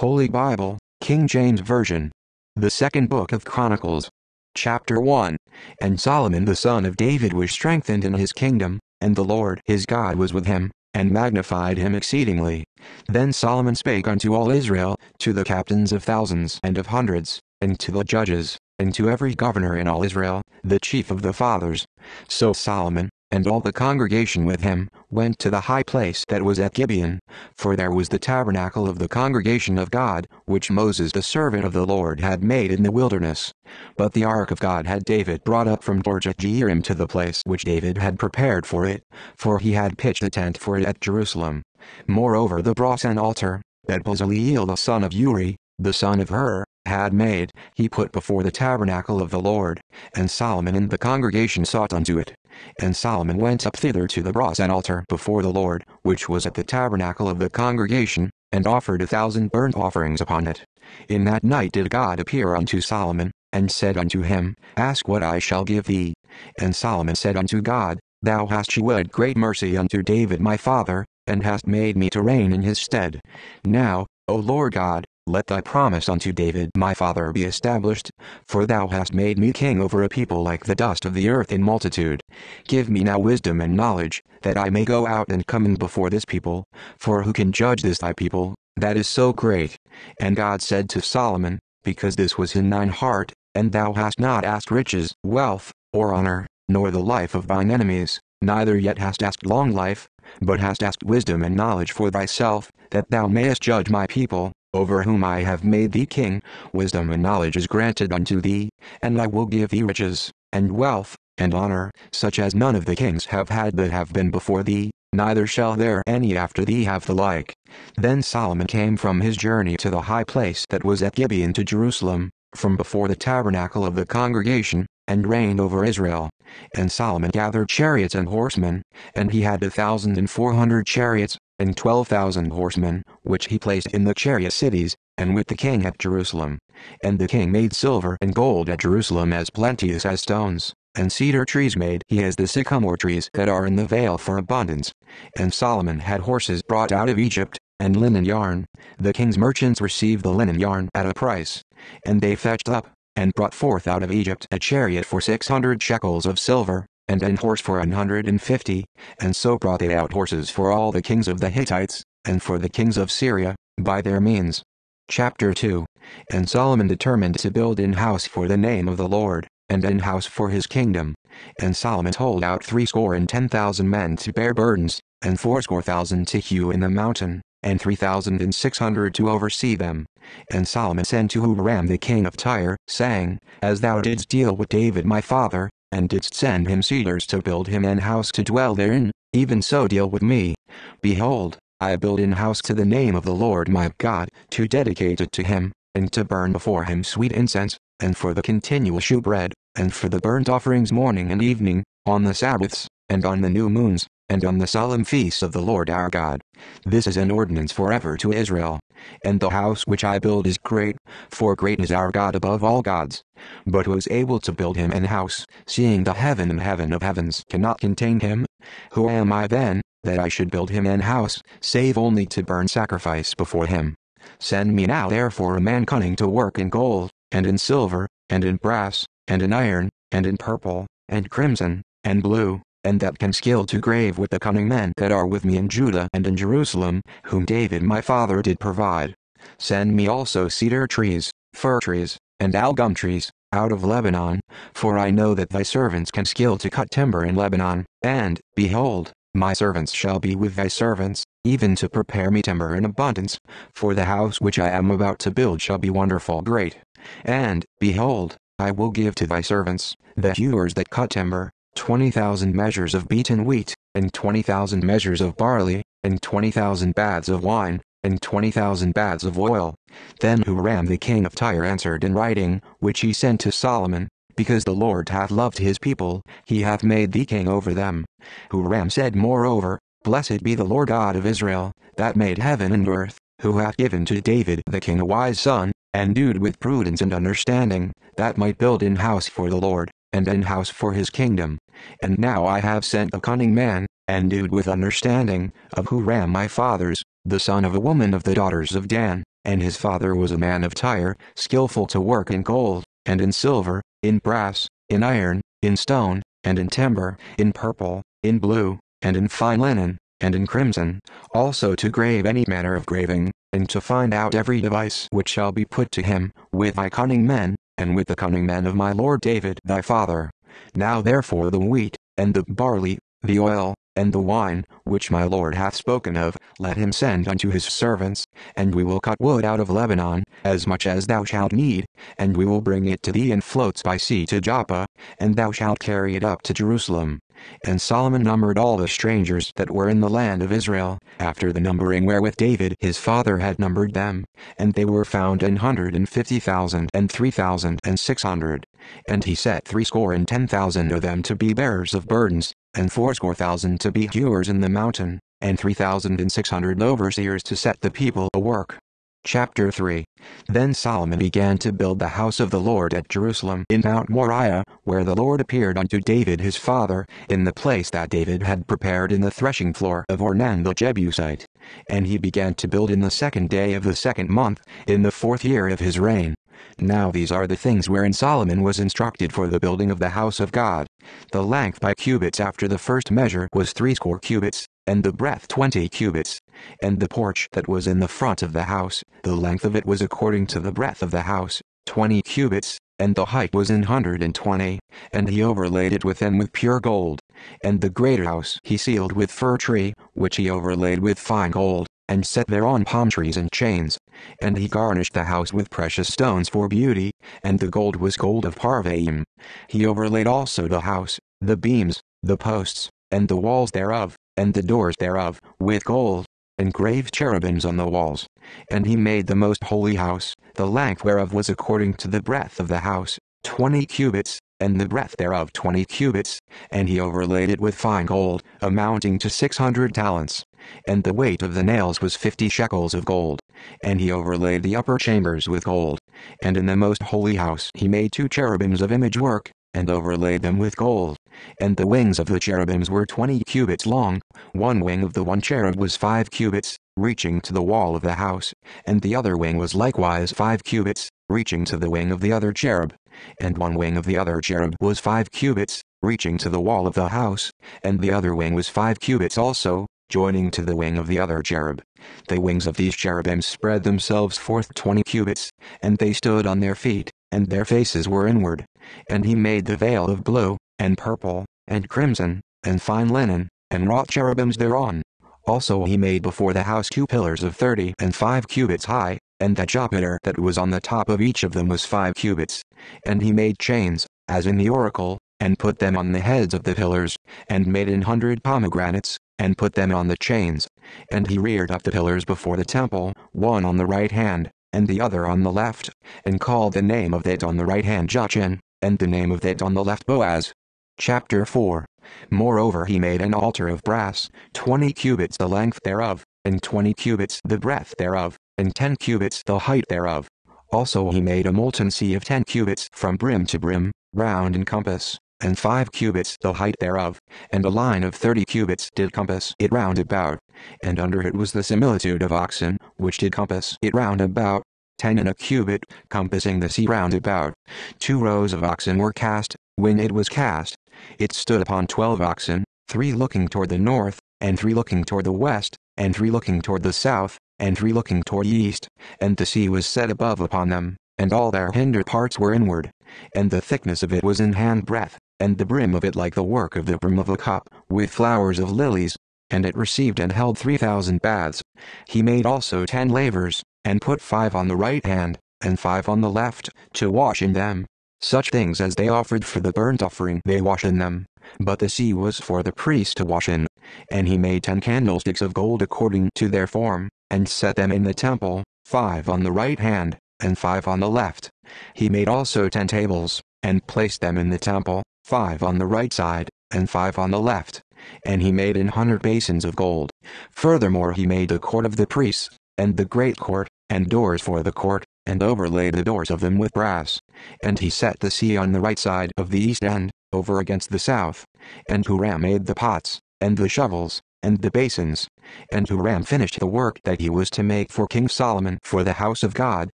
Holy Bible, King James Version. The second book of Chronicles. Chapter 1. And Solomon the son of David was strengthened in his kingdom, and the Lord his God was with him, and magnified him exceedingly. Then Solomon spake unto all Israel, to the captains of thousands and of hundreds, and to the judges, and to every governor in all Israel, the chief of the fathers. So Solomon, and all the congregation with him, went to the high place that was at Gibeon, for there was the tabernacle of the congregation of God, which Moses the servant of the Lord had made in the wilderness. But the ark of God had David brought up from Kirjath-jearim to the place which David had prepared for it, for he had pitched a tent for it at Jerusalem. Moreover the brasen altar, that Bezaleel the son of Uri, the son of Hur, had made, he put before the tabernacle of the Lord, and Solomon and the congregation sought unto it. And Solomon went up thither to the brasen altar before the Lord, which was at the tabernacle of the congregation, and offered a thousand burnt offerings upon it. In that night did God appear unto Solomon, and said unto him, Ask what I shall give thee. And Solomon said unto God, Thou hast shewed great mercy unto David my father, and hast made me to reign in his stead. Now, O Lord God, let thy promise unto David my father be established, for thou hast made me king over a people like the dust of the earth in multitude. Give me now wisdom and knowledge, that I may go out and come in before this people, for who can judge this thy people, that is so great? And God said to Solomon, Because this was in thine heart, and thou hast not asked riches, wealth, or honor, nor the life of thine enemies, neither yet hast asked long life, but hast asked wisdom and knowledge for thyself, that thou mayest judge my people, over whom I have made thee king, wisdom and knowledge is granted unto thee, and I will give thee riches, and wealth, and honor, such as none of the kings have had that have been before thee, neither shall there any after thee have the like. Then Solomon came from his journey to the high place that was at Gibeon to Jerusalem, from before the tabernacle of the congregation, and reigned over Israel. And Solomon gathered chariots and horsemen, and he had a thousand and four hundred chariots, and twelve thousand horsemen, which he placed in the chariot cities, and with the king at Jerusalem. And the king made silver and gold at Jerusalem as plenteous as stones, and cedar trees made he as the sycamore trees that are in the vale for abundance. And Solomon had horses brought out of Egypt, and linen yarn. The king's merchants received the linen yarn at a price. And they fetched up, and brought forth out of Egypt a chariot for six hundred shekels of silver, and an horse for an hundred and fifty, and so brought they out horses for all the kings of the Hittites, and for the kings of Syria, by their means. Chapter 2 And Solomon determined to build an house for the name of the Lord, and an house for his kingdom. And Solomon told out threescore and ten thousand men to bear burdens, and fourscore thousand to hew in the mountain, and three thousand and six hundred to oversee them. And Solomon sent to Huram the king of Tyre, saying, As thou didst deal with David my father, and didst send him cedars to build him an house to dwell therein, even so deal with me. Behold, I build an house to the name of the Lord my God, to dedicate it to him, and to burn before him sweet incense, and for the continual shewbread, and for the burnt offerings morning and evening, on the Sabbaths, and on the new moons, and on the solemn feasts of the Lord our God. This is an ordinance forever to Israel. And the house which I build is great, for great is our God above all gods. But who is able to build him an house, seeing the heaven and heaven of heavens cannot contain him? Who am I then, that I should build him an house, save only to burn sacrifice before him? Send me now therefore a man cunning to work in gold, and in silver, and in brass, and in iron, and in purple, and crimson, and blue, and that can skill to grave with the cunning men that are with me in Judah and in Jerusalem, whom David my father did provide. Send me also cedar trees, fir trees, and algum trees, out of Lebanon, for I know that thy servants can skill to cut timber in Lebanon, and, behold, my servants shall be with thy servants, even to prepare me timber in abundance, for the house which I am about to build shall be wonderful great. And, behold, I will give to thy servants, the hewers that cut timber, twenty thousand measures of beaten wheat, and twenty thousand measures of barley, and twenty thousand baths of wine, and twenty thousand baths of oil. Then Huram the king of Tyre answered in writing, which he sent to Solomon, Because the Lord hath loved his people, he hath made thee king over them. Huram said moreover, Blessed be the Lord God of Israel, that made heaven and earth, who hath given to David the king a wise son, endued with prudence and understanding, that might build an house for the Lord, and an house for his kingdom. And now I have sent a cunning man, endued with understanding, of Huram my fathers, the son of a woman of the daughters of Dan, and his father was a man of Tyre, skillful to work in gold, and in silver, in brass, in iron, in stone, and in timber, in purple, in blue, and in fine linen, and in crimson, also to grave any manner of graving, and to find out every device which shall be put to him, with thy cunning men, and with the cunning men of my lord David thy father. Now therefore the wheat, and the barley, the oil, and the wine, which my lord hath spoken of, let him send unto his servants, and we will cut wood out of Lebanon, as much as thou shalt need, and we will bring it to thee in floats by sea to Joppa, and thou shalt carry it up to Jerusalem. And Solomon numbered all the strangers that were in the land of Israel, after the numbering wherewith David his father had numbered them, and they were found an hundred and fifty thousand and three thousand and six hundred. And he set threescore and ten thousand of them to be bearers of burdens, and fourscore thousand to be hewers in the mountain, and three thousand and six hundred overseers to set the people a work. Chapter 3 Then Solomon began to build the house of the Lord at Jerusalem in Mount Moriah, where the Lord appeared unto David his father, in the place that David had prepared in the threshing floor of Ornan the Jebusite. And he began to build in the second day of the second month, in the fourth year of his reign. Now these are the things wherein Solomon was instructed for the building of the house of God. The length by cubits after the first measure was threescore cubits, and the breadth twenty cubits. And the porch that was in the front of the house, the length of it was according to the breadth of the house, twenty cubits, and the height was an hundred and twenty, and he overlaid it within with pure gold. And the greater house he ceiled with fir tree, which he overlaid with fine gold, and set thereon palm trees and chains. And he garnished the house with precious stones for beauty, and the gold was gold of Parvaim. He overlaid also the house, the beams, the posts, and the walls thereof, and the doors thereof, with gold, and graved cherubims on the walls. And he made the most holy house, the length whereof was according to the breadth of the house, twenty cubits, and the breadth thereof twenty cubits, and he overlaid it with fine gold, amounting to six hundred talents. And the weight of the nails was fifty shekels of gold. And he overlaid the upper chambers with gold. And in the most holy house he made two cherubims of image work, and overlaid them with gold. And the wings of the cherubims were twenty cubits long, one wing of the one cherub was five cubits, reaching to the wall of the house, and the other wing was likewise five cubits, reaching to the wing of the other cherub. And one wing of the other cherub was five cubits, reaching to the wall of the house, and the other wing was five cubits also, joining to the wing of the other cherub. The wings of these cherubims spread themselves forth twenty cubits, and they stood on their feet, and their faces were inward. And he made the veil of blue, and purple, and crimson, and fine linen, and wrought cherubims thereon. Also he made before the house two pillars of thirty and five cubits high, and the chapiter that was on the top of each of them was five cubits. And he made chains, as in the oracle, and put them on the heads of the pillars, and made an hundred pomegranates, and put them on the chains. And he reared up the pillars before the temple, one on the right hand, and the other on the left, and called the name of that on the right hand Jachin, and the name of that on the left Boaz. Chapter 4 Moreover he made an altar of brass, twenty cubits the length thereof, and twenty cubits the breadth thereof, and ten cubits the height thereof. Also he made a molten sea of ten cubits from brim to brim, round in compass, and five cubits the height thereof, and a line of thirty cubits did compass it round about, and under it was the similitude of oxen, which did compass it round about, ten in a cubit, compassing the sea round about. Two rows of oxen were cast, when it was cast, it stood upon twelve oxen, three looking toward the north, and three looking toward the west, and three looking toward the south, and three looking toward the east, and the sea was set above upon them, and all their hinder parts were inward, and the thickness of it was in hand breadth, and the brim of it like the work of the brim of a cup, with flowers of lilies, and it received and held three thousand baths. He made also ten lavers, and put five on the right hand, and five on the left, to wash in them. Such things as they offered for the burnt offering they washed in them, but the sea was for the priest to wash in. And he made ten candlesticks of gold according to their form, and set them in the temple, five on the right hand, and five on the left. He made also ten tables, and placed them in the temple, five on the right side, and five on the left. And he made an hundred basins of gold. Furthermore he made the court of the priests, and the great court, and doors for the court, and overlaid the doors of them with brass. And he set the sea on the right side of the east end, over against the south. And Huram made the pots, and the shovels, and the basins. And Huram finished the work that he was to make for King Solomon for the house of God,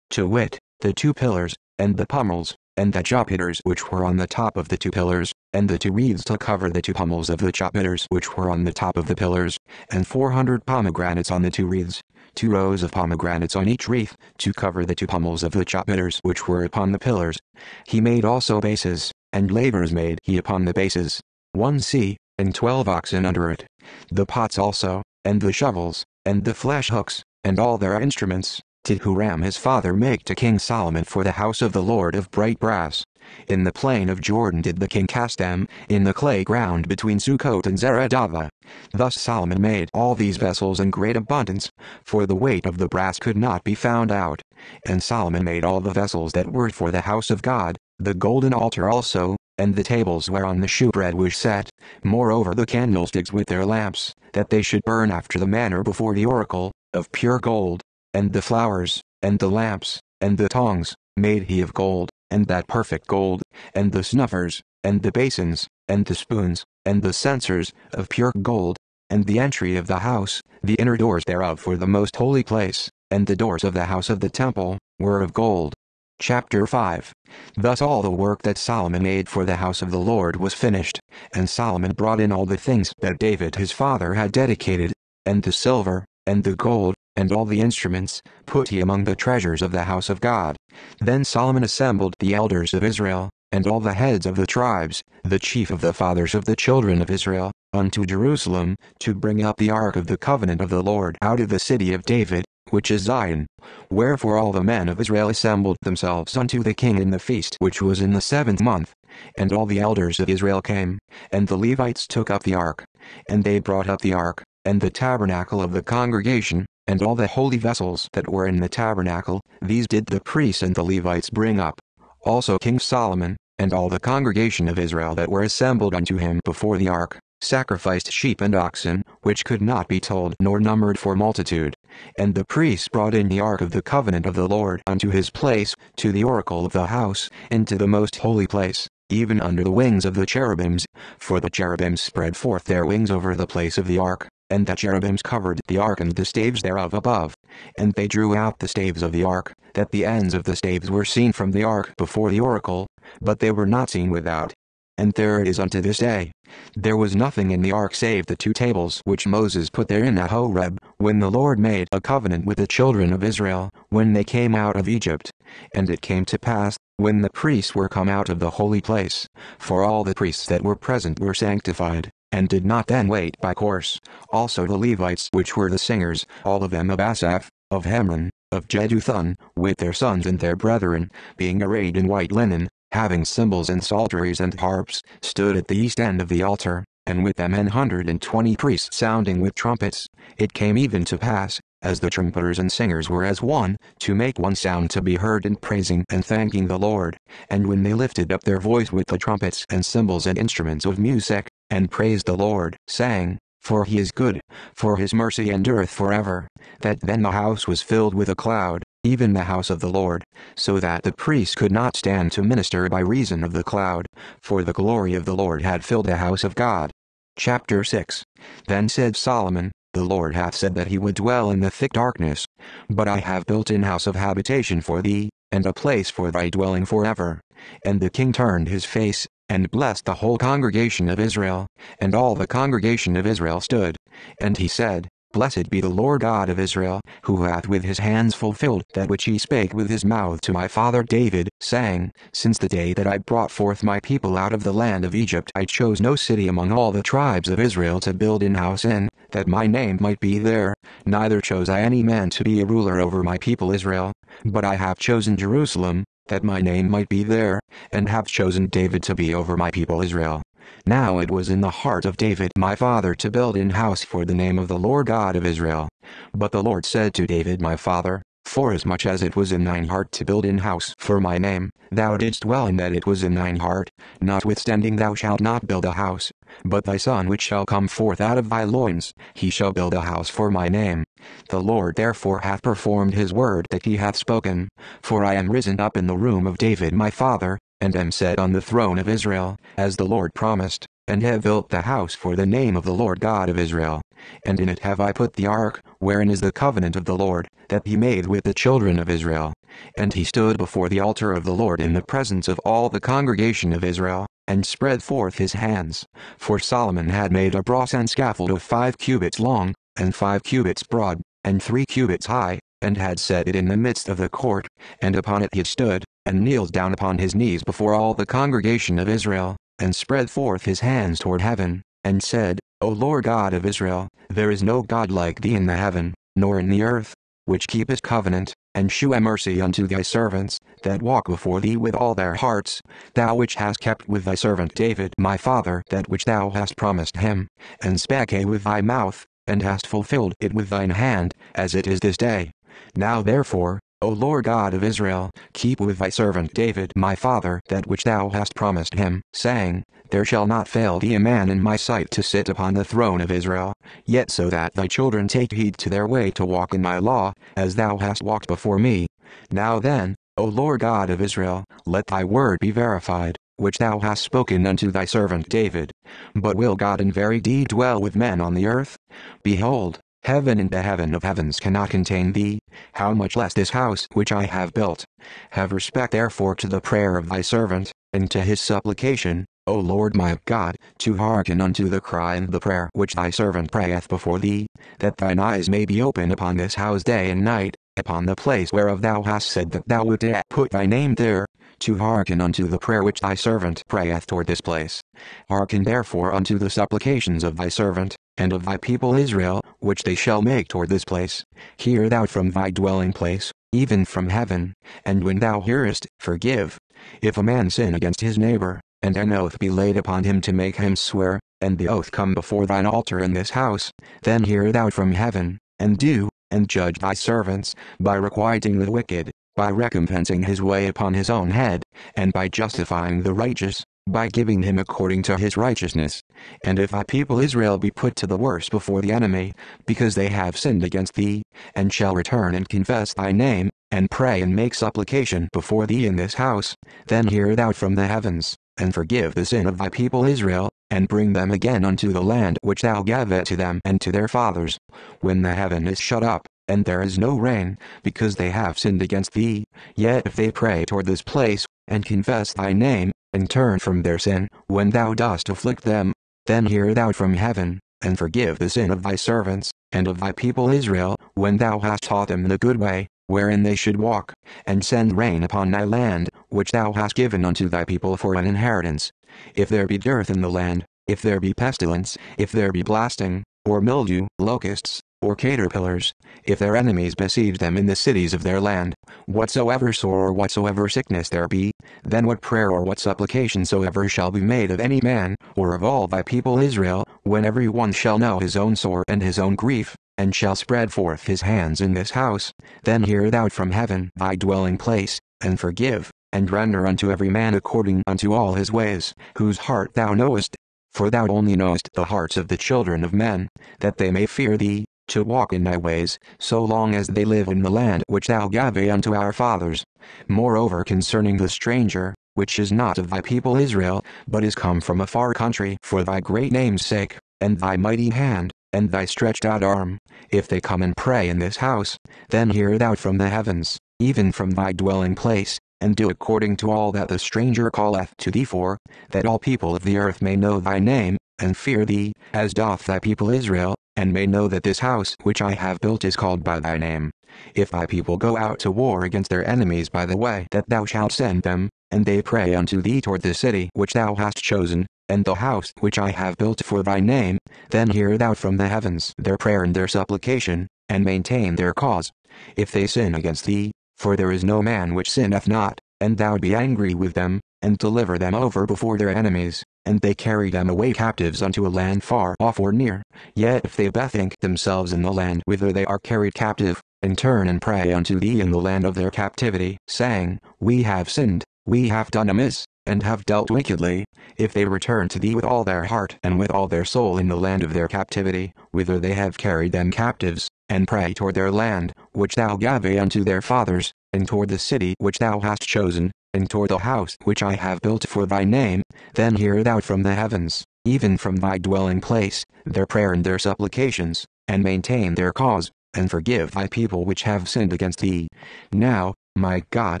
to wit, the two pillars, and the pommels, and the chapiters which were on the top of the two pillars, and the two wreaths to cover the two pommels of the chapiters which were on the top of the pillars, and four hundred pomegranates on the two wreaths, two rows of pomegranates on each wreath, to cover the two pommels of the chapiters which were upon the pillars. He made also bases, and lavers made he upon the bases, one sea, and twelve oxen under it. The pots also, and the shovels, and the flesh hooks, and all their instruments, did Huram his father make to King Solomon for the house of the Lord of bright brass. In the plain of Jordan did the king cast them, in the clay ground between Succoth and Zeredathah. Thus Solomon made all these vessels in great abundance, for the weight of the brass could not be found out. And Solomon made all the vessels that were for the house of God, the golden altar also, and the tables whereon the shewbread was set, moreover the candlesticks with their lamps, that they should burn after the manner before the oracle, of pure gold and the flowers, and the lamps, and the tongs, made he of gold, and that perfect gold, and the snuffers, and the basins, and the spoons, and the censers, of pure gold, and the entry of the house, the inner doors thereof for the most holy place, and the doors of the house of the temple, were of gold. Chapter 5 Thus all the work that Solomon made for the house of the Lord was finished, and Solomon brought in all the things that David his father had dedicated, and the silver, and the gold, and all the instruments, put he among the treasures of the house of God. Then Solomon assembled the elders of Israel, and all the heads of the tribes, the chief of the fathers of the children of Israel, unto Jerusalem, to bring up the ark of the covenant of the Lord out of the city of David, which is Zion. Wherefore all the men of Israel assembled themselves unto the king in the feast which was in the seventh month. And all the elders of Israel came, and the Levites took up the ark, and they brought up the ark, and the tabernacle of the congregation, and all the holy vessels that were in the tabernacle, these did the priests and the Levites bring up. Also King Solomon, and all the congregation of Israel that were assembled unto him before the ark, sacrificed sheep and oxen, which could not be told nor numbered for multitude. And the priests brought in the ark of the covenant of the Lord unto his place, to the oracle of the house, into the most holy place, even under the wings of the cherubims, for the cherubims spread forth their wings over the place of the ark, and the cherubims covered the ark and the staves thereof above. And they drew out the staves of the ark, that the ends of the staves were seen from the ark before the oracle, but they were not seen without. And there it is unto this day. There was nothing in the ark save the two tables which Moses put therein at Horeb, when the Lord made a covenant with the children of Israel, when they came out of Egypt. And it came to pass, when the priests were come out of the holy place, for all the priests that were present were sanctified, and did not then wait by course. Also the Levites which were the singers, all of them of Asaph, of Heman, of Jeduthun, with their sons and their brethren, being arrayed in white linen, having cymbals and psalteries and harps, stood at the east end of the altar, and with them an hundred and twenty priests sounding with trumpets. It came even to pass, as the trumpeters and singers were as one, to make one sound to be heard in praising and thanking the Lord. And when they lifted up their voice with the trumpets and cymbals and instruments of music, and praised the Lord, saying, For he is good, for his mercy endureth forever, that then the house was filled with a cloud, even the house of the Lord, so that the priests could not stand to minister by reason of the cloud, for the glory of the Lord had filled the house of God. Chapter 6 Then said Solomon, The Lord hath said that he would dwell in the thick darkness, but I have built an house of habitation for thee, and a place for thy dwelling forever. And the king turned his face, and blessed the whole congregation of Israel, and all the congregation of Israel stood. And he said, Blessed be the Lord God of Israel, who hath with his hands fulfilled that which he spake with his mouth to my father David, saying, Since the day that I brought forth my people out of the land of Egypt I chose no city among all the tribes of Israel to build an house in, that my name might be there, neither chose I any man to be a ruler over my people Israel, but I have chosen Jerusalem, that my name might be there, and have chosen David to be over my people Israel. Now it was in the heart of David my father to build an house for the name of the Lord God of Israel. But the Lord said to David my father, Forasmuch as it was in thine heart to build an house for my name, thou didst well in that it was in thine heart, notwithstanding thou shalt not build a house, but thy son which shall come forth out of thy loins, he shall build a house for my name. The Lord therefore hath performed his word that he hath spoken, for I am risen up in the room of David my father, and am set on the throne of Israel, as the Lord promised, and have built the house for the name of the Lord God of Israel. And in it have I put the ark, wherein is the covenant of the Lord, that he made with the children of Israel. And he stood before the altar of the Lord in the presence of all the congregation of Israel, and spread forth his hands. For Solomon had made a brass and scaffold of five cubits long, and five cubits broad, and three cubits high, and had set it in the midst of the court, and upon it he stood, and kneeled down upon his knees before all the congregation of Israel, and spread forth his hands toward heaven, and said, O Lord God of Israel, there is no God like thee in the heaven, nor in the earth, which keepeth covenant, and shew mercy unto thy servants, that walk before thee with all their hearts, thou which hast kept with thy servant David my father that which thou hast promised him, and spake with thy mouth, and hast fulfilled it with thine hand, as it is this day. Now therefore, O Lord God of Israel, keep with thy servant David my father that which thou hast promised him, saying, There shall not fail thee a man in my sight to sit upon the throne of Israel, yet so that thy children take heed to their way to walk in my law, as thou hast walked before me. Now then, O Lord God of Israel, let thy word be verified, which thou hast spoken unto thy servant David. But will God in very deed dwell with men on the earth? Behold, Heaven and the heaven of heavens cannot contain thee, how much less this house which I have built. Have respect therefore to the prayer of thy servant, and to his supplication, O Lord my God, to hearken unto the cry and the prayer which thy servant prayeth before thee, that thine eyes may be open upon this house day and night, upon the place whereof thou hast said that thou wouldst put thy name there, to hearken unto the prayer which thy servant prayeth toward this place. Hearken therefore unto the supplications of thy servant, and of thy people Israel, which they shall make toward this place. Hear thou from thy dwelling place, even from heaven, and when thou hearest, forgive. If a man sin against his neighbor, and an oath be laid upon him to make him swear, and the oath come before thine altar in this house, then hear thou from heaven, and do, and judge thy servants, by requiting the wicked, by recompensing his way upon his own head, and by justifying the righteous, by giving him according to his righteousness. And if thy people Israel be put to the worse before the enemy, because they have sinned against thee, and shall return and confess thy name, and pray and make supplication before thee in this house, then hear thou from the heavens, and forgive the sin of thy people Israel, and bring them again unto the land which thou gavest to them and to their fathers. When the heaven is shut up, and there is no rain, because they have sinned against thee, yet if they pray toward this place, and confess thy name, and turn from their sin, when thou dost afflict them, then hear thou from heaven, and forgive the sin of thy servants, and of thy people Israel, when thou hast taught them the good way, wherein they should walk, and send rain upon thy land, which thou hast given unto thy people for an inheritance. If there be dearth in the land, if there be pestilence, if there be blasting, or mildew, locusts, or caterpillars, if their enemies besiege them in the cities of their land, whatsoever sore or whatsoever sickness there be, then what prayer or what supplication soever shall be made of any man, or of all thy people Israel, when every one shall know his own sore and his own grief, and shall spread forth his hands in this house, then hear thou from heaven thy dwelling place, and forgive, and render unto every man according unto all his ways, whose heart thou knowest. For thou only knowest the hearts of the children of men, that they may fear thee, to walk in thy ways, so long as they live in the land which thou gavest unto our fathers. Moreover concerning the stranger, which is not of thy people Israel, but is come from a far country for thy great name's sake, and thy mighty hand, and thy stretched out arm, if they come and pray in this house, then hear thou from the heavens, even from thy dwelling place, and do according to all that the stranger calleth to thee for, that all people of the earth may know thy name, and fear thee, as doth thy people Israel, and may know that this house which I have built is called by thy name. If thy people go out to war against their enemies by the way that thou shalt send them, and they pray unto thee toward the city which thou hast chosen, and the house which I have built for thy name, then hear thou from the heavens their prayer and their supplication, and maintain their cause. If they sin against thee, for there is no man which sinneth not, and thou be angry with them, and deliver them over before their enemies, and they carry them away captives unto a land far off or near. Yet if they bethink themselves in the land whither they are carried captive, and turn and pray unto thee in the land of their captivity, saying, We have sinned, we have done amiss, and have dealt wickedly, if they return to thee with all their heart and with all their soul in the land of their captivity, whither they have carried them captives, and pray toward their land, which thou gavest unto their fathers, and toward the city which thou hast chosen, and toward the house which I have built for thy name, then hear thou from the heavens, even from thy dwelling place, their prayer and their supplications, and maintain their cause, and forgive thy people which have sinned against thee. Now, my God,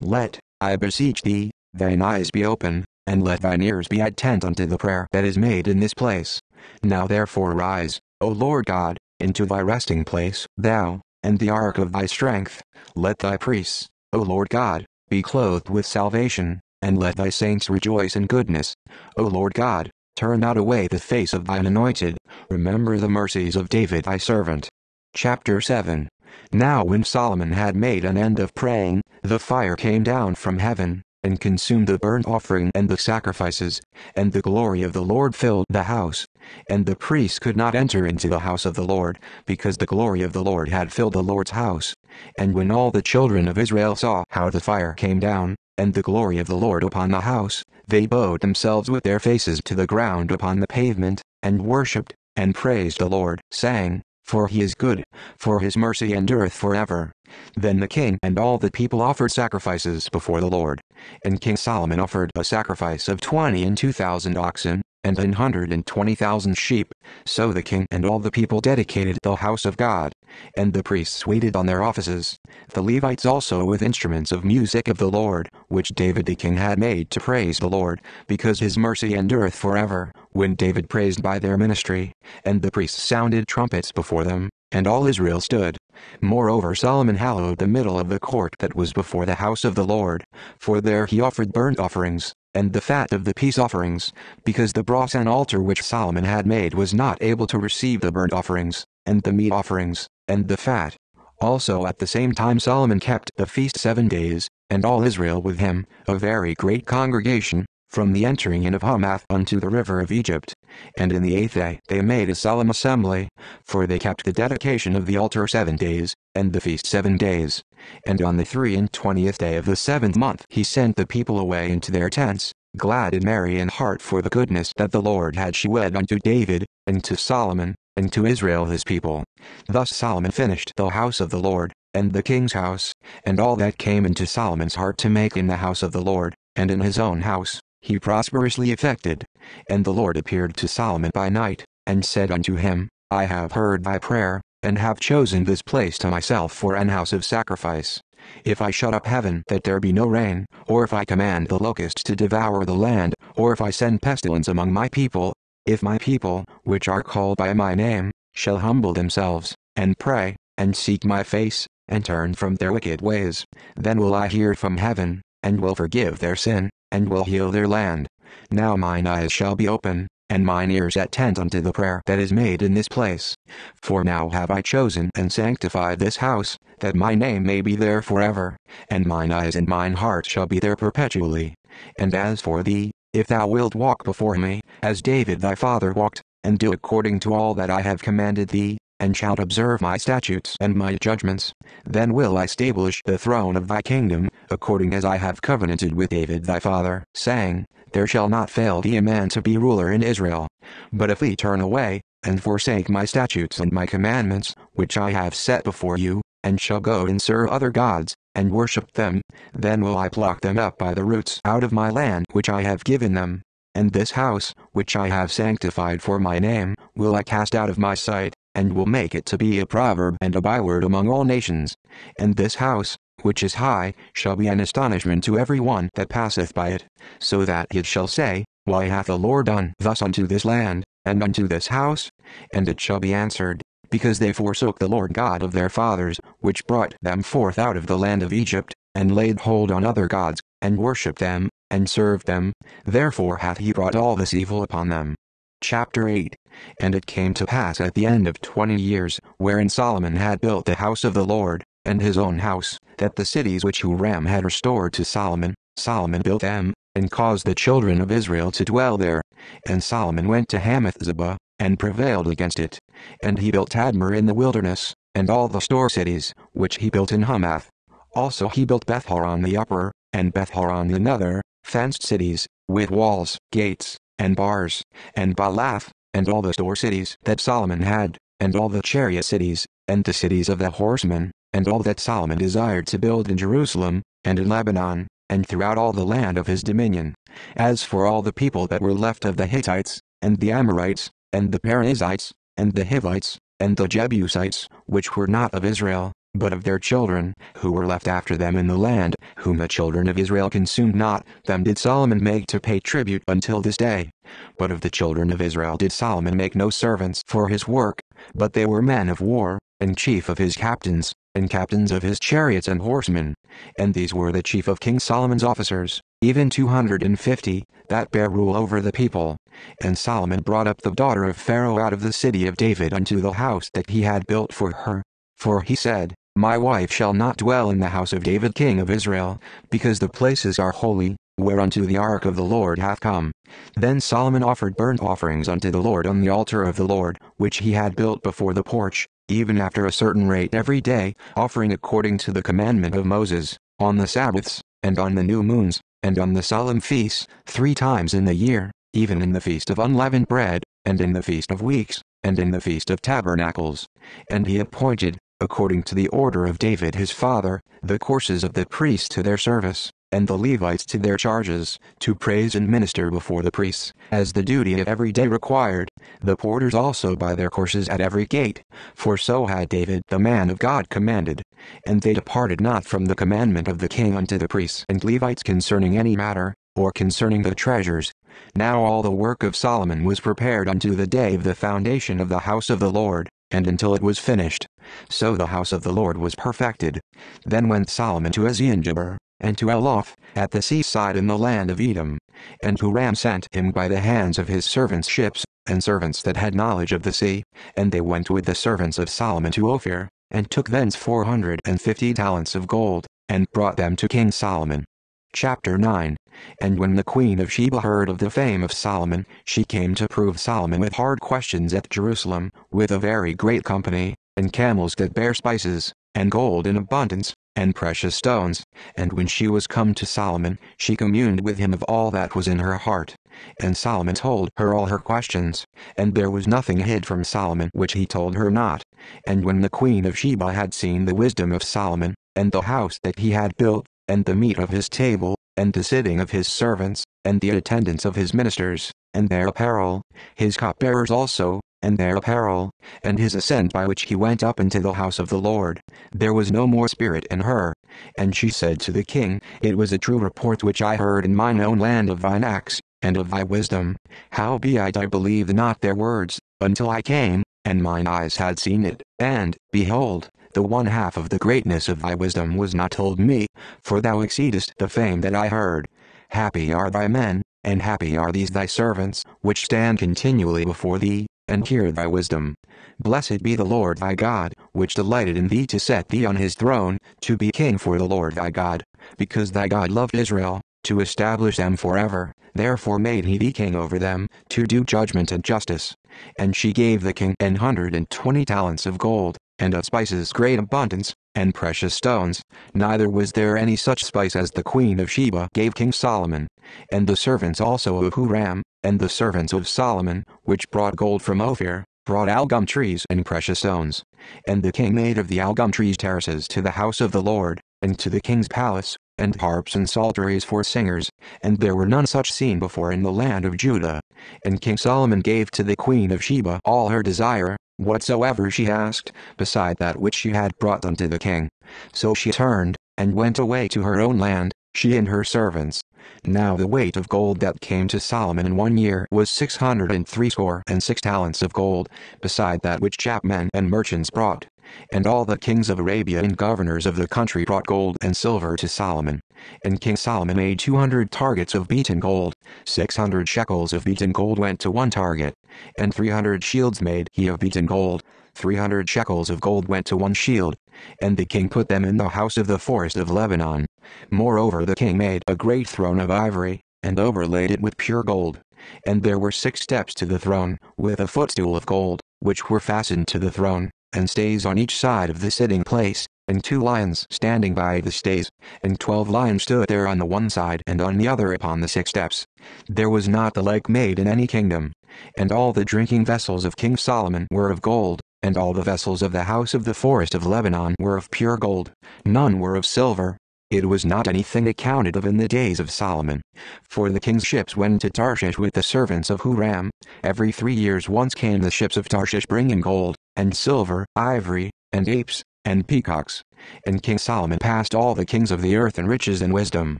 let, I beseech thee, thine eyes be open, and let thine ears be attent unto the prayer that is made in this place. Now therefore rise, O Lord God, into thy resting place, thou, and the ark of thy strength. Let thy priests, O Lord God, be clothed with salvation, and let thy saints rejoice in goodness. O Lord God, turn not away the face of thine anointed, remember the mercies of David thy servant. Chapter 7 Now when Solomon had made an end of praying, the fire came down from heaven, and consumed the burnt offering and the sacrifices, and the glory of the Lord filled the house. And the priests could not enter into the house of the Lord, because the glory of the Lord had filled the Lord's house. And when all the children of Israel saw how the fire came down, and the glory of the Lord upon the house, they bowed themselves with their faces to the ground upon the pavement, and worshipped, and praised the Lord, saying, For he is good, for his mercy endureth forever. Then the king and all the people offered sacrifices before the Lord. And King Solomon offered a sacrifice of twenty and two thousand oxen, and an hundred and twenty thousand sheep. So the king and all the people dedicated the house of God, and the priests waited on their offices. The Levites also with instruments of music of the Lord, which David the king had made to praise the Lord, because his mercy endureth forever, when David praised by their ministry, and the priests sounded trumpets before them, and all Israel stood. Moreover Solomon hallowed the middle of the court that was before the house of the Lord, for there he offered burnt offerings, and the fat of the peace offerings, because the brazen altar which Solomon had made was not able to receive the burnt offerings, and the meat offerings, and the fat. Also at the same time Solomon kept the feast seven days, and all Israel with him, a very great congregation, from the entering in of Hamath unto the river of Egypt. And in the eighth day they made a solemn assembly, for they kept the dedication of the altar seven days, and the feast seven days. And on the three and twentieth day of the seventh month he sent the people away into their tents, glad and merry in heart for the goodness that the Lord had shewed unto David, and to Solomon, and to Israel his people. Thus Solomon finished the house of the Lord, and the king's house, and all that came into Solomon's heart to make in the house of the Lord, and in his own house he prosperously effected. And the Lord appeared to Solomon by night, and said unto him, I have heard thy prayer, and have chosen this place to myself for an house of sacrifice. If I shut up heaven that there be no rain, or if I command the locusts to devour the land, or if I send pestilence among my people, if my people, which are called by my name, shall humble themselves, and pray, and seek my face, and turn from their wicked ways, then will I hear from heaven, and will forgive their sin, and will heal their land. Now mine eyes shall be open, and mine ears attent unto the prayer that is made in this place. For now have I chosen and sanctified this house, that my name may be there forever, and mine eyes and mine heart shall be there perpetually. And as for thee, if thou wilt walk before me, as David thy father walked, and do according to all that I have commanded thee, and shalt observe my statutes and my judgments, then will I establish the throne of thy kingdom, according as I have covenanted with David thy father, saying, There shall not fail thee a man to be ruler in Israel. But if thee turn away, and forsake my statutes and my commandments, which I have set before you, and shall go and serve other gods, and worship them, then will I pluck them up by the roots out of my land which I have given them. And this house, which I have sanctified for my name, will I cast out of my sight, and will make it to be a proverb and a byword among all nations. And this house, which is high, shall be an astonishment to every one that passeth by it, so that it shall say, Why hath the Lord done thus unto this land, and unto this house? And it shall be answered, Because they forsook the Lord God of their fathers, which brought them forth out of the land of Egypt, and laid hold on other gods, and worshipped them, and served them, therefore hath he brought all this evil upon them. Chapter 8 And it came to pass at the end of twenty years, wherein Solomon had built the house of the Lord, and his own house, that the cities which Huram had restored to Solomon, Solomon built them, and caused the children of Israel to dwell there. And Solomon went to Hamath-zobah, and prevailed against it. And he built Tadmor in the wilderness, and all the store cities, which he built in Hamath. Also he built Bethhoron the upper, and Bethhoron the nether, fenced cities, with walls, gates, and bars, and Baalath, and all the store cities that Solomon had, and all the chariot cities, and the cities of the horsemen, and all that Solomon desired to build in Jerusalem, and in Lebanon, and throughout all the land of his dominion. As for all the people that were left of the Hittites, and the Amorites, and the Perizzites, and the Hivites, and the Jebusites, which were not of Israel, but of their children, who were left after them in the land, whom the children of Israel consumed not, them did Solomon make to pay tribute until this day. But of the children of Israel did Solomon make no servants for his work, but they were men of war, and chief of his captains, and captains of his chariots and horsemen. And these were the chief of King Solomon's officers, even two hundred and fifty, that bear rule over the people. And Solomon brought up the daughter of Pharaoh out of the city of David unto the house that he had built for her. For he said, my wife shall not dwell in the house of David king of Israel, because the places are holy, whereunto the ark of the Lord hath come. Then Solomon offered burnt offerings unto the Lord on the altar of the Lord, which he had built before the porch, even after a certain rate every day, offering according to the commandment of Moses, on the Sabbaths, and on the new moons, and on the solemn feasts, three times in the year, even in the feast of unleavened bread, and in the feast of weeks, and in the feast of tabernacles. And he appointed, according to the order of David his father, the courses of the priests to their service, and the Levites to their charges, to praise and minister before the priests, as the duty of every day required, the porters also by their courses at every gate, for so had David the man of God commanded. And they departed not from the commandment of the king unto the priests and Levites concerning any matter, or concerning the treasures. Now all the work of Solomon was prepared unto the day of the foundation of the house of the Lord, and until it was finished. So the house of the Lord was perfected. Then went Solomon to Ezion-geber, and to Eloth, at the seaside in the land of Edom. And Huram sent him by the hands of his servants ships, and servants that had knowledge of the sea, and they went with the servants of Solomon to Ophir, and took thence four hundred and fifty talents of gold, and brought them to King Solomon. Chapter 9 And when the queen of Sheba heard of the fame of Solomon, she came to prove Solomon with hard questions at Jerusalem, with a very great company, and camels that bear spices, and gold in abundance, and precious stones. And when she was come to Solomon, she communed with him of all that was in her heart. And Solomon told her all her questions, and there was nothing hid from Solomon which he told her not. And when the queen of Sheba had seen the wisdom of Solomon, and the house that he had built, and the meat of his table, and the sitting of his servants, and the attendance of his ministers, and their apparel, his cupbearers also, and their apparel, and his ascent by which he went up into the house of the Lord, there was no more spirit in her. And she said to the king, It was a true report which I heard in mine own land of thine acts, and of thy wisdom. Howbeit I believed not their words, until I came, and mine eyes had seen it, and, behold, the one half of the greatness of thy wisdom was not told me, for thou exceedest the fame that I heard. Happy are thy men, and happy are these thy servants, which stand continually before thee, and hear thy wisdom. Blessed be the Lord thy God, which delighted in thee to set thee on his throne, to be king for the Lord thy God, because thy God loved Israel, to establish them forever, therefore made he thee king over them, to do judgment and justice. And she gave the king an hundred and twenty talents of gold, and of spices great abundance, and precious stones, neither was there any such spice as the queen of Sheba gave King Solomon. And the servants also of Huram, and the servants of Solomon, which brought gold from Ophir, brought algum trees and precious stones. And the king made of the algum trees terraces to the house of the Lord, and to the king's palace, and harps and psalteries for singers, and there were none such seen before in the land of Judah. And King Solomon gave to the queen of Sheba all her desire, whatsoever she asked, beside that which she had brought unto the king. So she turned, and went away to her own land, she and her servants. Now the weight of gold that came to Solomon in one year was six hundred and threescore and six talents of gold, beside that which chapmen and merchants brought. And all the kings of Arabia and governors of the country brought gold and silver to Solomon. And King Solomon made two hundred targets of beaten gold, six hundred shekels of beaten gold went to one target, and three hundred shields made he of beaten gold, three hundred shekels of gold went to one shield. And the king put them in the house of the forest of Lebanon. Moreover the king made a great throne of ivory, and overlaid it with pure gold. And there were six steps to the throne, with a footstool of gold, which were fastened to the throne and stays on each side of the sitting place, and two lions standing by the stays, and twelve lions stood there on the one side and on the other upon the six steps. There was not the like made in any kingdom. And all the drinking vessels of King Solomon were of gold, and all the vessels of the house of the forest of Lebanon were of pure gold, none were of silver. it was not anything accounted of in the days of Solomon. For the king's ships went to Tarshish with the servants of Huram. Every three years once came the ships of Tarshish bringing gold, and silver, ivory, and apes, and peacocks. And King Solomon passed all the kings of the earth in riches and wisdom.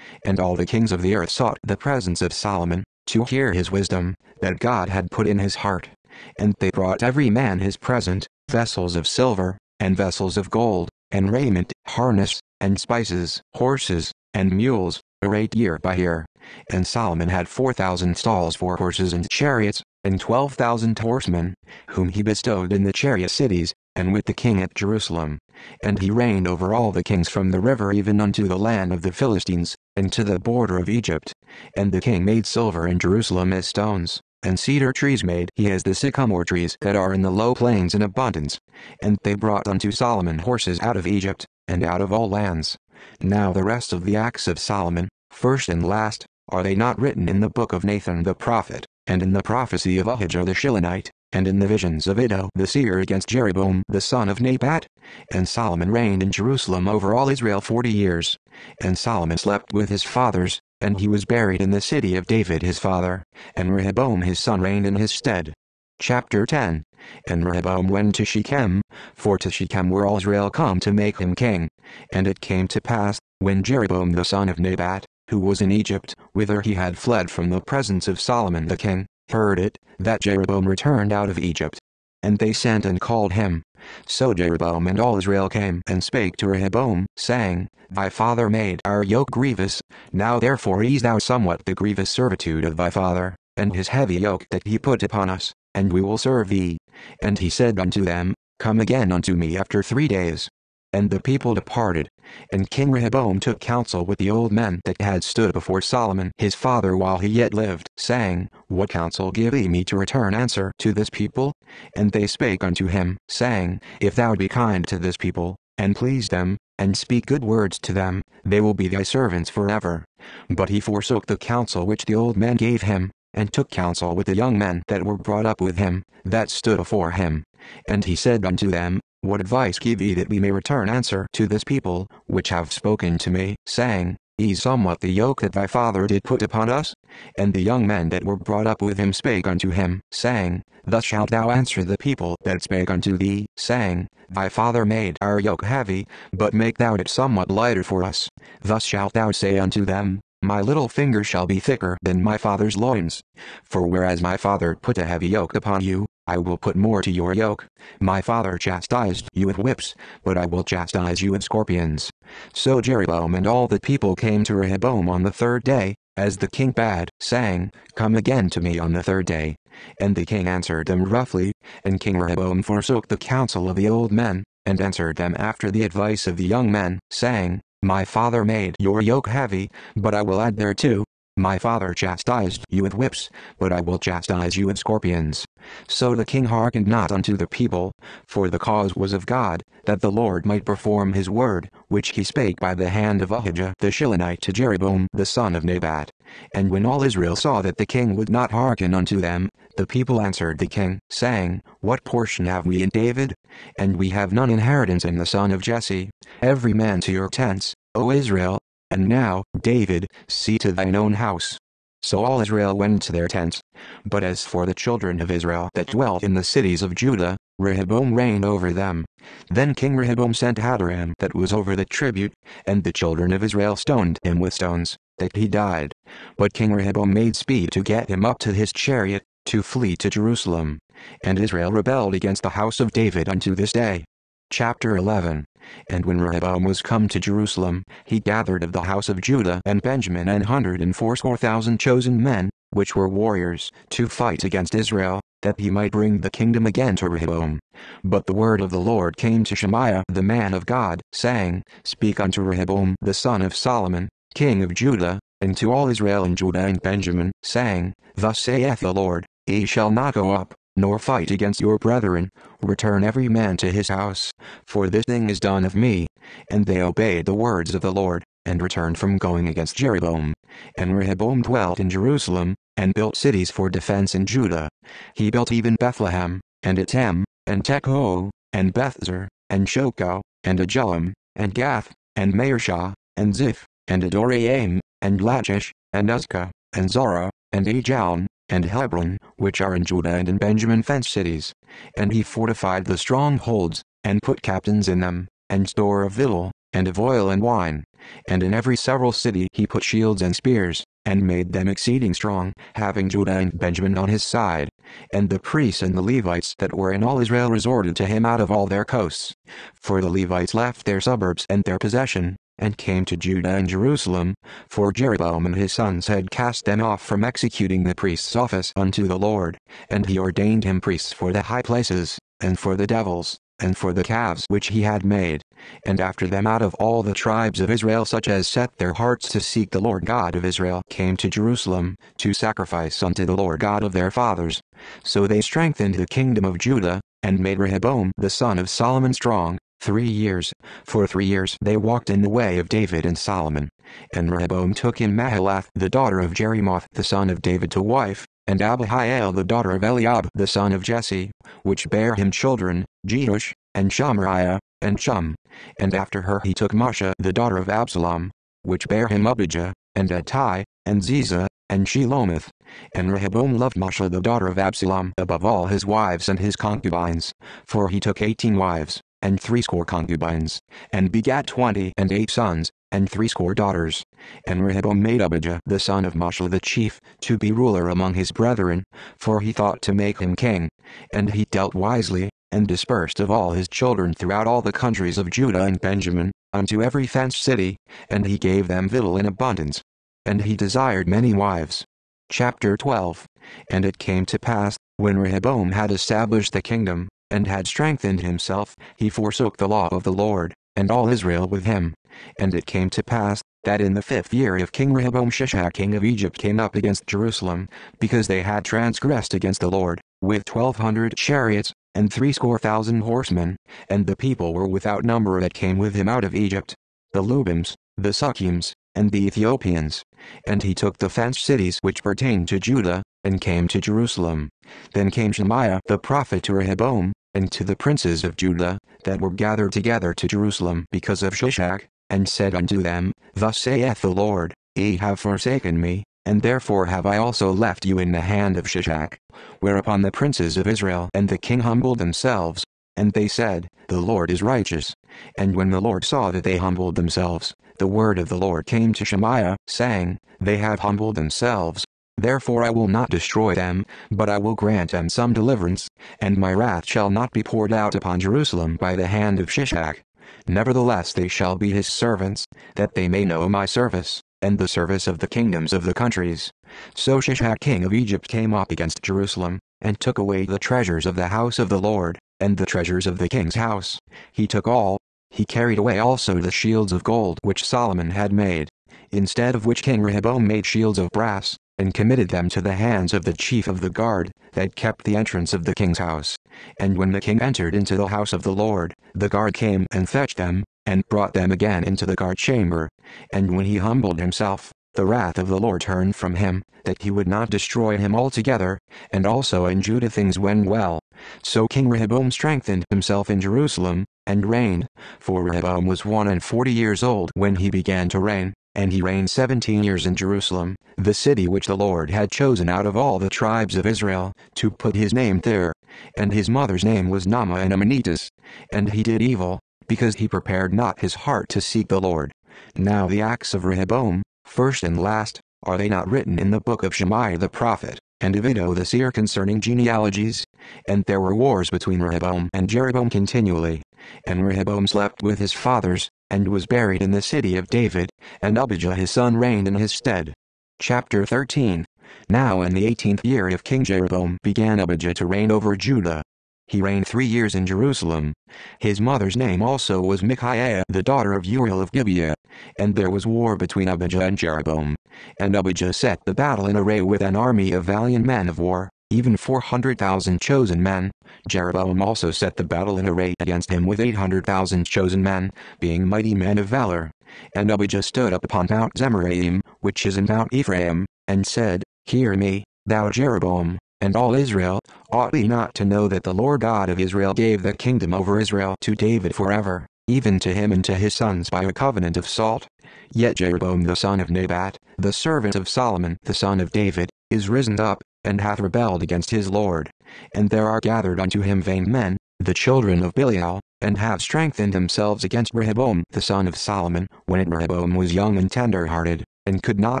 And all the kings of the earth sought the presence of Solomon, to hear his wisdom, that God had put in his heart. And they brought every man his present, vessels of silver, and vessels of gold, and raiment, harness, and spices, horses, and mules, arrayed year by year. And Solomon had four thousand stalls for horses and chariots, and twelve thousand horsemen, whom he bestowed in the chariot cities, and with the king at Jerusalem. And he reigned over all the kings from the river even unto the land of the Philistines, and to the border of Egypt. And the king made silver in Jerusalem as stones, and cedar trees made he has the sycamore trees that are in the low plains in abundance. And they brought unto Solomon horses out of Egypt, and out of all lands. Now the rest of the acts of Solomon, first and last, are they not written in the book of Nathan the prophet, and in the prophecy of Ahijah the Shilonite, and in the visions of Iddo the seer against Jeroboam the son of Nebat? And Solomon reigned in Jerusalem over all Israel forty years. And Solomon slept with his fathers, and he was buried in the city of David his father, and Rehoboam his son reigned in his stead. Chapter 10 And Rehoboam went to Shechem, for to Shechem were all Israel come to make him king. And it came to pass, when Jeroboam the son of Nebat, who was in Egypt, whither he had fled from the presence of Solomon the king, heard it, that Jeroboam returned out of Egypt. And they sent and called him. So Jeroboam and all Israel came and spake to Rehoboam, saying, Thy father made our yoke grievous, now therefore ease thou somewhat the grievous servitude of thy father, and his heavy yoke that he put upon us, and we will serve thee. And he said unto them, Come again unto me after three days. And the people departed. And King Rehoboam took counsel with the old men that had stood before Solomon his father while he yet lived, saying, What counsel give ye me to return answer to this people? And they spake unto him, saying, If thou be kind to this people, and please them, and speak good words to them, they will be thy servants forever. But he forsook the counsel which the old men gave him, and took counsel with the young men that were brought up with him, that stood afore him. And he said unto them, What advice give ye that we may return answer to this people, which have spoken to me, saying, Ease somewhat the yoke that thy father did put upon us? And the young men that were brought up with him spake unto him, saying, Thus shalt thou answer the people that spake unto thee, saying, Thy father made our yoke heavy, but make thou it somewhat lighter for us. Thus shalt thou say unto them, my little finger shall be thicker than my father's loins. For whereas my father put a heavy yoke upon you, I will put more to your yoke. My father chastised you with whips, but I will chastise you with scorpions. So Jeroboam and all the people came to Rehoboam on the third day, as the king bade, saying, Come again to me on the third day. And the king answered them roughly, and King Rehoboam forsook the counsel of the old men, and answered them after the advice of the young men, saying, my father made your yoke heavy, but I will add thereto. My father chastised you with whips, but I will chastise you with scorpions. So the king hearkened not unto the people, for the cause was of God, that the Lord might perform his word, which he spake by the hand of Ahijah the Shilonite to Jeroboam the son of Nebat. And when all Israel saw that the king would not hearken unto them, the people answered the king, saying, What portion have we in David? And we have none inheritance in the son of Jesse. Every man to your tents, O Israel. And now, David, see to thine own house. So all Israel went to their tents. But as for the children of Israel that dwelt in the cities of Judah, Rehoboam reigned over them. Then King Rehoboam sent Hadoram that was over the tribute, and the children of Israel stoned him with stones, that he died. But King Rehoboam made speed to get him up to his chariot, to flee to Jerusalem. And Israel rebelled against the house of David unto this day. Chapter 11 And when Rehoboam was come to Jerusalem, he gathered of the house of Judah and Benjamin an hundred and fourscore thousand chosen men, which were warriors, to fight against Israel, that he might bring the kingdom again to Rehoboam. But the word of the Lord came to Shemaiah the man of God, saying, Speak unto Rehoboam the son of Solomon, king of Judah, and to all Israel and Judah and Benjamin, saying, Thus saith the Lord, Ye shall not go up, nor fight against your brethren, return every man to his house, for this thing is done of me. And they obeyed the words of the Lord, and returned from going against Jeroboam. And Rehoboam dwelt in Jerusalem, and built cities for defense in Judah. He built even Bethlehem, and Etam, and Tekoa, and Bethzur, and Shoco, and Adullam, and Gath, and Mareshah, and Ziph, and Adoraim, and Lachish, and Azekah, and Zorah, and Aijalon, and Hebron, which are in Judah and in Benjamin fenced cities. And he fortified the strongholds, and put captains in them, and store of victual, and of oil and wine. And in every several city he put shields and spears, and made them exceeding strong, having Judah and Benjamin on his side. And the priests and the Levites that were in all Israel resorted to him out of all their coasts. For the Levites left their suburbs and their possession, and came to Judah and Jerusalem, for Jeroboam and his sons had cast them off from executing the priest's office unto the Lord, and he ordained him priests for the high places, and for the devils, and for the calves which he had made. And after them out of all the tribes of Israel such as set their hearts to seek the Lord God of Israel came to Jerusalem, to sacrifice unto the Lord God of their fathers. So they strengthened the kingdom of Judah, and made Rehoboam the son of Solomon strong, three years. For three years they walked in the way of David and Solomon. And Rehoboam took him Mahalath the daughter of Jerimoth the son of David to wife, and Abihail the daughter of Eliab the son of Jesse, which bare him children, Jeush, and Shamariah, and Shum. And after her he took Masha the daughter of Absalom, which bare him Abijah, and Attai, and Ziza, and Shelomith. And Rehoboam loved Masha the daughter of Absalom above all his wives and his concubines, for he took eighteen wives, and threescore concubines, and begat twenty and eight sons, and threescore daughters. And Rehoboam made Abijah the son of Masha the chief, to be ruler among his brethren, for he thought to make him king. And he dealt wisely, and dispersed of all his children throughout all the countries of Judah and Benjamin, unto every fenced city, and he gave them victual in abundance. And he desired many wives. Chapter 12 And it came to pass, when Rehoboam had established the kingdom, and had strengthened himself, he forsook the law of the Lord, and all Israel with him. And it came to pass, that in the fifth year of King Rehoboam Shishak king of Egypt came up against Jerusalem, because they had transgressed against the Lord, with twelve hundred chariots, and threescore thousand horsemen, and the people were without number that came with him out of Egypt, the Lubims, the Sukkims, and the Ethiopians. And he took the fenced cities which pertained to Judah, and came to Jerusalem. Then came Shemaiah the prophet to Rehoboam, and to the princes of Judah, that were gathered together to Jerusalem because of Shishak, and said unto them, Thus saith the Lord, Ye have forsaken me, and therefore have I also left you in the hand of Shishak. Whereupon the princes of Israel and the king humbled themselves, and they said, The Lord is righteous. And when the Lord saw that they humbled themselves, the word of the Lord came to Shemaiah, saying, They have humbled themselves, Therefore I will not destroy them, but I will grant them some deliverance, and my wrath shall not be poured out upon Jerusalem by the hand of Shishak. Nevertheless they shall be his servants, that they may know my service, and the service of the kingdoms of the countries. So Shishak king of Egypt came up against Jerusalem, and took away the treasures of the house of the Lord, and the treasures of the king's house. He took all. He carried away also the shields of gold which Solomon had made, instead of which King Rehoboam made shields of brass, and committed them to the hands of the chief of the guard, that kept the entrance of the king's house. And when the king entered into the house of the Lord, the guard came and fetched them, and brought them again into the guard chamber. And when he humbled himself, the wrath of the Lord turned from him, that he would not destroy him altogether, and also in Judah things went well. So King Rehoboam strengthened himself in Jerusalem, and reigned, for Rehoboam was one and forty years old when he began to reign, and he reigned seventeen years in Jerusalem, the city which the Lord had chosen out of all the tribes of Israel, to put his name there. And his mother's name was Naamah and Ammonitess. And he did evil, because he prepared not his heart to seek the Lord. Now the acts of Rehoboam, first and last, are they not written in the book of Shemaiah the prophet, and of Iddo the seer concerning genealogies? And there were wars between Rehoboam and Jeroboam continually. And Rehoboam slept with his fathers, and was buried in the city of David, and Abijah his son reigned in his stead. Chapter 13 Now in the eighteenth year of King Jeroboam began Abijah to reign over Judah. He reigned three years in Jerusalem. His mother's name also was Micaiah the daughter of Uriel of Gibeah. And there was war between Abijah and Jeroboam. And Abijah set the battle in array with an army of valiant men of war, even four hundred thousand chosen men. Jeroboam also set the battle in array against him with eight hundred thousand chosen men, being mighty men of valor. And Abijah stood up upon Mount Zemaraim, which is in Mount Ephraim, and said, Hear me, thou Jeroboam, and all Israel, ought we not to know that the Lord God of Israel gave the kingdom over Israel to David forever, even to him and to his sons by a covenant of salt? Yet Jeroboam the son of Nebat, the servant of Solomon the son of David, is risen up, and hath rebelled against his Lord. And there are gathered unto him vain men, the children of Belial, and have strengthened themselves against Rehoboam the son of Solomon, when Rehoboam was young and tender-hearted, and could not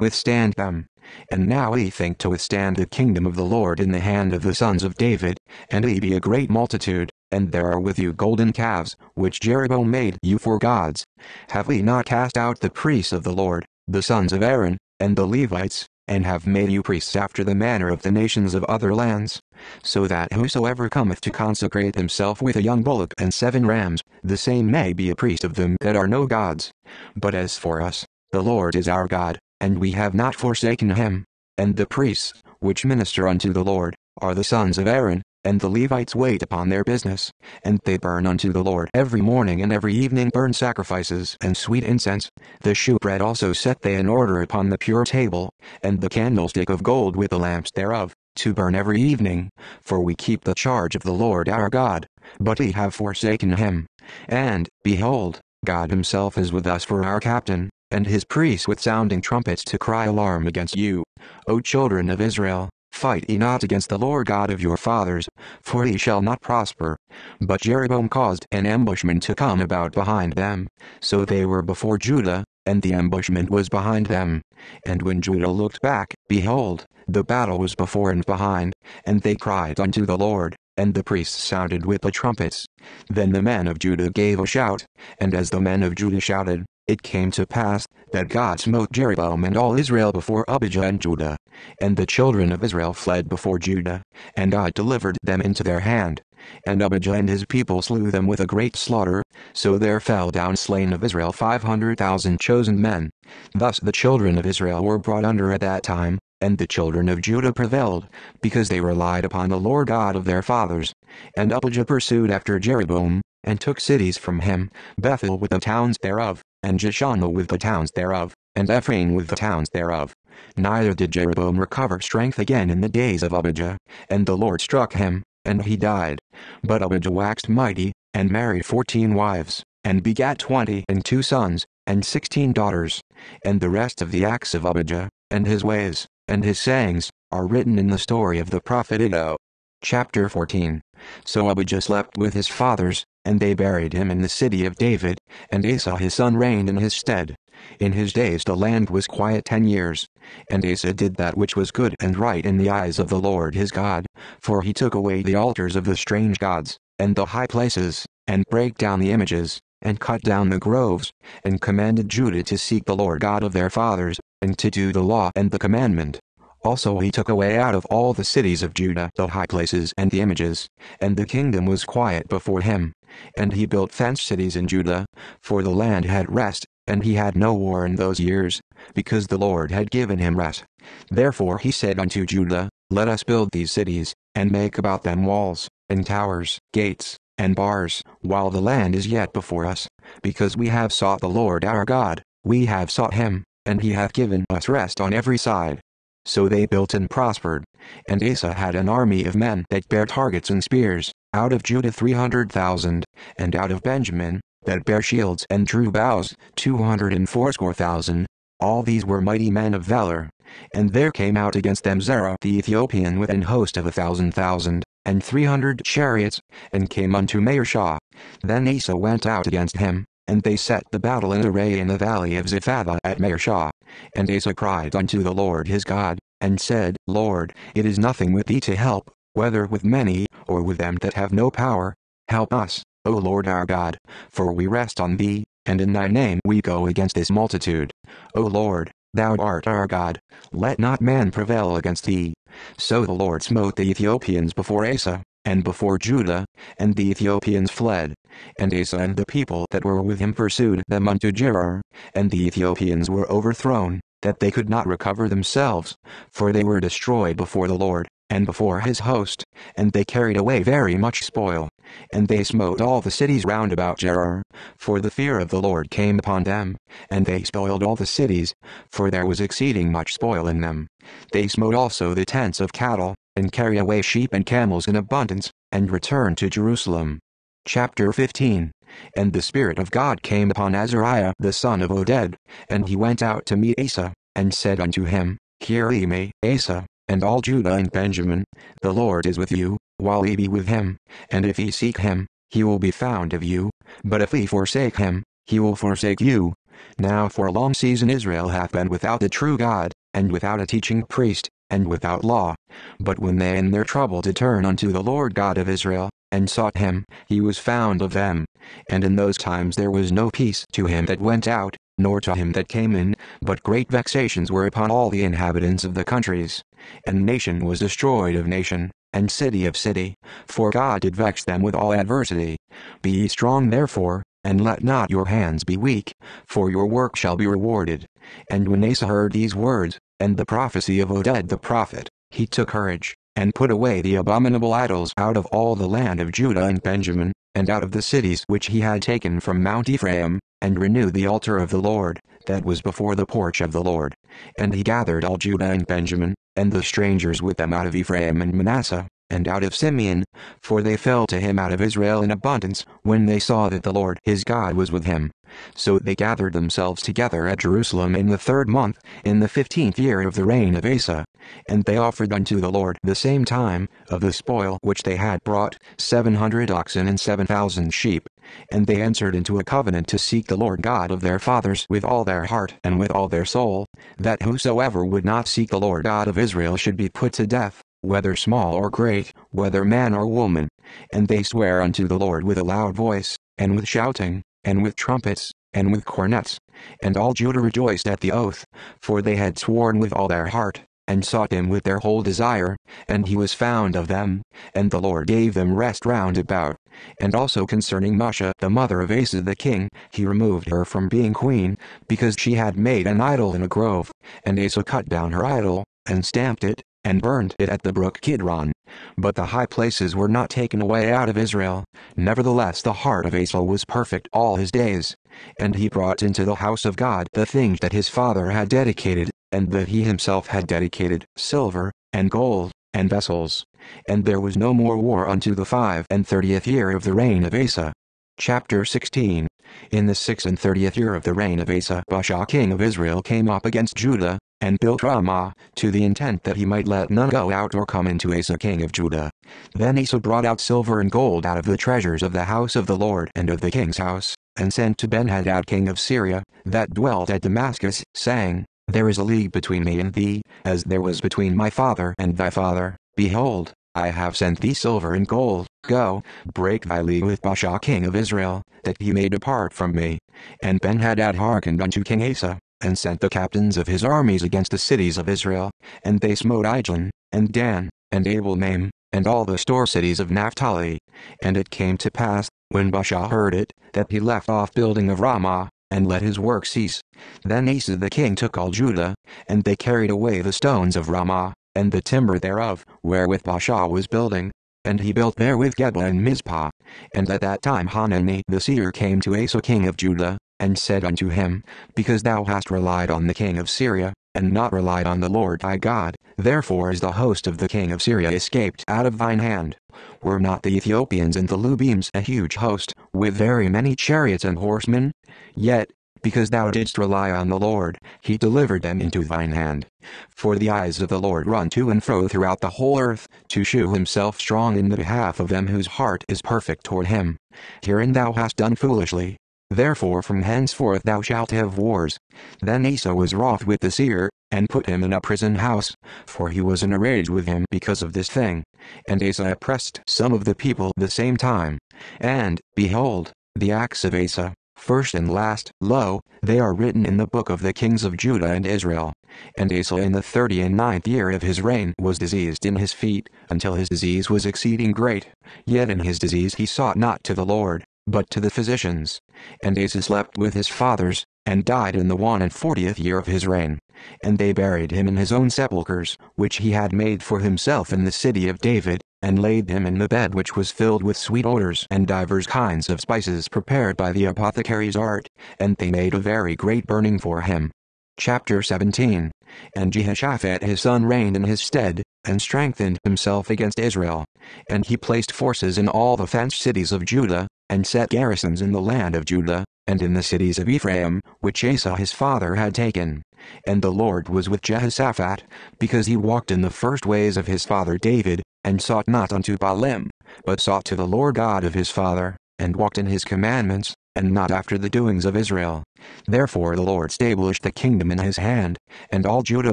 withstand them. And now ye think to withstand the kingdom of the Lord in the hand of the sons of David, and ye be a great multitude, and there are with you golden calves, which Jeroboam made you for gods. Have we not cast out the priests of the Lord, the sons of Aaron, and the Levites, and have made you priests after the manner of the nations of other lands? So that whosoever cometh to consecrate himself with a young bullock and seven rams, the same may be a priest of them that are no gods. But as for us, the Lord is our God, and we have not forsaken him. And the priests, which minister unto the Lord, are the sons of Aaron, and the Levites wait upon their business, and they burn unto the Lord every morning and every evening burn sacrifices and sweet incense. The shewbread also set they in order upon the pure table, and the candlestick of gold with the lamps thereof, to burn every evening, for we keep the charge of the Lord our God, but we have forsaken him. And, behold, God himself is with us for our captain, and his priests with sounding trumpets to cry alarm against you, O children of Israel. Fight ye not against the Lord God of your fathers, for ye shall not prosper. But Jeroboam caused an ambushment to come about behind them, so they were before Judah, and the ambushment was behind them. And when Judah looked back, behold, the battle was before and behind, and they cried unto the Lord, and the priests sounded with the trumpets. Then the men of Judah gave a shout, and as the men of Judah shouted, it came to pass, that God smote Jeroboam and all Israel before Abijah and Judah. And the children of Israel fled before Judah, and God delivered them into their hand. And Abijah and his people slew them with a great slaughter, so there fell down slain of Israel five hundred thousand chosen men. Thus the children of Israel were brought under at that time, and the children of Judah prevailed, because they relied upon the Lord God of their fathers. And Abijah pursued after Jeroboam, and took cities from him, Bethel with the towns thereof, and Jeshanah with the towns thereof, and Ephraim with the towns thereof. Neither did Jeroboam recover strength again in the days of Abijah, and the Lord struck him, and he died. But Abijah waxed mighty, and married fourteen wives, and begat twenty and two sons, and sixteen daughters. And the rest of the acts of Abijah, and his ways, and his sayings, are written in the story of the prophet Iddo. Chapter 14 So Abijah slept with his fathers, and they buried him in the city of David, and Asa his son reigned in his stead. In his days the land was quiet ten years. And Asa did that which was good and right in the eyes of the Lord his God, for he took away the altars of the strange gods, and the high places, and brake down the images, and cut down the groves, and commanded Judah to seek the Lord God of their fathers, and to do the law and the commandment. Also he took away out of all the cities of Judah the high places and the images, and the kingdom was quiet before him. And he built fenced cities in Judah, for the land had rest, and he had no war in those years, because the Lord had given him rest. Therefore he said unto Judah, Let us build these cities, and make about them walls, and towers, gates, and bars, while the land is yet before us, because we have sought the Lord our God, we have sought him, and he hath given us rest on every side. So they built and prospered. And Asa had an army of men that bare targets and spears, out of Judah three hundred thousand, and out of Benjamin, that bare shields and drew bows, two hundred and fourscore thousand. All these were mighty men of valor. And there came out against them Zerah the Ethiopian with an host of a thousand thousand, and three hundred chariots, and came unto Mareshah. Then Asa went out against him, and they set the battle in array in the valley of Zephathah at Mareshah. And Asa cried unto the Lord his God, and said, Lord, it is nothing with thee to help, whether with many, or with them that have no power. Help us, O Lord our God, for we rest on thee, and in thy name we go against this multitude. O Lord, thou art our God, let not man prevail against thee. So the Lord smote the Ethiopians before Asa, and before Judah, and the Ethiopians fled. And Asa and the people that were with him pursued them unto Gerar, and the Ethiopians were overthrown, that they could not recover themselves, for they were destroyed before the Lord, and before his host, and they carried away very much spoil. And they smote all the cities round about Gerar, for the fear of the Lord came upon them, and they spoiled all the cities, for there was exceeding much spoil in them. They smote also the tents of cattle, and carried away sheep and camels in abundance, and returned to Jerusalem. Chapter 15 And the Spirit of God came upon Azariah the son of Oded, and he went out to meet Asa, and said unto him, Hear ye me, Asa, and all Judah and Benjamin, the Lord is with you, while ye be with him, and if ye seek him, he will be found of you, but if ye forsake him, he will forsake you. Now for a long season Israel hath been without the true God, and without a teaching priest, and without law. But when they in their trouble did turn unto the Lord God of Israel, and sought him, he was found of them. And in those times there was no peace to him that went out, nor to him that came in, but great vexations were upon all the inhabitants of the countries. And nation was destroyed of nation, and city of city, for God did vex them with all adversity. Be ye strong therefore, and let not your hands be weak, for your work shall be rewarded. And when Asa heard these words, and the prophecy of Oded the prophet, he took courage, and put away the abominable idols out of all the land of Judah and Benjamin, and out of the cities which he had taken from Mount Ephraim, and renewed the altar of the Lord, that was before the porch of the Lord. And he gathered all Judah and Benjamin, and the strangers with them out of Ephraim and Manasseh, and out of Simeon, for they fell to him out of Israel in abundance, when they saw that the Lord his God was with him. So they gathered themselves together at Jerusalem in the third month, in the fifteenth year of the reign of Asa. And they offered unto the Lord the same time, of the spoil which they had brought, seven hundred oxen and seven thousand sheep. And they entered into a covenant to seek the Lord God of their fathers with all their heart and with all their soul, that whosoever would not seek the Lord God of Israel should be put to death, whether small or great, whether man or woman. And they swear unto the Lord with a loud voice, and with shouting, and with trumpets, and with cornets. And all Judah rejoiced at the oath, for they had sworn with all their heart, and sought him with their whole desire, and he was found of them, and the Lord gave them rest round about. And also concerning Masha the mother of Asa the king, he removed her from being queen, because she had made an idol in a grove, and Asa cut down her idol, and stamped it, and burned it at the brook Kidron. But the high places were not taken away out of Israel. Nevertheless the heart of Asa was perfect all his days. And he brought into the house of God the things that his father had dedicated, and that he himself had dedicated, silver, and gold, and vessels. And there was no more war unto the five and thirtieth year of the reign of Asa. Chapter 16 In the six and thirtieth year of the reign of Asa, Baasha king of Israel came up against Judah, and built Ramah, to the intent that he might let none go out or come into Asa king of Judah. Then Asa brought out silver and gold out of the treasures of the house of the Lord and of the king's house, and sent to Benhadad king of Syria, that dwelt at Damascus, saying, There is a league between me and thee, as there was between my father and thy father. Behold, I have sent thee silver and gold. Go, break thy league with Baasha king of Israel, that he may depart from me. And Benhadad hearkened unto King Asa, and sent the captains of his armies against the cities of Israel, and they smote Aijalon, and Dan, and Abel Maim, and all the store cities of Naphtali. And it came to pass, when Baasha heard it, that he left off building of Ramah, and let his work cease. Then Asa the king took all Judah, and they carried away the stones of Ramah, and the timber thereof, wherewith Baasha was building. And he built therewith Geba and Mizpah. And at that time Hanani the seer came to Asa king of Judah, and said unto him, Because thou hast relied on the king of Syria, and not relied on the Lord thy God, therefore is the host of the king of Syria escaped out of thine hand. Were not the Ethiopians and the Lubims a huge host, with very many chariots and horsemen? Yet, because thou didst rely on the Lord, he delivered them into thine hand. For the eyes of the Lord run to and fro throughout the whole earth, to shew himself strong in the behalf of them whose heart is perfect toward him. Herein thou hast done foolishly, Therefore from henceforth thou shalt have wars. Then Asa was wroth with the seer, and put him in a prison house, for he was in a rage with him because of this thing. And Asa oppressed some of the people the same time. And, behold, the acts of Asa, first and last, lo, they are written in the book of the kings of Judah and Israel. And Asa in the thirty and ninth year of his reign was diseased in his feet, until his disease was exceeding great. Yet in his disease he sought not to the Lord, but to the physicians. And Asa slept with his fathers, and died in the one and fortieth year of his reign. And they buried him in his own sepulchres, which he had made for himself in the city of David, and laid him in the bed which was filled with sweet odors and divers kinds of spices prepared by the apothecary's art, and they made a very great burning for him. Chapter 17 And Jehoshaphat his son reigned in his stead, and strengthened himself against Israel. And he placed forces in all the fenced cities of Judah, and set garrisons in the land of Judah, and in the cities of Ephraim, which Asa his father had taken. And the Lord was with Jehoshaphat, because he walked in the first ways of his father David, and sought not unto Baalim, but sought to the Lord God of his father, and walked in his commandments, and not after the doings of Israel. Therefore the Lord stablished the kingdom in his hand, and all Judah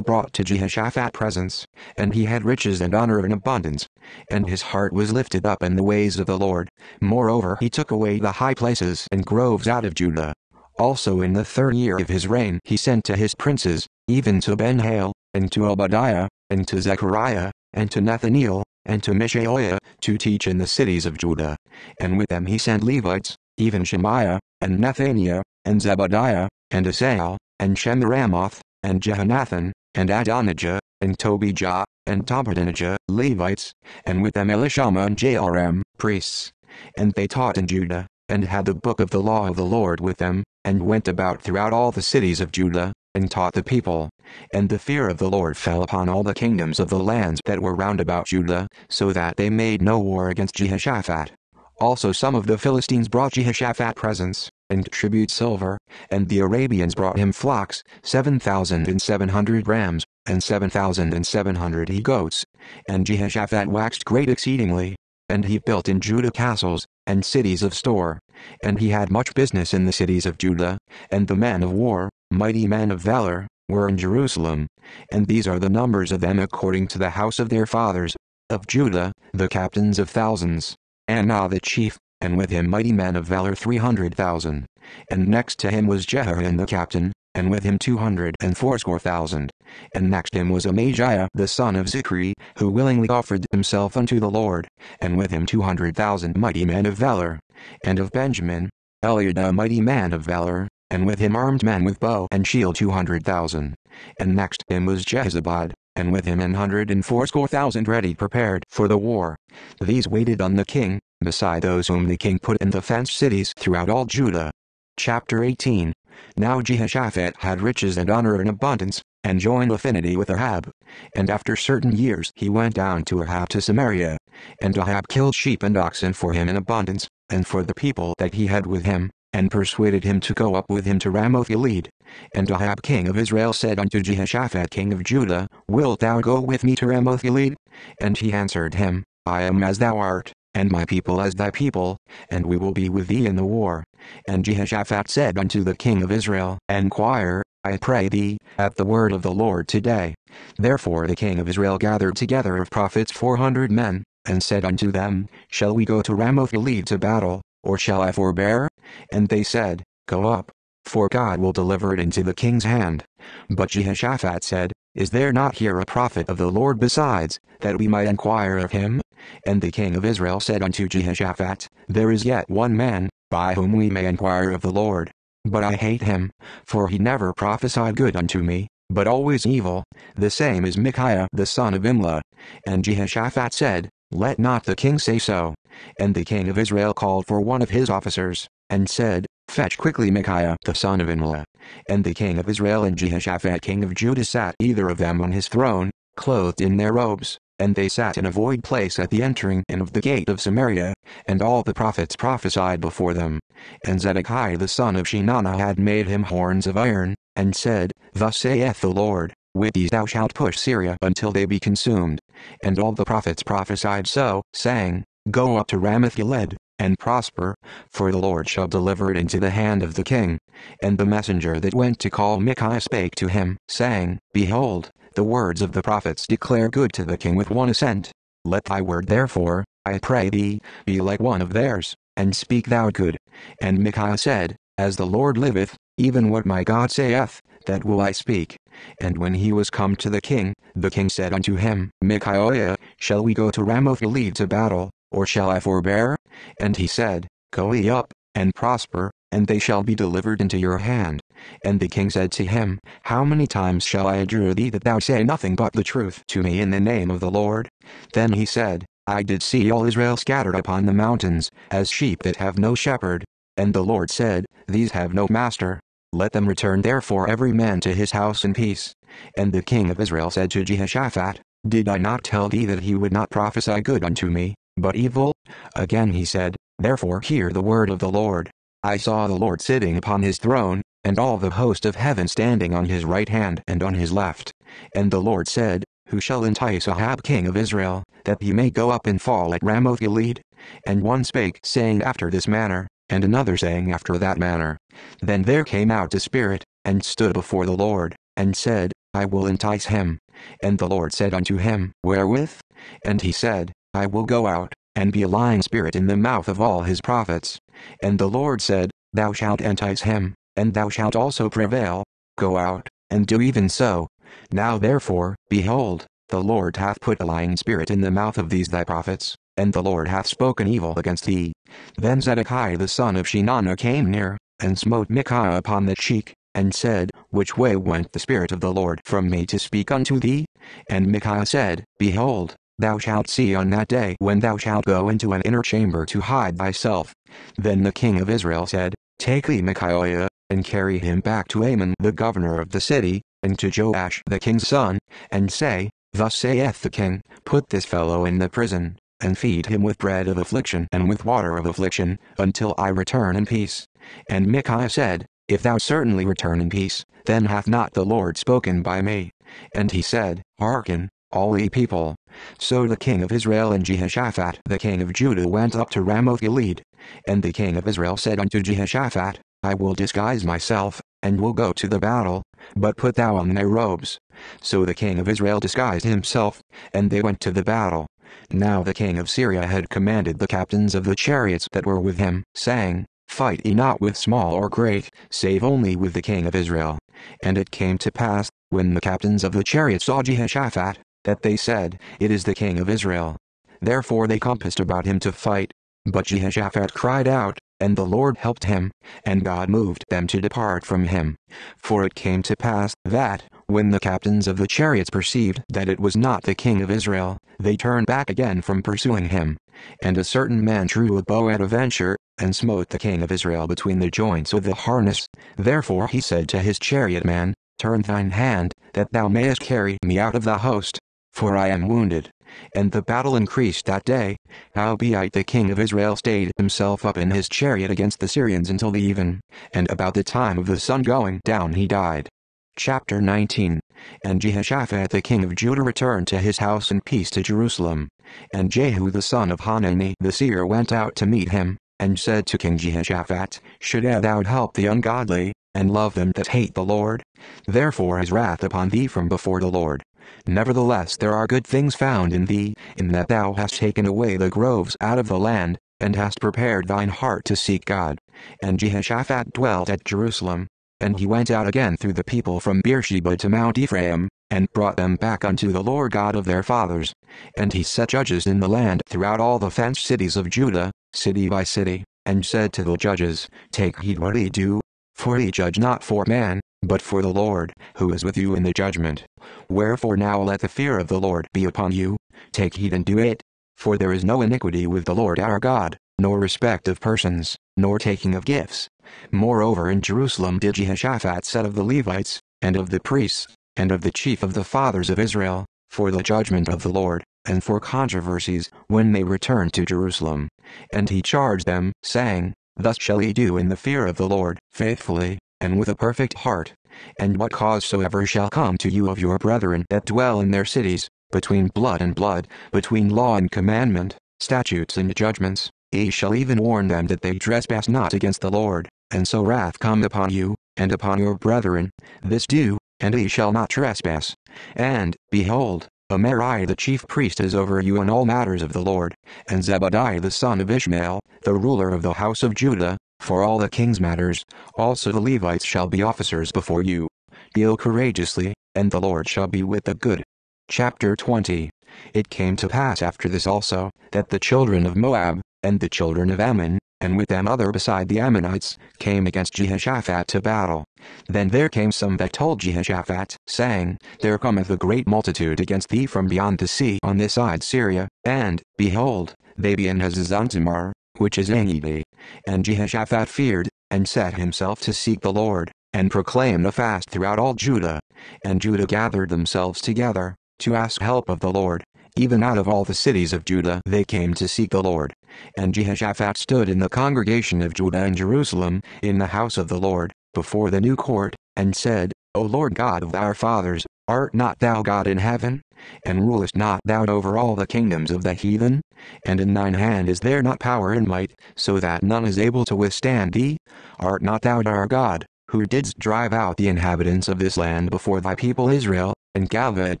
brought to Jehoshaphat presents, and he had riches and honor in abundance, and his heart was lifted up in the ways of the Lord. Moreover he took away the high places and groves out of Judah. Also in the third year of his reign he sent to his princes, even to Benhail, and to Obadiah, and to Zechariah, and to Nathaniel, and to Mishael, to teach in the cities of Judah. And with them he sent Levites, even Shemaiah, and Nethaniah, and Zebadiah, and Asahel, and Shemiramoth, and Jehonathan, and Adonijah, and Tobijah, and Tobadonijah, Levites, and with them Elishama and Jehoram, priests. And they taught in Judah, and had the book of the law of the Lord with them, and went about throughout all the cities of Judah, and taught the people. And the fear of the Lord fell upon all the kingdoms of the lands that were round about Judah, so that they made no war against Jehoshaphat. Also some of the Philistines brought Jehoshaphat presents, and tribute silver, and the Arabians brought him flocks, seven thousand and seven hundred rams, and seven thousand and seven hundred he goats. And Jehoshaphat waxed great exceedingly, and he built in Judah castles, and cities of store. And he had much business in the cities of Judah, and the men of war, mighty men of valor, were in Jerusalem. And these are the numbers of them according to the house of their fathers, of Judah, the captains of thousands, Anah the chief, and with him mighty men of valor three hundred thousand. And next to him was Jehoram the captain, and with him two hundred and fourscore thousand. And next him was Amasiah the son of Zichri, who willingly offered himself unto the Lord, and with him two hundred thousand mighty men of valor. And of Benjamin, Eliud a mighty man of valor, and with him armed men with bow and shield two hundred thousand. And next him was Jehozabad, and with him an hundred and fourscore thousand ready prepared for the war. These waited on the king, beside those whom the king put in the fenced cities throughout all Judah. Chapter 18 Now Jehoshaphat had riches and honor in abundance, and joined affinity with Ahab. And after certain years he went down to Ahab to Samaria. And Ahab killed sheep and oxen for him in abundance, and for the people that he had with him, and persuaded him to go up with him to Ramoth Gilead. And Ahab king of Israel said unto Jehoshaphat king of Judah, Wilt thou go with me to Ramoth Gilead? And he answered him, I am as thou art, and my people as thy people, and we will be with thee in the war. And Jehoshaphat said unto the king of Israel, Enquire, I pray thee, at the word of the Lord today. Therefore the king of Israel gathered together of prophets four hundred men, and said unto them, Shall we go to Ramoth Gilead to battle, or shall I forbear? And they said, Go up, for God will deliver it into the king's hand. But Jehoshaphat said, Is there not here a prophet of the Lord besides, that we might inquire of him? And the king of Israel said unto Jehoshaphat, There is yet one man, by whom we may inquire of the Lord. But I hate him, for he never prophesied good unto me, but always evil. The same is Micaiah the son of Imlah. And Jehoshaphat said, Let not the king say so. And the king of Israel called for one of his officers, and said, Fetch quickly Micaiah the son of Imlah. And the king of Israel and Jehoshaphat king of Judah sat either of them on his throne, clothed in their robes, and they sat in a void place at the entering in of the gate of Samaria, and all the prophets prophesied before them. And Zedekiah the son of Chenaanah had made him horns of iron, and said, Thus saith the Lord, With these thou shalt push Syria until they be consumed. And all the prophets prophesied so, saying, Go up to Ramoth Gilead, and prosper, for the Lord shall deliver it into the hand of the king. And the messenger that went to call Micaiah spake to him, saying, Behold, the words of the prophets declare good to the king with one assent. Let thy word therefore, I pray thee, be like one of theirs, and speak thou good. And Micaiah said, As the Lord liveth, even what my God saith, that will I speak. And when he was come to the king, the king said unto him, Micaiah, shall we go to Ramoth Gilead to battle? Or shall I forbear? And he said, Go ye up, and prosper, and they shall be delivered into your hand. And the king said to him, How many times shall I adjure thee that thou say nothing but the truth to me in the name of the Lord? Then he said, I did see all Israel scattered upon the mountains, as sheep that have no shepherd. And the Lord said, These have no master. Let them return therefore every man to his house in peace. And the king of Israel said to Jehoshaphat, Did I not tell thee that he would not prophesy good unto me? But evil? Again he said, Therefore hear the word of the Lord. I saw the Lord sitting upon his throne, and all the host of heaven standing on his right hand and on his left. And the Lord said, Who shall entice Ahab king of Israel, that he may go up and fall at Ramoth Gilead? And one spake, saying after this manner, and another saying after that manner. Then there came out a spirit, and stood before the Lord, and said, I will entice him. And the Lord said unto him, Wherewith? And he said, I will go out, and be a lying spirit in the mouth of all his prophets. And the Lord said, Thou shalt entice him, and thou shalt also prevail. Go out, and do even so. Now therefore, behold, the Lord hath put a lying spirit in the mouth of these thy prophets, and the Lord hath spoken evil against thee. Then Zedekiah the son of Chenaanah came near, and smote Micaiah upon the cheek, and said, Which way went the Spirit of the Lord from me to speak unto thee? And Micaiah said, Behold, thou shalt see on that day when thou shalt go into an inner chamber to hide thyself. Then the king of Israel said, Take thee Micaiah, and carry him back to Amon the governor of the city, and to Joash the king's son, and say, Thus saith the king, Put this fellow in the prison, and feed him with bread of affliction and with water of affliction, until I return in peace. And Micaiah said, If thou certainly return in peace, then hath not the Lord spoken by me. And he said, Hearken, all ye people. So the king of Israel and Jehoshaphat the king of Judah went up to Ramoth Gilead. And the king of Israel said unto Jehoshaphat, I will disguise myself, and will go to the battle, but put thou on thy robes. So the king of Israel disguised himself, and they went to the battle. Now the king of Syria had commanded the captains of the chariots that were with him, saying, Fight ye not with small or great, save only with the king of Israel. And it came to pass, when the captains of the chariots saw Jehoshaphat, that they said, It is the king of Israel. Therefore they compassed about him to fight. But Jehoshaphat cried out, and the Lord helped him, and God moved them to depart from him. For it came to pass, that, when the captains of the chariots perceived that it was not the king of Israel, they turned back again from pursuing him. And a certain man drew a bow at a venture, and smote the king of Israel between the joints of the harness. Therefore he said to his chariot man, Turn thine hand, that thou mayest carry me out of the host, for I am wounded. And the battle increased that day. Howbeit the king of Israel stayed himself up in his chariot against the Syrians until the even, and about the time of the sun going down he died. Chapter 19 And Jehoshaphat the king of Judah returned to his house in peace to Jerusalem. And Jehu the son of Hanani the seer went out to meet him, and said to King Jehoshaphat, Should thou help the ungodly, and love them that hate the Lord? Therefore is wrath upon thee from before the Lord. Nevertheless there are good things found in thee, in that thou hast taken away the groves out of the land, and hast prepared thine heart to seek God. And Jehoshaphat dwelt at Jerusalem, and he went out again through the people from Beersheba to Mount Ephraim, and brought them back unto the Lord God of their fathers. And he set judges in the land throughout all the fenced cities of Judah, city by city, and said to the judges, Take heed what ye do, for ye judge not for man, but for the Lord, who is with you in the judgment. Wherefore now let the fear of the Lord be upon you, take heed and do it. For there is no iniquity with the Lord our God, nor respect of persons, nor taking of gifts. Moreover in Jerusalem did Jehoshaphat set of the Levites, and of the priests, and of the chief of the fathers of Israel, for the judgment of the Lord, and for controversies, when they returned to Jerusalem. And he charged them, saying, Thus shall ye do in the fear of the Lord, faithfully, and with a perfect heart. And what cause soever shall come to you of your brethren that dwell in their cities, between blood and blood, between law and commandment, statutes and judgments, ye shall even warn them that they trespass not against the Lord, and so wrath come upon you, and upon your brethren, this do, and ye shall not trespass. And, behold, Amariah the chief priest is over you in all matters of the Lord, and Zebadiah the son of Ishmael, the ruler of the house of Judah, for all the king's matters, also the Levites shall be officers before you. Deal courageously, and the Lord shall be with the good. Chapter 20 It came to pass after this also, that the children of Moab, and the children of Ammon, and with them other beside the Ammonites, came against Jehoshaphat to battle. Then there came some that told Jehoshaphat, saying, There cometh a great multitude against thee from beyond the sea on this side Syria, and, behold, they be in Hazazontamar, which is Engedi. And Jehoshaphat feared, and set himself to seek the Lord, and proclaimed a fast throughout all Judah. And Judah gathered themselves together, to ask help of the Lord, even out of all the cities of Judah they came to seek the Lord. And Jehoshaphat stood in the congregation of Judah and Jerusalem, in the house of the Lord, before the new court, and said, O Lord God of our fathers, art not thou God in heaven? And rulest not thou over all the kingdoms of the heathen? And in thine hand is there not power and might, so that none is able to withstand thee? Art not thou our God, who didst drive out the inhabitants of this land before thy people Israel, and gather it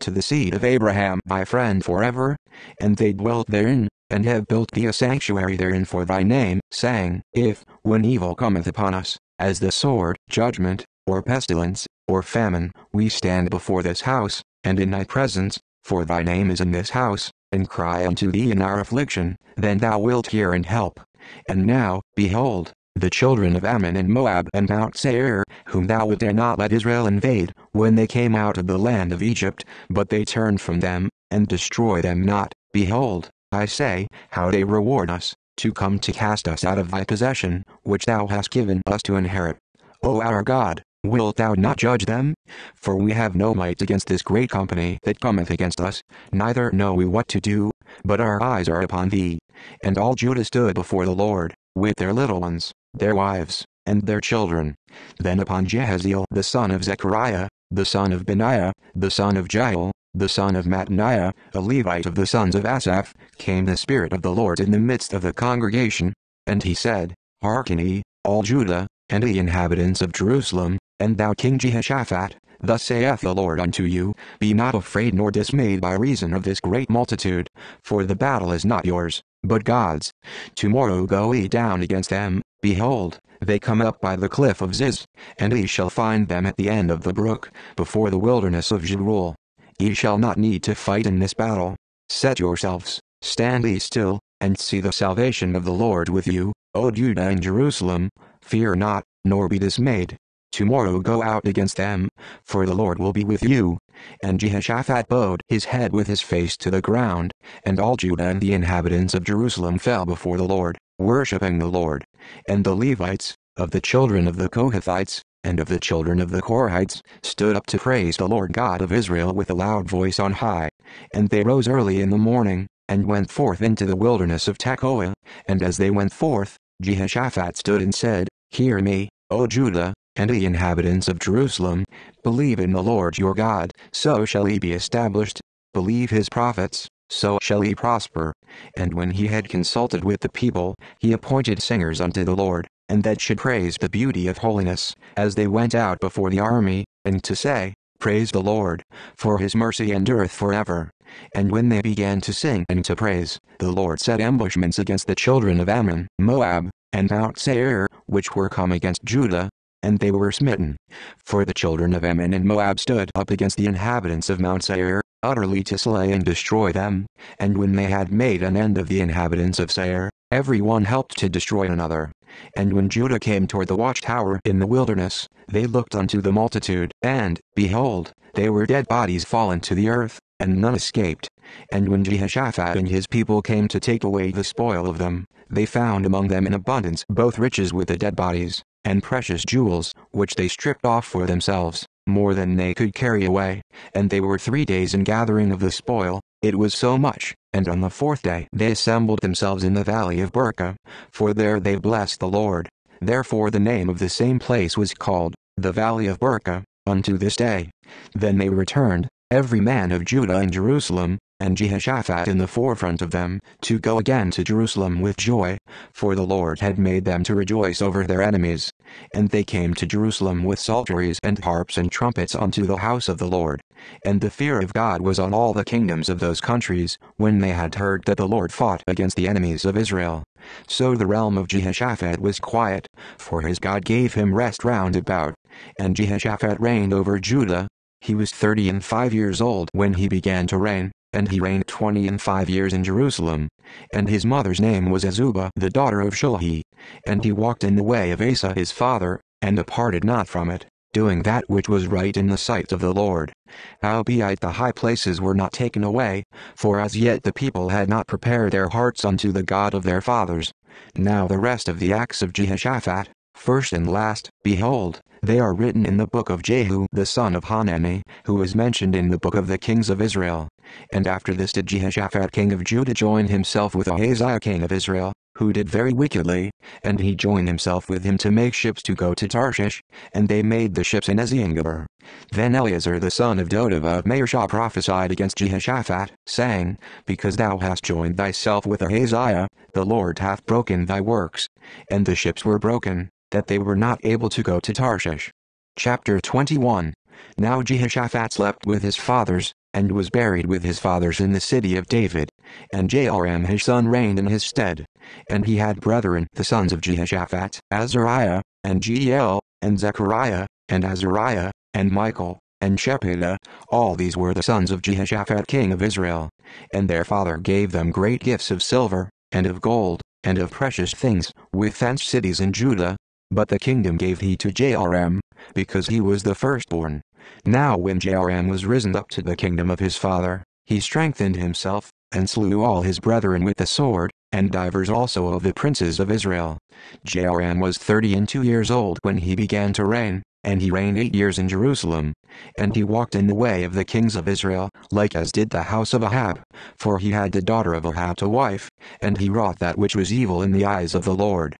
to the seed of Abraham thy friend forever? And they dwelt therein, and have built thee a sanctuary therein for thy name, saying, If, when evil cometh upon us, as the sword, judgment, or pestilence, or famine, we stand before this house, and in thy presence, for thy name is in this house, and cry unto thee in our affliction, then thou wilt hear and help. And now, behold, the children of Ammon and Moab and Mount Seir, whom thou dare not let Israel invade, when they came out of the land of Egypt, but they turned from them, and destroy them not, behold, I say, how they reward us, to come to cast us out of thy possession, which thou hast given us to inherit. O our God, wilt thou not judge them? For we have no might against this great company that cometh against us, neither know we what to do, but our eyes are upon thee. And all Judah stood before the Lord, with their little ones, their wives, and their children. Then upon Jehaziel the son of Zechariah, the son of Benaiah, the son of Jael, the son of Mattaniah, a Levite of the sons of Asaph, came the Spirit of the Lord in the midst of the congregation, and he said, Hearken ye, all Judah, and the inhabitants of Jerusalem, and thou King Jehoshaphat, thus saith the Lord unto you, Be not afraid nor dismayed by reason of this great multitude, for the battle is not yours, but God's. Tomorrow go ye down against them, behold, they come up by the cliff of Ziz, and ye shall find them at the end of the brook, before the wilderness of Jeruel. Ye shall not need to fight in this battle. Set yourselves, stand ye still, and see the salvation of the Lord with you, O Judah and Jerusalem, fear not, nor be dismayed. Tomorrow go out against them, for the Lord will be with you. And Jehoshaphat bowed his head with his face to the ground, and all Judah and the inhabitants of Jerusalem fell before the Lord, worshipping the Lord. And the Levites, of the children of the Kohathites, and of the children of the Korahites, stood up to praise the Lord God of Israel with a loud voice on high. And they rose early in the morning, and went forth into the wilderness of Tekoa. And as they went forth, Jehoshaphat stood and said, Hear me, O Judah, and the inhabitants of Jerusalem, believe in the Lord your God, so shall he be established, believe his prophets, so shall he prosper. And when he had consulted with the people, he appointed singers unto the Lord, and that should praise the beauty of holiness, as they went out before the army, and to say, Praise the Lord, for his mercy endureth forever. And when they began to sing and to praise, the Lord set ambushments against the children of Ammon, Moab, and Mount Seir, which were come against Judah, and they were smitten. For the children of Ammon and Moab stood up against the inhabitants of Mount Seir, utterly to slay and destroy them. And when they had made an end of the inhabitants of Seir, every one helped to destroy another. And when Judah came toward the watchtower in the wilderness, they looked unto the multitude, and, behold, they were dead bodies fallen to the earth, and none escaped. And when Jehoshaphat and his people came to take away the spoil of them, they found among them in abundance both riches with the dead bodies, and precious jewels, which they stripped off for themselves, more than they could carry away. And they were three days in gathering of the spoil, it was so much, and on the fourth day they assembled themselves in the valley of Berachah, for there they blessed the Lord. Therefore the name of the same place was called, the valley of Berachah, unto this day. Then they returned, every man of Judah and Jerusalem, and Jehoshaphat in the forefront of them, to go again to Jerusalem with joy, for the Lord had made them to rejoice over their enemies. And they came to Jerusalem with psalteries and harps and trumpets unto the house of the Lord. And the fear of God was on all the kingdoms of those countries, when they had heard that the Lord fought against the enemies of Israel. So the realm of Jehoshaphat was quiet, for his God gave him rest round about. And Jehoshaphat reigned over Judah. He was thirty and five years old when he began to reign and he reigned twenty and five years in Jerusalem. And his mother's name was Azubah the daughter of Shilhi. And he walked in the way of Asa his father, and departed not from it, doing that which was right in the sight of the Lord. Howbeit the high places were not taken away, for as yet the people had not prepared their hearts unto the God of their fathers. Now the rest of the acts of Jehoshaphat, first and last, behold, they are written in the book of Jehu the son of Hanani, who is mentioned in the book of the kings of Israel. And after this did Jehoshaphat king of Judah join himself with Ahaziah king of Israel, who did very wickedly, and he joined himself with him to make ships to go to Tarshish, and they made the ships in Eziongeber. Then Eliezer the son of Dodavah of Mareshah prophesied against Jehoshaphat, saying, Because thou hast joined thyself with Ahaziah, the Lord hath broken thy works. And the ships were broken, that they were not able to go to Tarshish. Chapter 21 Now Jehoshaphat slept with his fathers, and was buried with his fathers in the city of David. And Jehoram his son reigned in his stead. And he had brethren the sons of Jehoshaphat, Azariah, and Jeiel, and Zechariah, and Azariah, and Michael, and Shephiah, all these were the sons of Jehoshaphat king of Israel. And their father gave them great gifts of silver, and of gold, and of precious things, with fenced cities in Judah. But the kingdom gave he to Jehoram, because he was the firstborn. Now when Jehoram was risen up to the kingdom of his father, he strengthened himself, and slew all his brethren with the sword, and divers also of the princes of Israel. Jehoram was thirty and two years old when he began to reign, and he reigned eight years in Jerusalem. And he walked in the way of the kings of Israel, like as did the house of Ahab, for he had the daughter of Ahab to wife, and he wrought that which was evil in the eyes of the Lord.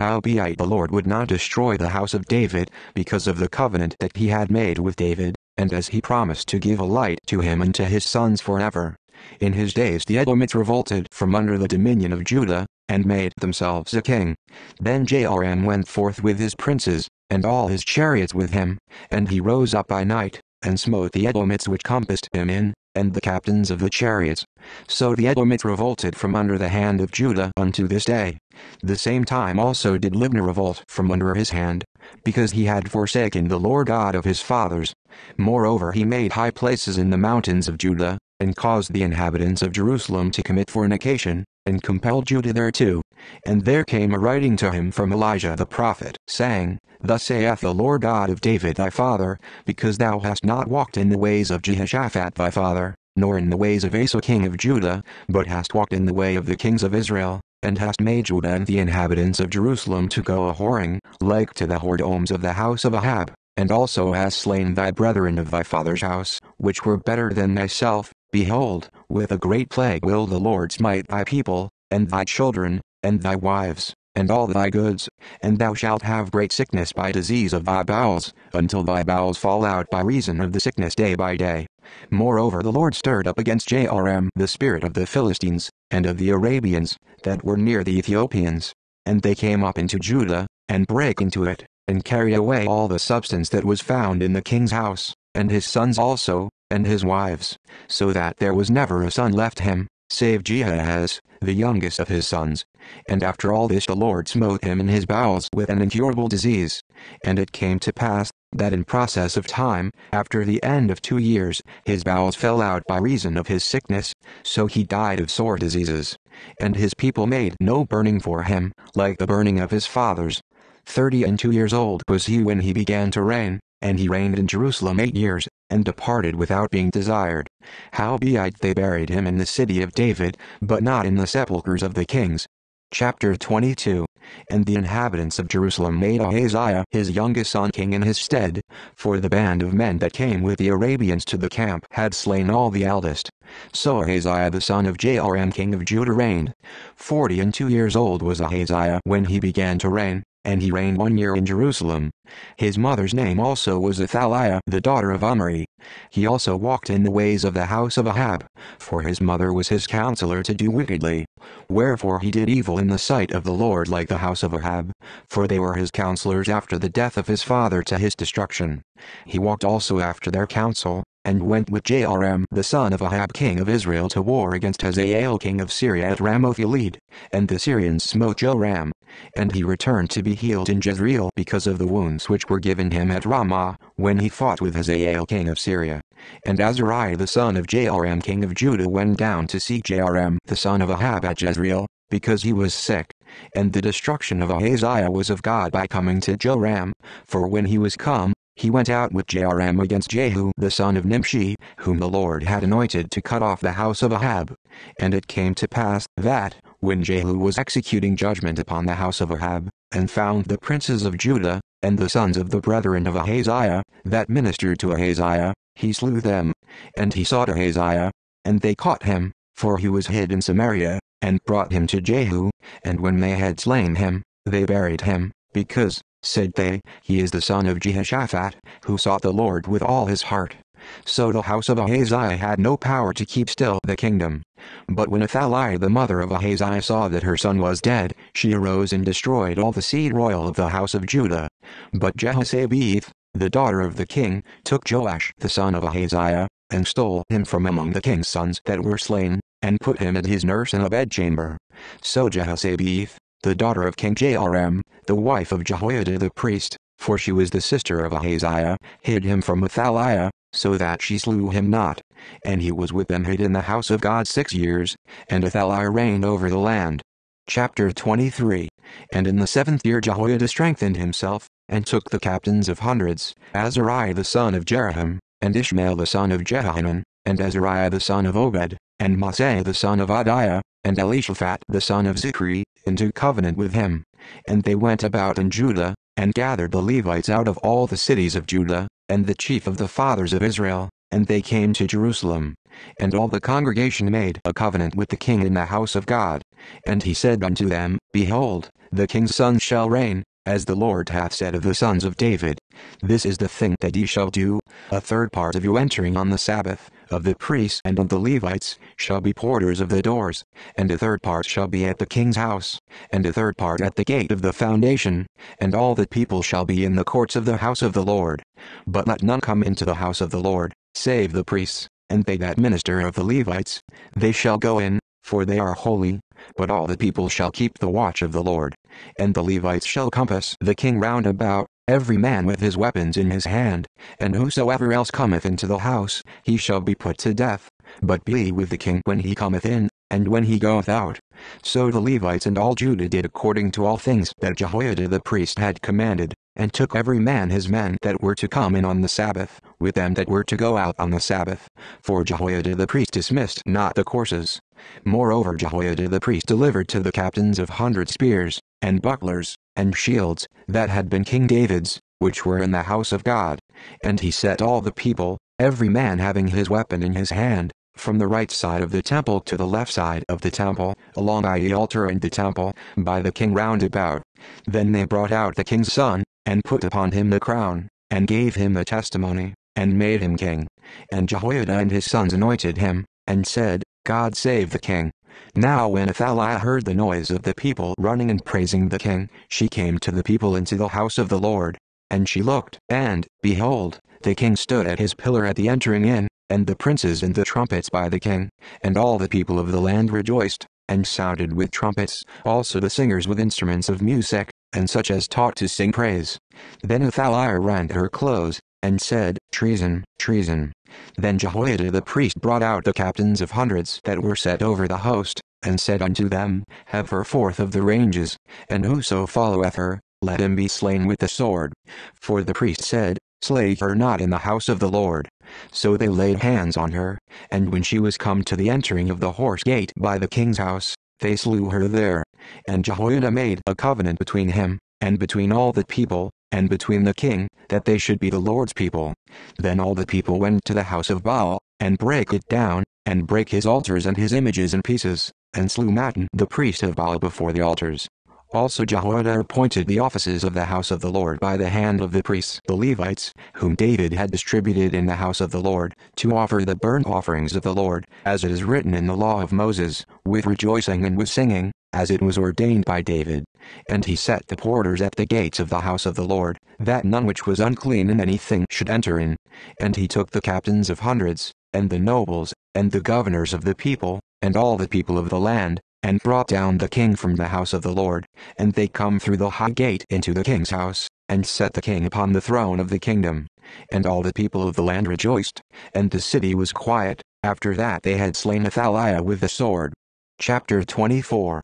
Howbeit the Lord would not destroy the house of David, because of the covenant that he had made with David, and as he promised to give a light to him and to his sons forever. In his days the Edomites revolted from under the dominion of Judah, and made themselves a king. Then Jehoram went forth with his princes, and all his chariots with him, and he rose up by night, and smote the Edomites which compassed him in, and the captains of the chariots. So the Edomites revolted from under the hand of Judah unto this day. The same time also did Libnah revolt from under his hand, because he had forsaken the Lord God of his fathers. Moreover he made high places in the mountains of Judah, and caused the inhabitants of Jerusalem to commit fornication, and compelled Judah thereto. And there came a writing to him from Elijah the prophet, saying, Thus saith the Lord God of David thy father, because thou hast not walked in the ways of Jehoshaphat thy father, nor in the ways of Asa king of Judah, but hast walked in the way of the kings of Israel, and hast made Judah and the inhabitants of Jerusalem to go a whoring, like to the whoredoms of the house of Ahab, and also hast slain thy brethren of thy father's house, which were better than thyself, Behold, with a great plague will the Lord smite thy people, and thy children, and thy wives, and all thy goods, and thou shalt have great sickness by disease of thy bowels, until thy bowels fall out by reason of the sickness day by day. Moreover the Lord stirred up against Jehoram the spirit of the Philistines, and of the Arabians, that were near the Ethiopians. And they came up into Judah, and brake into it, and carried away all the substance that was found in the king's house, and his sons also, and his wives, so that there was never a son left him, save Jehoahaz, the youngest of his sons. And after all this the Lord smote him in his bowels with an incurable disease. And it came to pass, that in process of time, after the end of two years, his bowels fell out by reason of his sickness, so he died of sore diseases. And his people made no burning for him, like the burning of his fathers. Thirty and two years old was he when he began to reign, and he reigned in Jerusalem eight years, and departed without being desired. Howbeit they buried him in the city of David, but not in the sepulchres of the kings. Chapter 22 And the inhabitants of Jerusalem made Ahaziah his youngest son king in his stead, for the band of men that came with the Arabians to the camp had slain all the eldest. So Ahaziah the son of Jehoram king of Judah reigned. Forty and two years old was Ahaziah when he began to reign, and he reigned one year in Jerusalem. His mother's name also was Athaliah the daughter of Omri. He also walked in the ways of the house of Ahab, for his mother was his counselor to do wickedly. Wherefore he did evil in the sight of the Lord like the house of Ahab, for they were his counselors after the death of his father to his destruction. He walked also after their counsel, and went with Jehoram the son of Ahab king of Israel to war against Hazael king of Syria at Ramoth Gilead, and the Syrians smote Joram, and he returned to be healed in Jezreel because of the wounds which were given him at Ramah, when he fought with Hazael king of Syria. And Azariah the son of Jehoram king of Judah went down to see Jehoram the son of Ahab at Jezreel, because he was sick. And the destruction of Ahaziah was of God by coming to Joram, for when he was come, he went out with Jehoram against Jehu the son of Nimshi, whom the Lord had anointed to cut off the house of Ahab. And it came to pass, that, when Jehu was executing judgment upon the house of Ahab, and found the princes of Judah, and the sons of the brethren of Ahaziah, that ministered to Ahaziah, he slew them. And he sought Ahaziah, and they caught him, for he was hid in Samaria, and brought him to Jehu, and when they had slain him, they buried him, because, said they, he is the son of Jehoshaphat, who sought the Lord with all his heart. So the house of Ahaziah had no power to keep still the kingdom. But when Athaliah the mother of Ahaziah saw that her son was dead, she arose and destroyed all the seed royal of the house of Judah. But Jehoshabeth, the daughter of the king, took Joash the son of Ahaziah, and stole him from among the king's sons that were slain, and put him at his nurse in a bedchamber. So Jehoshabeth, the daughter of King Jehoram, the wife of Jehoiada the priest, for she was the sister of Ahaziah, hid him from Athaliah, so that she slew him not. And he was with them hid in the house of God six years, and Athaliah reigned over the land. Chapter 23 And in the seventh year Jehoiada strengthened himself, and took the captains of hundreds, Azariah the son of Jeroham, and Ishmael the son of Jehohanan, and Azariah the son of Obed, and Maaseiah the son of Adaiah, and Elishaphat the son of Zichri, into covenant with him. And they went about in Judah, and gathered the Levites out of all the cities of Judah, and the chief of the fathers of Israel, and they came to Jerusalem. And all the congregation made a covenant with the king in the house of God. And he said unto them, Behold, the king's son shall reign, as the Lord hath said of the sons of David. This is the thing that ye shall do, a third part of you entering on the Sabbath, of the priests and of the Levites, shall be porters of the doors, and a third part shall be at the king's house, and a third part at the gate of the foundation, and all the people shall be in the courts of the house of the Lord. But let none come into the house of the Lord, save the priests, and they that minister of the Levites, they shall go in, for they are holy, but all the people shall keep the watch of the Lord. And the Levites shall compass the king round about, every man with his weapons in his hand, and whosoever else cometh into the house, he shall be put to death. But be with the king when he cometh in, and when he goeth out. So the Levites and all Judah did according to all things that Jehoiada the priest had commanded, and took every man his men that were to come in on the Sabbath, with them that were to go out on the Sabbath. For Jehoiada the priest dismissed not the courses. Moreover Jehoiada the priest delivered to the captains of hundred spears, and bucklers, and shields, that had been King David's, which were in the house of God. And he set all the people, every man having his weapon in his hand, from the right side of the temple to the left side of the temple, along by the altar and the temple, by the king round about. Then they brought out the king's son, and put upon him the crown, and gave him the testimony, and made him king. And Jehoiada and his sons anointed him, and said, God save the king. Now when Athaliah heard the noise of the people running and praising the king, she came to the people into the house of the Lord. And she looked, and, behold, the king stood at his pillar at the entering in, and the princes and the trumpets by the king, and all the people of the land rejoiced, and sounded with trumpets, also the singers with instruments of music, and such as taught to sing praise. Then Athaliah rent her clothes, and said, Treason, treason. Then Jehoiada the priest brought out the captains of hundreds that were set over the host, and said unto them, Have her forth of the ranges, and whoso followeth her, let him be slain with the sword. For the priest said, Slay her not in the house of the Lord. So they laid hands on her, and when she was come to the entering of the horse gate by the king's house, they slew her there. And Jehoiada made a covenant between him, and between all the people, and between the king, that they should be the Lord's people. Then all the people went to the house of Baal, and brake it down, and brake his altars and his images in pieces, and slew Mattan the priest of Baal before the altars. Also Jehoiada appointed the offices of the house of the Lord by the hand of the priests, the Levites, whom David had distributed in the house of the Lord, to offer the burnt offerings of the Lord, as it is written in the law of Moses, with rejoicing and with singing, as it was ordained by David. And he set the porters at the gates of the house of the Lord, that none which was unclean in anything should enter in. And he took the captains of hundreds, and the nobles, and the governors of the people, and all the people of the land, and brought down the king from the house of the Lord, and they come through the high gate into the king's house, and set the king upon the throne of the kingdom. And all the people of the land rejoiced, and the city was quiet, after that they had slain Athaliah with the sword. Chapter 24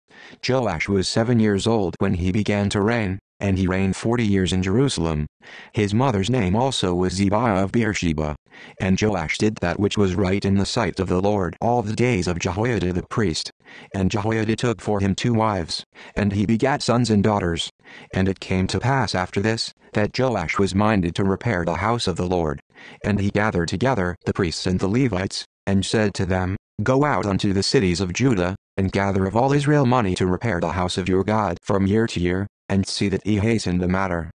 Joash was seven years old when he began to reign, and he reigned forty years in Jerusalem. His mother's name also was Zibiah of Beersheba. And Joash did that which was right in the sight of the Lord all the days of Jehoiada the priest. And Jehoiada took for him two wives, and he begat sons and daughters. And it came to pass after this, that Joash was minded to repair the house of the Lord. And he gathered together the priests and the Levites, and said to them, Go out unto the cities of Judah, and gather of all Israel money to repair the house of your God from year to year, and see that ye hasten the matter.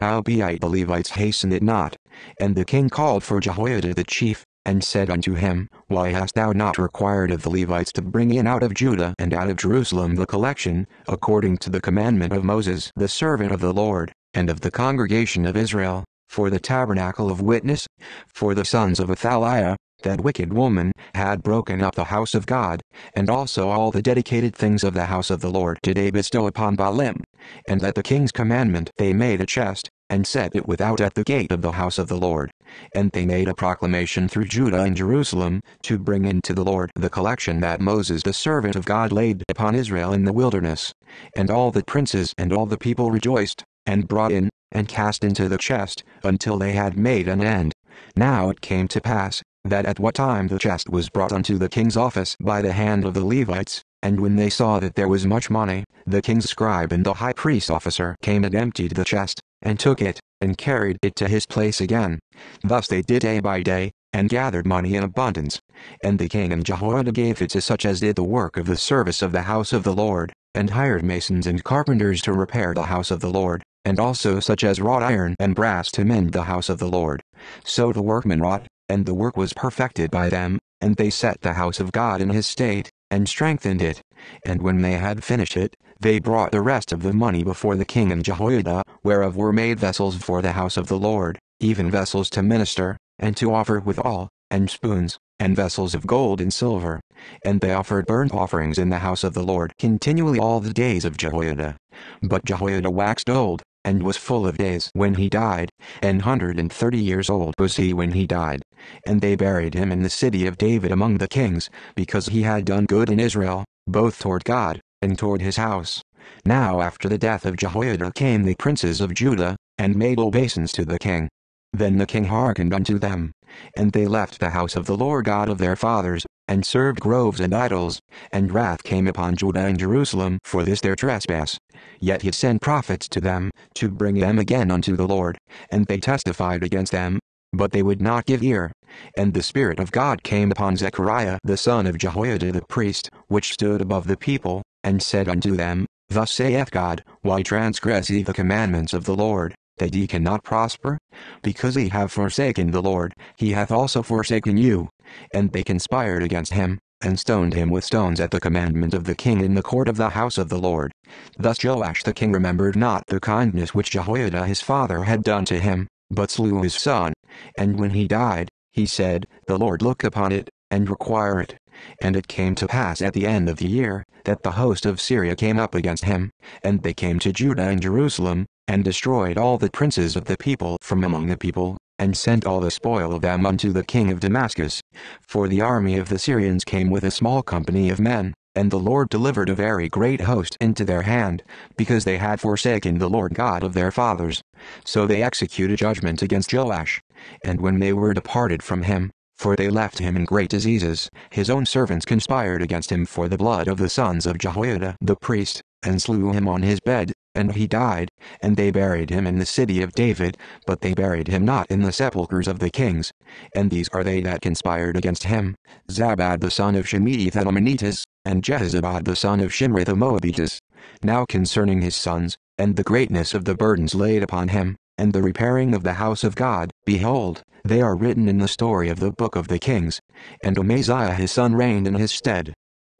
Howbeit the Levites hastened it not. And the king called for Jehoiada the chief, and said unto him, Why hast thou not required of the Levites to bring in out of Judah and out of Jerusalem the collection, according to the commandment of Moses the servant of the Lord, and of the congregation of Israel, for the tabernacle of witness? For the sons of Athaliah, that wicked woman, had broken up the house of God, and also all the dedicated things of the house of the Lord did they bestow upon Baalim. And at the king's commandment they made a chest, and set it without at the gate of the house of the Lord. And they made a proclamation through Judah and Jerusalem, to bring into the Lord the collection that Moses the servant of God laid upon Israel in the wilderness. And all the princes and all the people rejoiced, and brought in, and cast into the chest, until they had made an end. Now it came to pass, that at what time the chest was brought unto the king's office by the hand of the Levites, and when they saw that there was much money, the king's scribe and the high priest officer came and emptied the chest, and took it, and carried it to his place again. Thus they did day by day, and gathered money in abundance. And the king and Jehoiada gave it to such as did the work of the service of the house of the Lord, and hired masons and carpenters to repair the house of the Lord, and also such as wrought iron and brass to mend the house of the Lord. So the workmen wrought, and the work was perfected by them, and they set the house of God in his state, and strengthened it. And when they had finished it, they brought the rest of the money before the king and Jehoiada, whereof were made vessels for the house of the Lord, even vessels to minister, and to offer withal, and spoons, and vessels of gold and silver. And they offered burnt offerings in the house of the Lord continually all the days of Jehoiada. But Jehoiada waxed old, and was full of days when he died, an hundred and thirty years old was he when he died. And they buried him in the city of David among the kings, because he had done good in Israel, both toward God, and toward his house. Now after the death of Jehoiada came the princes of Judah, and made obeisance to the king. Then the king hearkened unto them. And they left the house of the Lord God of their fathers, and served groves and idols, and wrath came upon Judah and Jerusalem for this their trespass. Yet he sent prophets to them, to bring them again unto the Lord, and they testified against them, but they would not give ear. And the Spirit of God came upon Zechariah the son of Jehoiada the priest, which stood above the people, and said unto them, Thus saith God, Why transgress ye the commandments of the Lord, that ye cannot prosper? Because ye have forsaken the Lord, he hath also forsaken you. And they conspired against him, and stoned him with stones at the commandment of the king in the court of the house of the Lord. Thus Joash the king remembered not the kindness which Jehoiada his father had done to him, but slew his son. And when he died, he said, The Lord look upon it, and require it. And it came to pass at the end of the year, that the host of Syria came up against him, and they came to Judah and Jerusalem, and destroyed all the princes of the people from among the people, and sent all the spoil of them unto the king of Damascus. For the army of the Syrians came with a small company of men, and the Lord delivered a very great host into their hand, because they had forsaken the Lord God of their fathers. So they executed judgment against Joash. And when they were departed from him, for they left him in great diseases. His own servants conspired against him for the blood of the sons of Jehoiada the priest, and slew him on his bed, and he died, and they buried him in the city of David, but they buried him not in the sepulchres of the kings. And these are they that conspired against him, Zabad the son of Shemei the Ammonites, and Jehozabad the son of Shimri the Moabites. Now concerning his sons, and the greatness of the burdens laid upon him, and the repairing of the house of God, behold, they are written in the story of the book of the kings. And Amaziah his son reigned in his stead.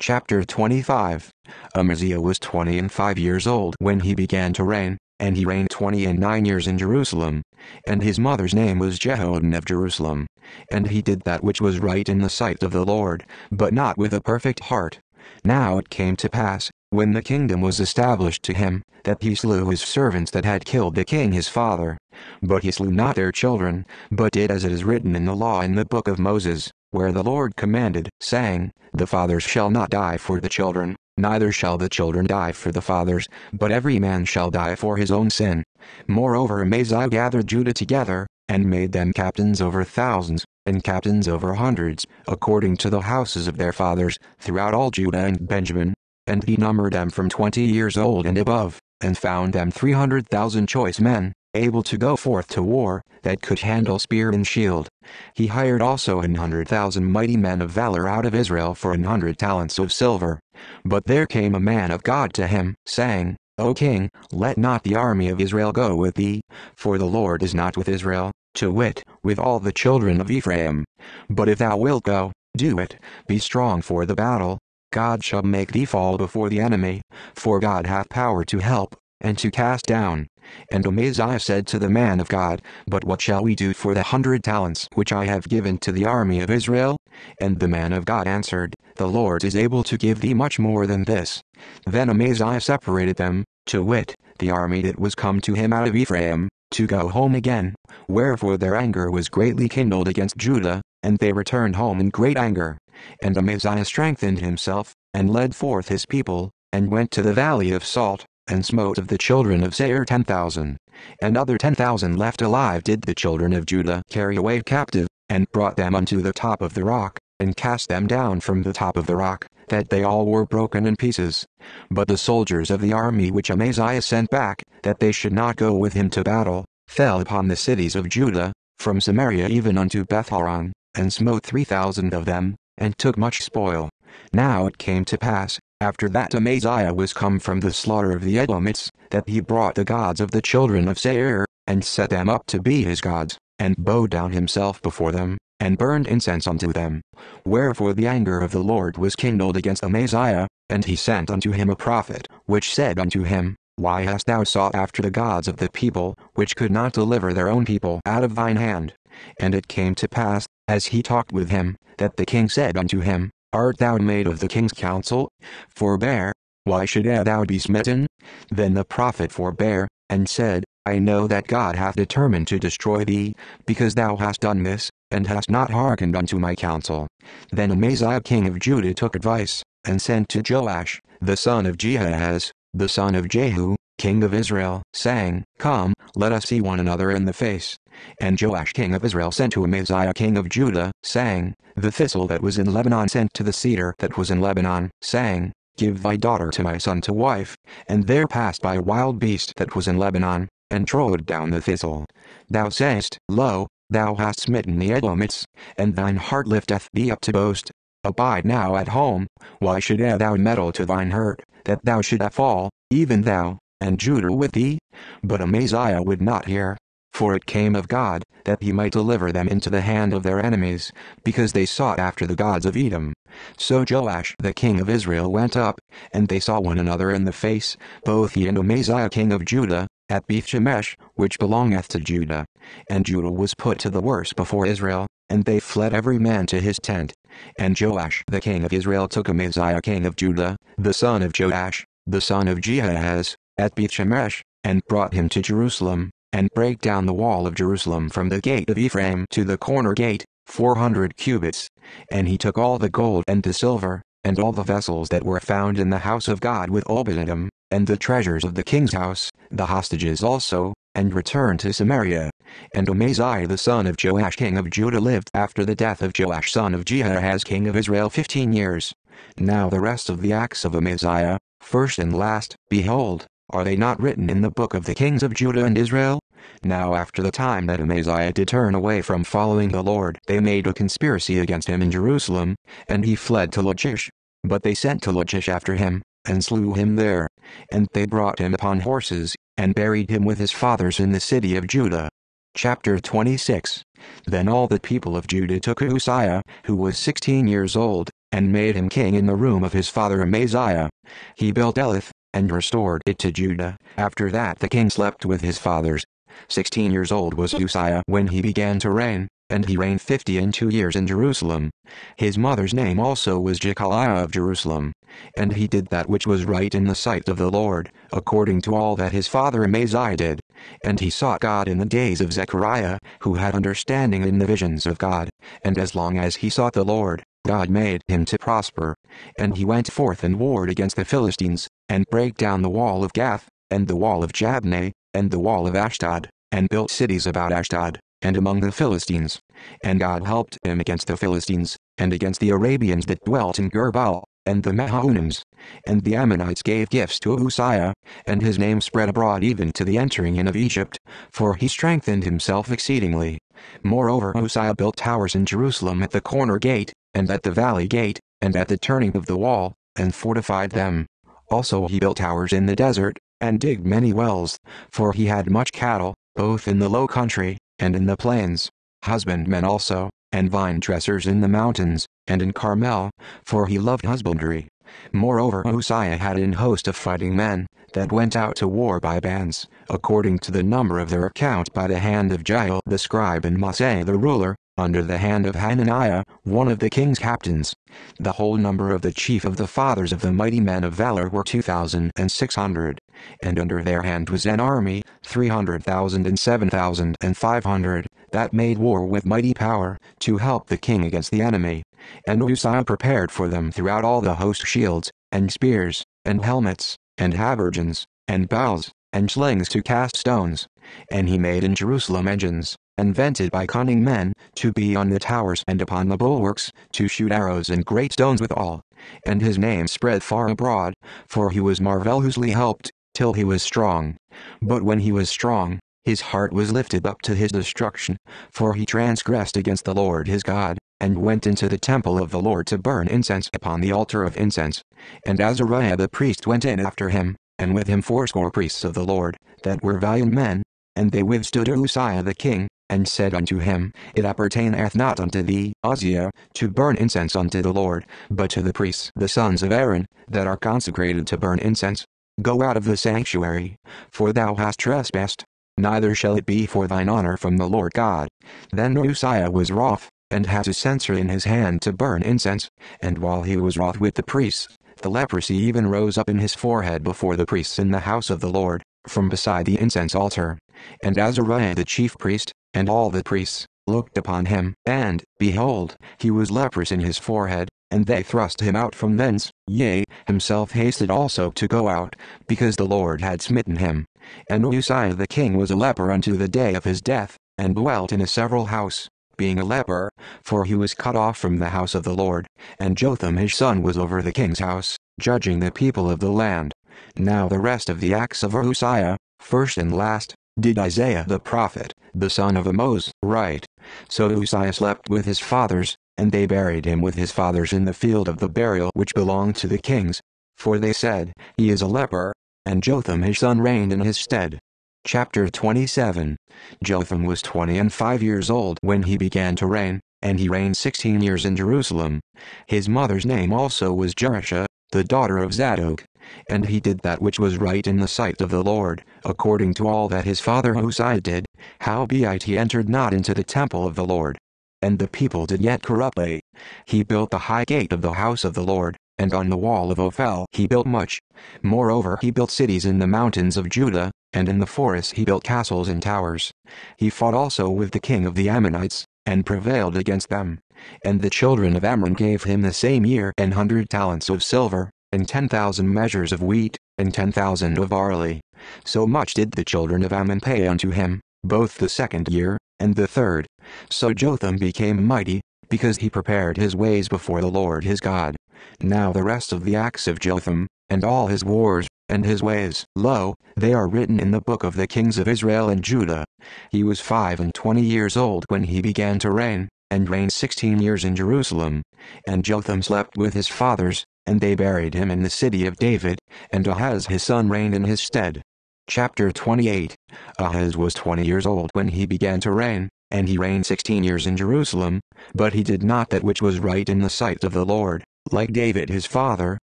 Chapter 25 Amaziah was twenty and five years old when he began to reign, and he reigned twenty and nine years in Jerusalem. And his mother's name was Jehoaddan of Jerusalem. And he did that which was right in the sight of the Lord, but not with a perfect heart. Now it came to pass, when the kingdom was established to him, that he slew his servants that had killed the king his father. But he slew not their children, but did as it is written in the law in the book of Moses, where the Lord commanded, saying, The fathers shall not die for the children, neither shall the children die for the fathers, but every man shall die for his own sin. Moreover Amaziah gathered Judah together, and made them captains over thousands, and captains over hundreds, according to the houses of their fathers, throughout all Judah and Benjamin, and he numbered them from twenty years old and above, and found them three hundred thousand choice men. Able to go forth to war, that could handle spear and shield. He hired also an hundred thousand mighty men of valor out of Israel for an hundred talents of silver. But there came a man of God to him, saying, O king, let not the army of Israel go with thee, for the Lord is not with Israel, to wit, with all the children of Ephraim. But if thou wilt go, do it, be strong for the battle, God shall make thee fall before the enemy, for God hath power to help, and to cast down. And Amaziah said to the man of God, But what shall we do for the hundred talents which I have given to the army of Israel? And the man of God answered, The Lord is able to give thee much more than this. Then Amaziah separated them, to wit, the army that was come to him out of Ephraim, to go home again, wherefore their anger was greatly kindled against Judah, and they returned home in great anger. And Amaziah strengthened himself, and led forth his people, and went to the valley of Salt, and smote of the children of Seir ten thousand. And other ten thousand left alive did the children of Judah carry away captive, and brought them unto the top of the rock, and cast them down from the top of the rock, that they all were broken in pieces. But the soldiers of the army which Amaziah sent back, that they should not go with him to battle, fell upon the cities of Judah, from Samaria even unto Bethhoron, and smote three thousand of them, and took much spoil. Now it came to pass, after that Amaziah was come from the slaughter of the Edomites, that he brought the gods of the children of Seir, and set them up to be his gods, and bowed down himself before them, and burned incense unto them. Wherefore the anger of the Lord was kindled against Amaziah, and he sent unto him a prophet, which said unto him, Why hast thou sought after the gods of the people, which could not deliver their own people out of thine hand? And it came to pass, as he talked with him, that the king said unto him, Art thou made of the king's counsel? Forbear, why should thou be smitten? Then the prophet forbare, and said, I know that God hath determined to destroy thee, because thou hast done this, and hast not hearkened unto my counsel. Then Amaziah king of Judah took advice, and sent to Joash, the son of Jehoahaz, the son of Jehu, king of Israel, saying, Come, let us see one another in the face. And Joash king of Israel sent to Amaziah king of Judah, saying, The thistle that was in Lebanon sent to the cedar that was in Lebanon, saying, Give thy daughter to my son to wife. And there passed by a wild beast that was in Lebanon, and trode down the thistle. Thou sayest, Lo, thou hast smitten the Edomites, and thine heart lifteth thee up to boast. Abide now at home, why should thou meddle to thine hurt, that thou shouldst fall, even thou, and Judah with thee? But Amaziah would not hear. For it came of God, that he might deliver them into the hand of their enemies, because they sought after the gods of Edom. So Joash the king of Israel went up, and they saw one another in the face, both he and Amaziah king of Judah, at Bethshemesh, which belongeth to Judah. And Judah was put to the worse before Israel, and they fled every man to his tent. And Joash the king of Israel took Amaziah king of Judah, the son of Joash, the son of Jehoahaz, at Bethshemesh, and brought him to Jerusalem, and brake down the wall of Jerusalem from the gate of Ephraim to the corner gate, four hundred cubits. And he took all the gold and the silver, and all the vessels that were found in the house of God with Obed-Edom, and the treasures of the king's house, the hostages also, and returned to Samaria. And Amaziah the son of Joash king of Judah lived after the death of Joash son of Jehoahaz king of Israel fifteen years. Now the rest of the acts of Amaziah, first and last, behold, are they not written in the book of the kings of Judah and Israel? Now after the time that Amaziah did turn away from following the Lord, they made a conspiracy against him in Jerusalem, and he fled to Lachish. But they sent to Lachish after him, and slew him there. And they brought him upon horses, and buried him with his fathers in the city of Judah. Chapter 26 Then all the people of Judah took Uzziah, who was sixteen years old, and made him king in the room of his father Amaziah. He built Elath, and restored it to Judah. After that the king slept with his fathers. Sixteen years old was Uzziah when he began to reign, and he reigned fifty and two years in Jerusalem. His mother's name also was Jechaliah of Jerusalem. And he did that which was right in the sight of the Lord, according to all that his father Amaziah did. And he sought God in the days of Zechariah, who had understanding in the visions of God, and as long as he sought the Lord, God made him to prosper. And he went forth and warred against the Philistines, and brake down the wall of Gath, and the wall of Jabneh, and the wall of Ashdod, and built cities about Ashdod, and among the Philistines. And God helped him against the Philistines, and against the Arabians that dwelt in Gurbaal, and the Mehunims. And the Ammonites gave gifts to Uzziah, and his name spread abroad even to the entering in of Egypt, for he strengthened himself exceedingly. Moreover Uzziah built towers in Jerusalem at the corner gate, and at the valley gate, and at the turning of the wall, and fortified them. Also he built towers in the desert, and digged many wells, for he had much cattle, both in the low country, and in the plains, husbandmen also, and vine dressers in the mountains, and in Carmel, for he loved husbandry. Moreover Uzziah had an host of fighting men, that went out to war by bands, according to the number of their account by the hand of Jael the scribe and Maaseiah the ruler, under the hand of Hananiah, one of the king's captains. The whole number of the chief of the fathers of the mighty men of valor were two thousand and six hundred, and under their hand was an army, three hundred thousand and seven thousand and five hundred, that made war with mighty power, to help the king against the enemy. And Uzziah prepared for them throughout all the host shields, and spears, and helmets, and habergeons, and bows, and slings to cast stones. And he made in Jerusalem engines, invented by cunning men, to be on the towers and upon the bulwarks, to shoot arrows and great stones withal. And his name spread far abroad, for he was marvellously helped, till he was strong. But when he was strong, his heart was lifted up to his destruction, for he transgressed against the Lord his God, and went into the temple of the Lord to burn incense upon the altar of incense. And Azariah the priest went in after him, and with him fourscore priests of the Lord, that were valiant men, and they withstood Uzziah the king, and said unto him, It appertaineth not unto thee, Uzziah, to burn incense unto the Lord, but to the priests the sons of Aaron, that are consecrated to burn incense. Go out of the sanctuary, for thou hast trespassed, neither shall it be for thine honor from the Lord God. Then Uzziah was wroth, and had a censer in his hand to burn incense, and while he was wroth with the priests, the leprosy even rose up in his forehead before the priests in the house of the Lord, from beside the incense altar. And Azariah the chief priest, and all the priests, looked upon him, and, behold, he was leprous in his forehead, and they thrust him out from thence, yea, himself hasted also to go out, because the Lord had smitten him. And Uzziah the king was a leper unto the day of his death, and dwelt in a several house, being a leper, for he was cut off from the house of the Lord, and Jotham his son was over the king's house, judging the people of the land. Now the rest of the acts of Uzziah, first and last, did Isaiah the prophet, the son of Amoz, write. So Uzziah slept with his fathers, and they buried him with his fathers in the field of the burial which belonged to the kings. For they said, He is a leper, and Jotham his son reigned in his stead. Chapter 27 Jotham was twenty and five years old when he began to reign, and he reigned sixteen years in Jerusalem. His mother's name also was Jerusha, the daughter of Zadok. And he did that which was right in the sight of the Lord, according to all that his father Uzziah did, howbeit he entered not into the temple of the Lord. And the people did yet corruptly. He built the high gate of the house of the Lord, and on the wall of Ophel he built much. Moreover he built cities in the mountains of Judah, and in the forests he built castles and towers. He fought also with the king of the Ammonites, and prevailed against them. And the children of Ammon gave him the same year an hundred talents of silver, and ten thousand measures of wheat, and ten thousand of barley. So much did the children of Ammon pay unto him, both the second year, and the third. So Jotham became mighty, because he prepared his ways before the Lord his God. Now the rest of the acts of Jotham, and all his wars, and his ways, lo, they are written in the book of the kings of Israel and Judah. He was five and twenty years old when he began to reign, and reigned sixteen years in Jerusalem. And Jotham slept with his fathers, and they buried him in the city of David, and Ahaz his son reigned in his stead. Chapter 28 Ahaz was twenty years old when he began to reign, and he reigned sixteen years in Jerusalem, but he did not that which was right in the sight of the Lord, like David his father,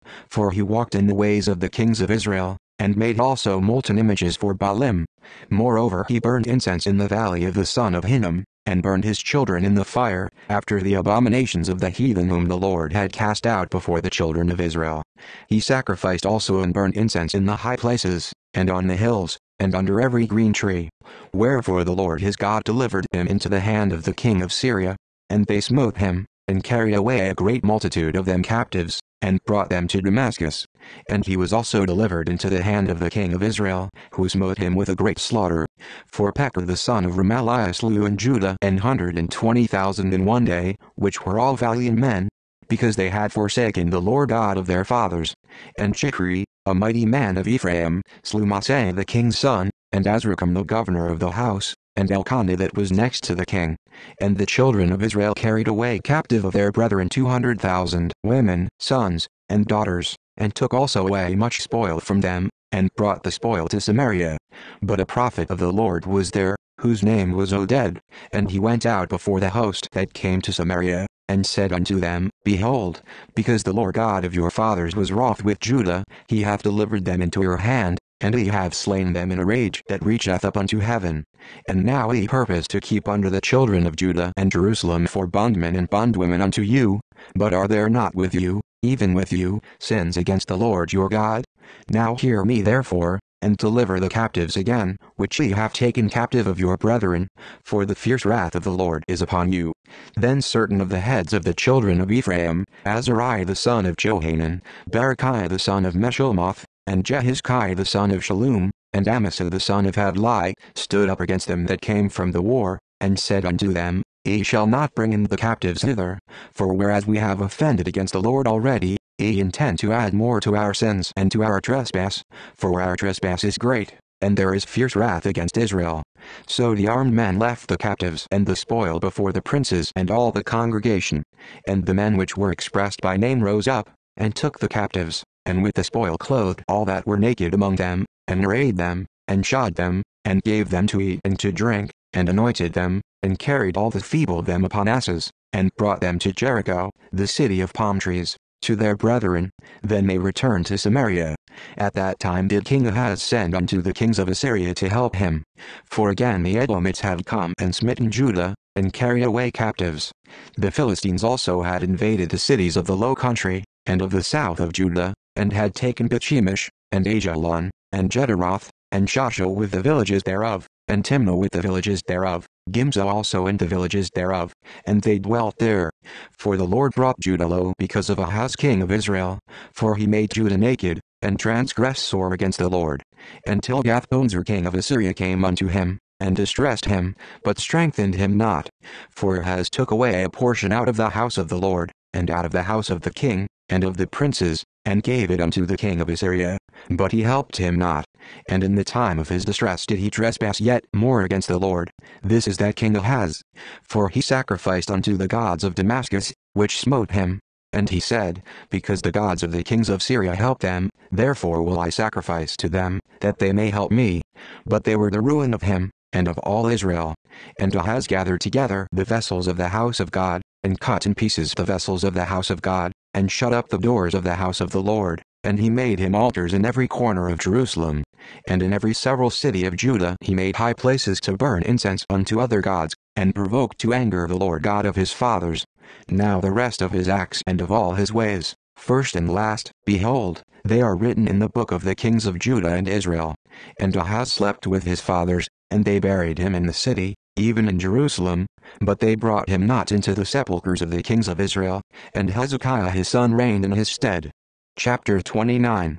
for he walked in the ways of the kings of Israel, and made also molten images for Baalim. Moreover he burned incense in the valley of the son of Hinnom, and burned his children in the fire, after the abominations of the heathen whom the Lord had cast out before the children of Israel. He sacrificed also and burned incense in the high places, and on the hills, and under every green tree. Wherefore the Lord his God delivered him into the hand of the king of Syria, and they smote him, and carried away a great multitude of them captives, and brought them to Damascus. And he was also delivered into the hand of the king of Israel, who smote him with a great slaughter. For Pekah the son of Remaliah slew in Judah an hundred and twenty thousand in one day, which were all valiant men. because they had forsaken the Lord God of their fathers. And Zichri, a mighty man of Ephraim, slew Maaseiah the king's son, and Azrikam the governor of the house, and Elkanah that was next to the king. And the children of Israel carried away captive of their brethren two hundred thousand women, sons, and daughters, and took also away much spoil from them, and brought the spoil to Samaria. But a prophet of the Lord was there, whose name was Oded, and he went out before the host that came to Samaria, and said unto them, Behold, because the Lord God of your fathers was wroth with Judah, he hath delivered them into your hand, and he have slain them in a rage that reacheth up unto heaven. And now he purpose to keep under the children of Judah and Jerusalem for bondmen and bondwomen unto you, but are there not with you, even with you, sins against the Lord your God? Now hear me therefore, and deliver the captives again, which ye have taken captive of your brethren, for the fierce wrath of the Lord is upon you. Then certain of the heads of the children of Ephraim, Azariah the son of Johanan, Berechiah the son of Meshillemoth, and Jehizkiah the son of Shallum, and Amasa the son of Hadlai, stood up against them that came from the war, and said unto them, Ye shall not bring in the captives hither, for whereas we have offended against the Lord already, ye intend to add more to our sins and to our trespass, for our trespass is great, and there is fierce wrath against Israel. So the armed men left the captives and the spoil before the princes and all the congregation, and the men which were expressed by name rose up, and took the captives, and with the spoil clothed all that were naked among them, and arrayed them, and shod them, and gave them to eat and to drink, and anointed them, and carried all the feeble them upon asses, and brought them to Jericho, the city of palm trees, to their brethren. Then they returned to Samaria. At that time did King Ahaz send unto the kings of Assyria to help him. For again the Edomites had come and smitten Judah, and carried away captives. The Philistines also had invaded the cities of the low country, and of the south of Judah, and had taken Bethshemesh, and Ajalon, and Gederoth, and Shocho with the villages thereof, and Timnah with the villages thereof, Gimzo also and the villages thereof, and they dwelt there. For the Lord brought Judah low because of Ahaz king of Israel, for he made Judah naked, and transgressed sore against the Lord. And Tilgath-Pilneser king of Assyria came unto him, and distressed him, but strengthened him not. For Ahaz took away a portion out of the house of the Lord, and out of the house of the king, and of the princes, and gave it unto the king of Assyria. But he helped him not, and in the time of his distress did he trespass yet more against the Lord. This is that king Ahaz. For he sacrificed unto the gods of Damascus, which smote him. And he said, Because the gods of the kings of Syria helped them, therefore will I sacrifice to them, that they may help me. But they were the ruin of him, and of all Israel. And Ahaz gathered together the vessels of the house of God, and cut in pieces the vessels of the house of God, and shut up the doors of the house of the Lord. And he made him altars in every corner of Jerusalem, and in every several city of Judah he made high places to burn incense unto other gods, and provoked to anger the Lord God of his fathers. Now the rest of his acts and of all his ways, first and last, behold, they are written in the book of the kings of Judah and Israel. And Ahaz slept with his fathers, and they buried him in the city, even in Jerusalem, but they brought him not into the sepulchres of the kings of Israel, and Hezekiah his son reigned in his stead. Chapter 29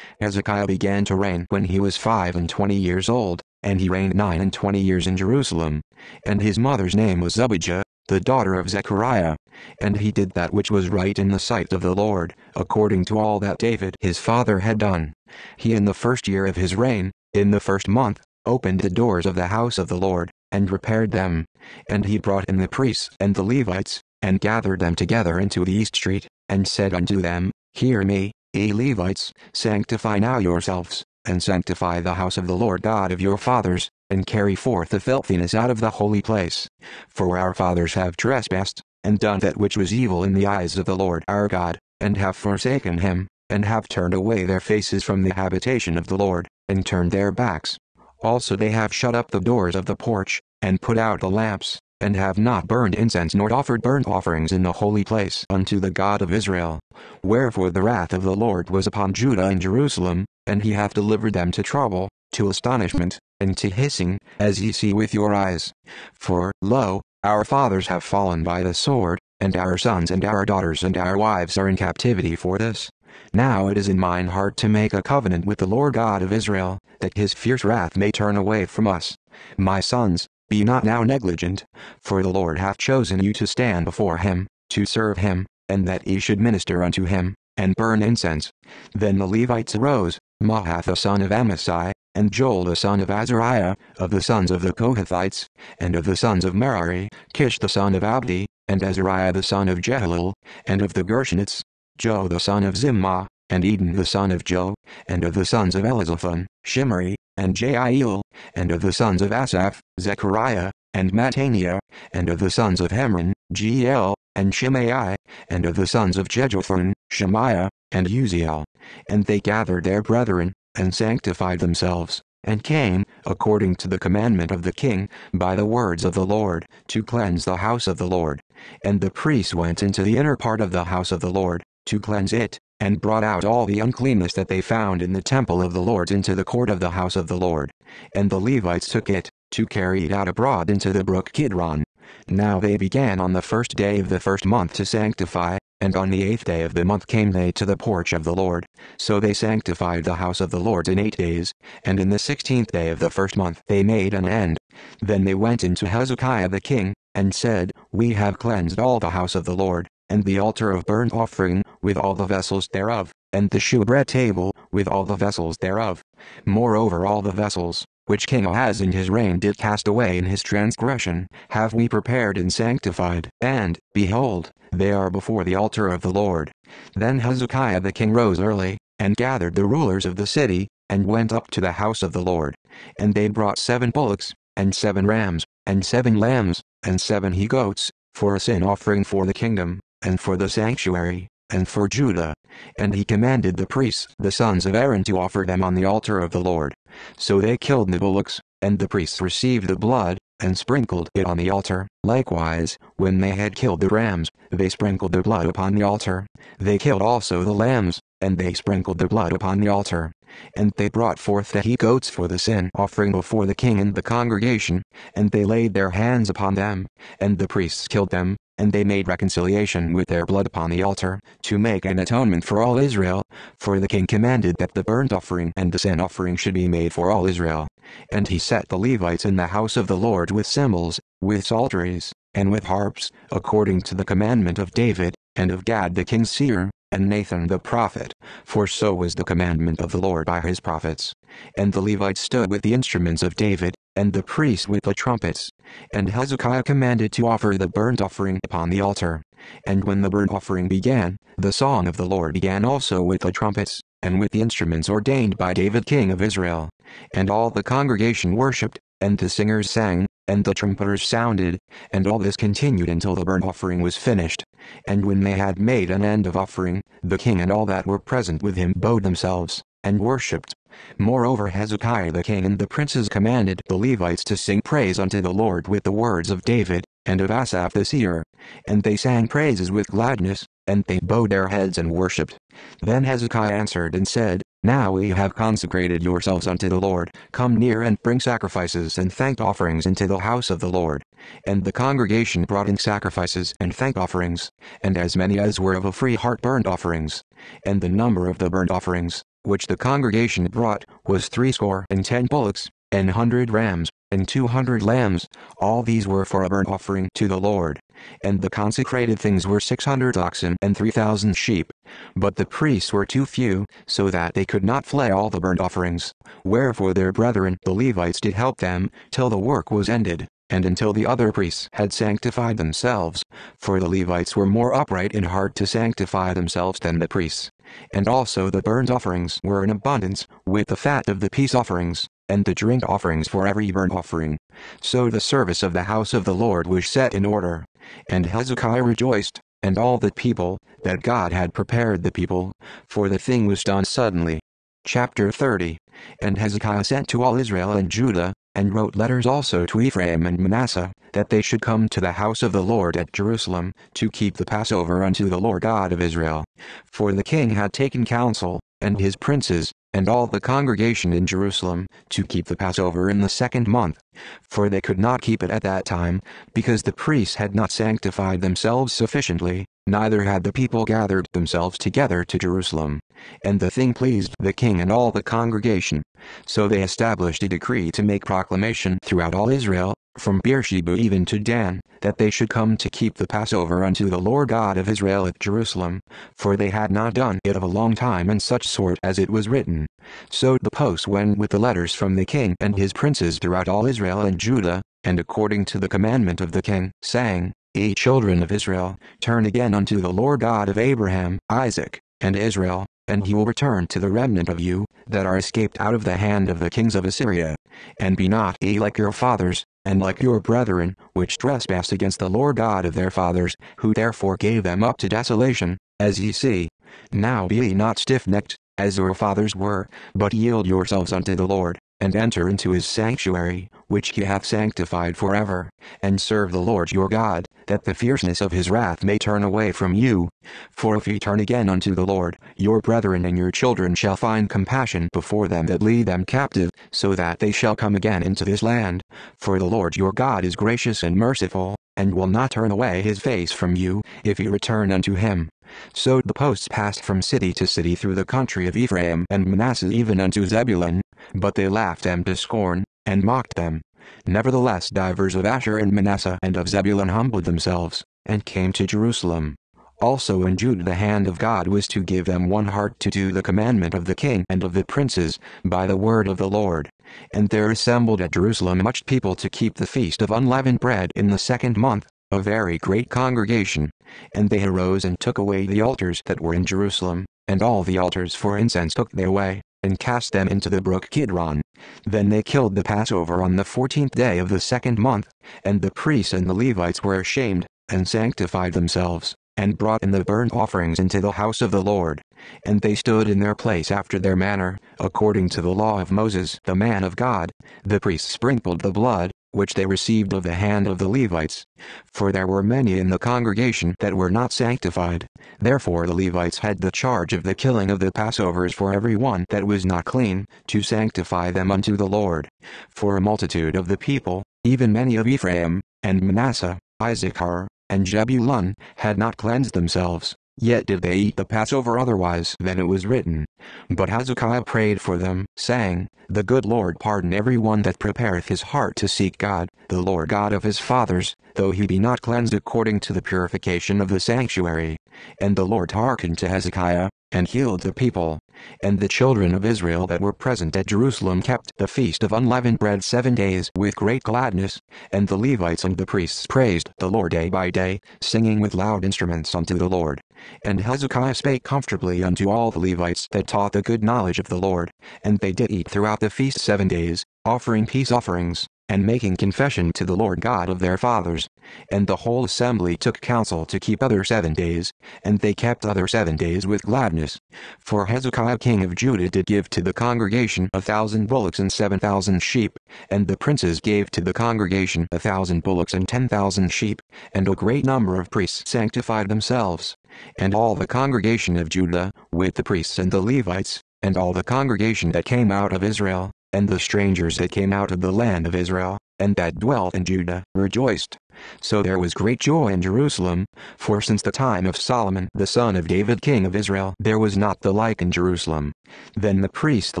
Hezekiah began to reign when he was five and twenty years old, and he reigned nine and twenty years in Jerusalem. And his mother's name was Abijah, the daughter of Zechariah. And he did that which was right in the sight of the Lord, according to all that David his father had done. He in the first year of his reign, in the first month, opened the doors of the house of the Lord, and repaired them. And he brought in the priests and the Levites, and gathered them together into the east street, and said unto them, Hear me, ye Levites, sanctify now yourselves, and sanctify the house of the Lord God of your fathers, and carry forth the filthiness out of the holy place. For our fathers have trespassed, and done that which was evil in the eyes of the Lord our God, and have forsaken him, and have turned away their faces from the habitation of the Lord, and turned their backs. Also they have shut up the doors of the porch, and put out the lamps, and have not burned incense nor offered burnt offerings in the holy place unto the God of Israel. Wherefore the wrath of the Lord was upon Judah and Jerusalem, and he hath delivered them to trouble, to astonishment, and to hissing, as ye see with your eyes. For, lo, our fathers have fallen by the sword, and our sons and our daughters and our wives are in captivity for this. Now it is in mine heart to make a covenant with the Lord God of Israel, that his fierce wrath may turn away from us. My sons, be not now negligent, for the Lord hath chosen you to stand before him, to serve him, and that ye should minister unto him, and burn incense. Then the Levites arose, Mahath the son of Amasai, and Joel the son of Azariah, of the sons of the Kohathites, and of the sons of Merari, Kish the son of Abdi, and Azariah the son of Jehalel, and of the Gershonites, Joah the son of Zimmah, and Eden the son of Joah, and of the sons of Elizaphan, Shimri, and Jeiel, and of the sons of Asaph, Zechariah, and Mattaniah, and of the sons of Hemron, Jeiel, and Shimei, and of the sons of Jeduthun, Shemaiah, and Uzziel. And they gathered their brethren, and sanctified themselves, and came, according to the commandment of the king, by the words of the Lord, to cleanse the house of the Lord. And the priests went into the inner part of the house of the Lord, to cleanse it, and brought out all the uncleanness that they found in the temple of the Lord into the court of the house of the Lord. And the Levites took it, to carry it out abroad into the brook Kidron. Now they began on the first day of the first month to sanctify, and on the eighth day of the month came they to the porch of the Lord. So they sanctified the house of the Lord in eight days, and in the sixteenth day of the first month they made an end. Then they went into Hezekiah the king, and said, We have cleansed all the house of the Lord, and the altar of burnt offering, with all the vessels thereof, and the shewbread table, with all the vessels thereof. Moreover all the vessels, which King Ahaz in his reign did cast away in his transgression, have we prepared and sanctified, and, behold, they are before the altar of the Lord. Then Hezekiah the king rose early, and gathered the rulers of the city, and went up to the house of the Lord. And they brought seven bullocks, and seven rams, and seven lambs, and seven he goats, for a sin offering for the kingdom, and for the sanctuary, and for Judah. And he commanded the priests, the sons of Aaron, to offer them on the altar of the Lord. So they killed the bullocks, and the priests received the blood, and sprinkled it on the altar. Likewise, when they had killed the rams, they sprinkled the blood upon the altar. They killed also the lambs, and they sprinkled the blood upon the altar. And they brought forth the he goats for the sin offering before the king and the congregation, and they laid their hands upon them, and the priests killed them, and they made reconciliation with their blood upon the altar, to make an atonement for all Israel, for the king commanded that the burnt offering and the sin offering should be made for all Israel. And he set the Levites in the house of the Lord with cymbals, with psalteries, and with harps, according to the commandment of David, and of Gad the king's seer, and Nathan the prophet, for so was the commandment of the Lord by his prophets. And the Levites stood with the instruments of David, and the priests with the trumpets. And Hezekiah commanded to offer the burnt offering upon the altar. And when the burnt offering began, the song of the Lord began also with the trumpets, and with the instruments ordained by David king of Israel. And all the congregation worshipped, and the singers sang, and the trumpeters sounded, and all this continued until the burnt offering was finished. And when they had made an end of offering, the king and all that were present with him bowed themselves, and worshipped. Moreover Hezekiah the king and the princes commanded the Levites to sing praise unto the Lord with the words of David, and of Asaph the seer. And they sang praises with gladness, and they bowed their heads and worshipped. Then Hezekiah answered and said, Now we have consecrated yourselves unto the Lord, come near and bring sacrifices and thank offerings into the house of the Lord. And the congregation brought in sacrifices and thank offerings, and as many as were of a free heart burnt offerings. And the number of the burnt offerings, which the congregation brought, was threescore and ten bullocks, and hundred rams, and two hundred lambs, all these were for a burnt offering to the Lord. And the consecrated things were six hundred oxen and three thousand sheep. But the priests were too few, so that they could not flay all the burnt offerings. Wherefore their brethren the Levites did help them, till the work was ended, and until the other priests had sanctified themselves. For the Levites were more upright in heart to sanctify themselves than the priests. And also the burnt offerings were in abundance, with the fat of the peace offerings, and the drink offerings for every burnt offering. So the service of the house of the Lord was set in order. And Hezekiah rejoiced, and all the people, that God had prepared the people, for the thing was done suddenly. Chapter 30 And Hezekiah sent to all Israel and Judah, and wrote letters also to Ephraim and Manasseh, that they should come to the house of the Lord at Jerusalem, to keep the Passover unto the Lord God of Israel. For the king had taken counsel, and his princes, and all the congregation in Jerusalem, to keep the Passover in the second month. For they could not keep it at that time, because the priests had not sanctified themselves sufficiently, neither had the people gathered themselves together to Jerusalem. And the thing pleased the king and all the congregation. So they established a decree to make proclamation throughout all Israel, from Beersheba even to Dan, that they should come to keep the Passover unto the Lord God of Israel at Jerusalem, for they had not done it of a long time in such sort as it was written. So the post went with the letters from the king and his princes throughout all Israel and Judah, and according to the commandment of the king, saying, Ye children of Israel, turn again unto the Lord God of Abraham, Isaac, and Israel, and he will return to the remnant of you, that are escaped out of the hand of the kings of Assyria. And be not ye like your fathers, and like your brethren, which trespassed against the Lord God of their fathers, who therefore gave them up to desolation, as ye see. Now be ye not stiffnecked, as your fathers were, but yield yourselves unto the Lord, and enter into his sanctuary, which he hath sanctified forever, and serve the Lord your God, that the fierceness of his wrath may turn away from you. For if ye turn again unto the Lord, your brethren and your children shall find compassion before them that lead them captive, so that they shall come again into this land. For the Lord your God is gracious and merciful, and will not turn away his face from you, if ye return unto him. So the posts passed from city to city through the country of Ephraim and Manasseh even unto Zebulun, but they laughed them to scorn, and mocked them. Nevertheless divers of Asher and Manasseh and of Zebulun humbled themselves, and came to Jerusalem. Also in Judah the hand of God was to give them one heart to do the commandment of the king and of the princes, by the word of the Lord. And there assembled at Jerusalem much people to keep the feast of unleavened bread in the second month, a very great congregation. And they arose and took away the altars that were in Jerusalem, and all the altars for incense took they away, and cast them into the brook Kidron. Then they killed the Passover on the fourteenth day of the second month, and the priests and the Levites were ashamed, and sanctified themselves, and brought in the burnt offerings into the house of the Lord. And they stood in their place after their manner, according to the law of Moses the man of God. The priests sprinkled the blood, which they received of the hand of the Levites. For there were many in the congregation that were not sanctified. Therefore the Levites had the charge of the killing of the Passovers for every one that was not clean, to sanctify them unto the Lord. For a multitude of the people, even many of Ephraim, and Manasseh, Issachar, and Zebulun, had not cleansed themselves, Yet did they eat the Passover otherwise than it was written. But Hezekiah prayed for them, saying, The good Lord pardon every one that prepareth his heart to seek God, the Lord God of his fathers, though he be not cleansed according to the purification of the sanctuary. And the Lord hearkened to Hezekiah, and healed the people. And the children of Israel that were present at Jerusalem kept the feast of unleavened bread seven days with great gladness, and the Levites and the priests praised the Lord day by day, singing with loud instruments unto the Lord. And Hezekiah spake comfortably unto all the Levites that taught the good knowledge of the Lord, and they did eat throughout the feast seven days, offering peace offerings, and making confession to the Lord God of their fathers. And the whole assembly took counsel to keep other seven days, and they kept other seven days with gladness. For Hezekiah king of Judah did give to the congregation a thousand bullocks and seven thousand sheep, and the princes gave to the congregation a thousand bullocks and ten thousand sheep, and a great number of priests sanctified themselves. And all the congregation of Judah, with the priests and the Levites, and all the congregation that came out of Israel, and the strangers that came out of the land of Israel, and that dwelt in Judah, rejoiced. So there was great joy in Jerusalem, for since the time of Solomon the son of David king of Israel there was not the like in Jerusalem. Then the priests the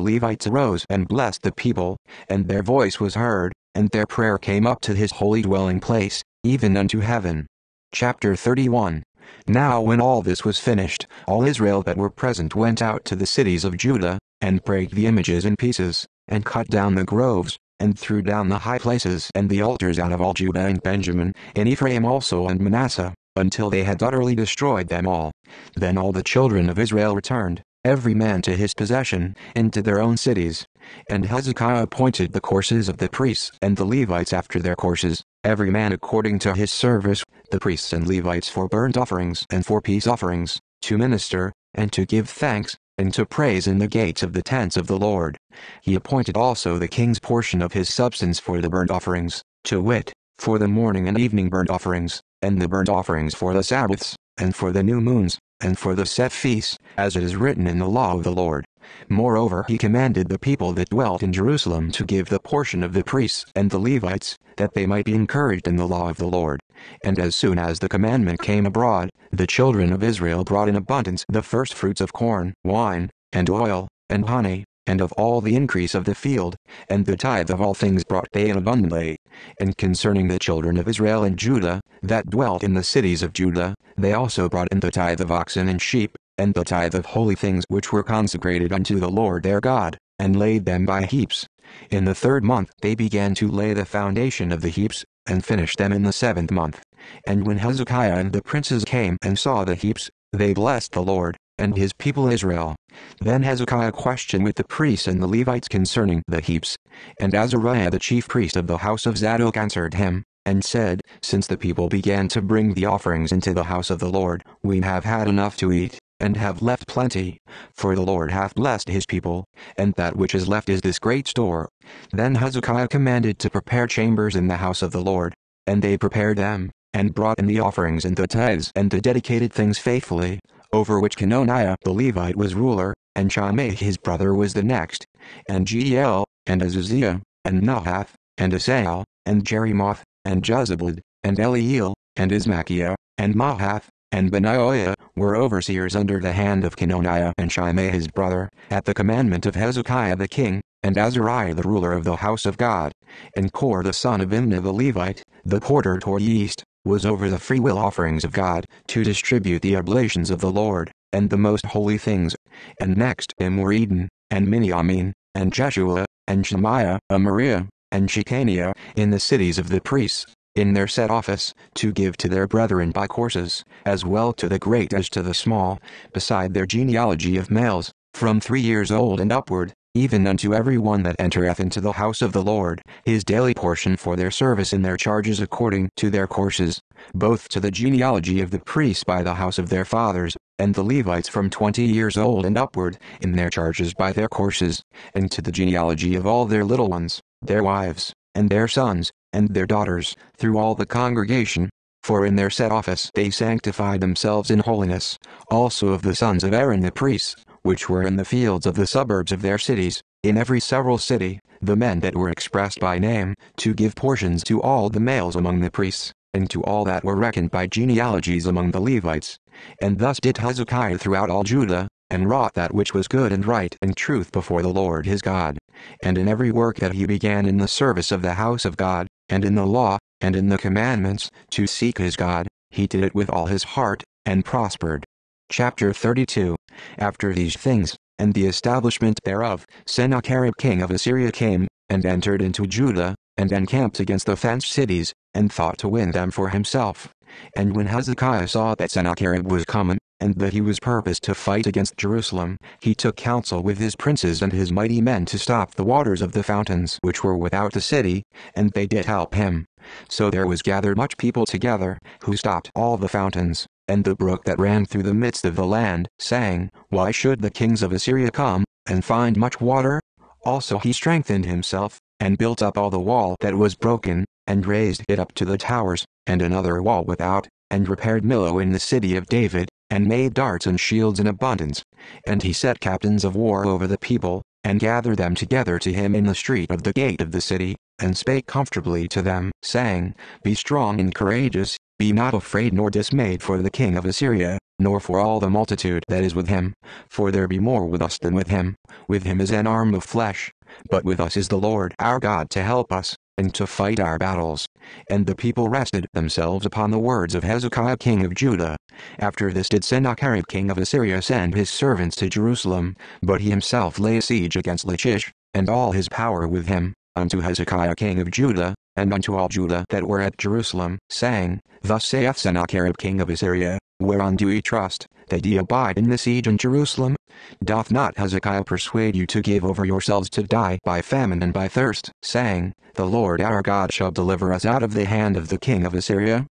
Levites arose and blessed the people, and their voice was heard, and their prayer came up to his holy dwelling place, even unto heaven. Chapter 31 Now when all this was finished, all Israel that were present went out to the cities of Judah, and brake the images in pieces, and cut down the groves, and threw down the high places and the altars out of all Judah and Benjamin, and Ephraim also and Manasseh, until they had utterly destroyed them all. Then all the children of Israel returned, every man to his possession, into their own cities. And Hezekiah appointed the courses of the priests and the Levites after their courses, every man according to his service, the priests and Levites for burnt offerings and for peace offerings, to minister, and to give thanks, and to praise in the gates of the tents of the Lord. He appointed also the king's portion of his substance for the burnt offerings, to wit, for the morning and evening burnt offerings, and the burnt offerings for the Sabbaths, and for the new moons, and for the set feasts, as it is written in the law of the Lord. Moreover he commanded the people that dwelt in Jerusalem to give the portion of the priests and the Levites, that they might be encouraged in the law of the Lord. And as soon as the commandment came abroad, the children of Israel brought in abundance the first fruits of corn, wine, and oil, and honey, and of all the increase of the field, and the tithe of all things brought they in abundantly. And concerning the children of Israel and Judah, that dwelt in the cities of Judah, they also brought in the tithe of oxen and sheep, and the tithe of holy things which were consecrated unto the Lord their God, and laid them by heaps. In the third month they began to lay the foundation of the heaps, and finished them in the seventh month. And when Hezekiah and the princes came and saw the heaps, they blessed the Lord, and his people Israel. Then Hezekiah questioned with the priests and the Levites concerning the heaps. And Azariah the chief priest of the house of Zadok answered him, and said, Since the people began to bring the offerings into the house of the Lord, we have had enough to eat, and have left plenty. For the Lord hath blessed his people, and that which is left is this great store. Then Hezekiah commanded to prepare chambers in the house of the Lord, and they prepared them, and brought in the offerings and the tithes and the dedicated things faithfully, over which Cononiah the Levite was ruler, and Shimei his brother was the next, and Jeiel, and Azaziah, and Nahath, and Asahel, and Jerimoth, and Jozabad, and Eliel, and Ismachiah, and Mahath, and Benaiah, were overseers under the hand of Cononiah and Shimei his brother, at the commandment of Hezekiah the king, and Azariah the ruler of the house of God, and Kore the son of Imnah the Levite, the porter toward the east, was over the freewill offerings of God, to distribute the oblations of the Lord, and the most holy things. And next him were Eden, and Miniamin, and Jeshua, and Shemaiah, Amariah, and Shechaniah, in the cities of the priests, in their set office, to give to their brethren by courses, as well to the great as to the small, beside their genealogy of males, from three years old and upward, even unto every one that entereth into the house of the Lord, his daily portion for their service in their charges according to their courses, both to the genealogy of the priests by the house of their fathers, and the Levites from twenty years old and upward, in their charges by their courses, and to the genealogy of all their little ones, their wives, and their sons, and their daughters, through all the congregation, for in their set office they sanctified themselves in holiness, also of the sons of Aaron the priests, which were in the fields of the suburbs of their cities, in every several city, the men that were expressed by name, to give portions to all the males among the priests, and to all that were reckoned by genealogies among the Levites. And thus did Hezekiah throughout all Judah, and wrought that which was good and right and truth before the Lord his God. And in every work that he began in the service of the house of God, and in the law, and in the commandments, to seek his God, he did it with all his heart, and prospered. Chapter 32 After these things, and the establishment thereof, Sennacherib king of Assyria came, and entered into Judah, and encamped against the fenced cities, and thought to win them for himself. And when Hezekiah saw that Sennacherib was coming, and that he was purposed to fight against Jerusalem, he took counsel with his princes and his mighty men to stop the waters of the fountains which were without the city, and they did help him. So there was gathered much people together, who stopped all the fountains, and the brook that ran through the midst of the land, saying, Why should the kings of Assyria come, and find much water? Also he strengthened himself, and built up all the wall that was broken, and raised it up to the towers, and another wall without, and repaired Millo in the city of David, and made darts and shields in abundance. And he set captains of war over the people, and gathered them together to him in the street of the gate of the city, and spake comfortably to them, saying, Be strong and courageous, be not afraid nor dismayed for the king of Assyria, nor for all the multitude that is with him, for there be more with us than with him. With him is an arm of flesh, but with us is the Lord our God to help us, and to fight our battles. And the people rested themselves upon the words of Hezekiah king of Judah. After this did Sennacherib king of Assyria send his servants to Jerusalem, but he himself lay siege against Lachish, and all his power with him, unto Hezekiah king of Judah, and unto all Judah that were at Jerusalem, saying, Thus saith Sennacherib king of Assyria, Whereon do ye trust, that ye abide in the siege in Jerusalem? Doth not Hezekiah persuade you to give over yourselves to die by famine and by thirst, saying, The Lord our God shall deliver us out of the hand of the king of Assyria?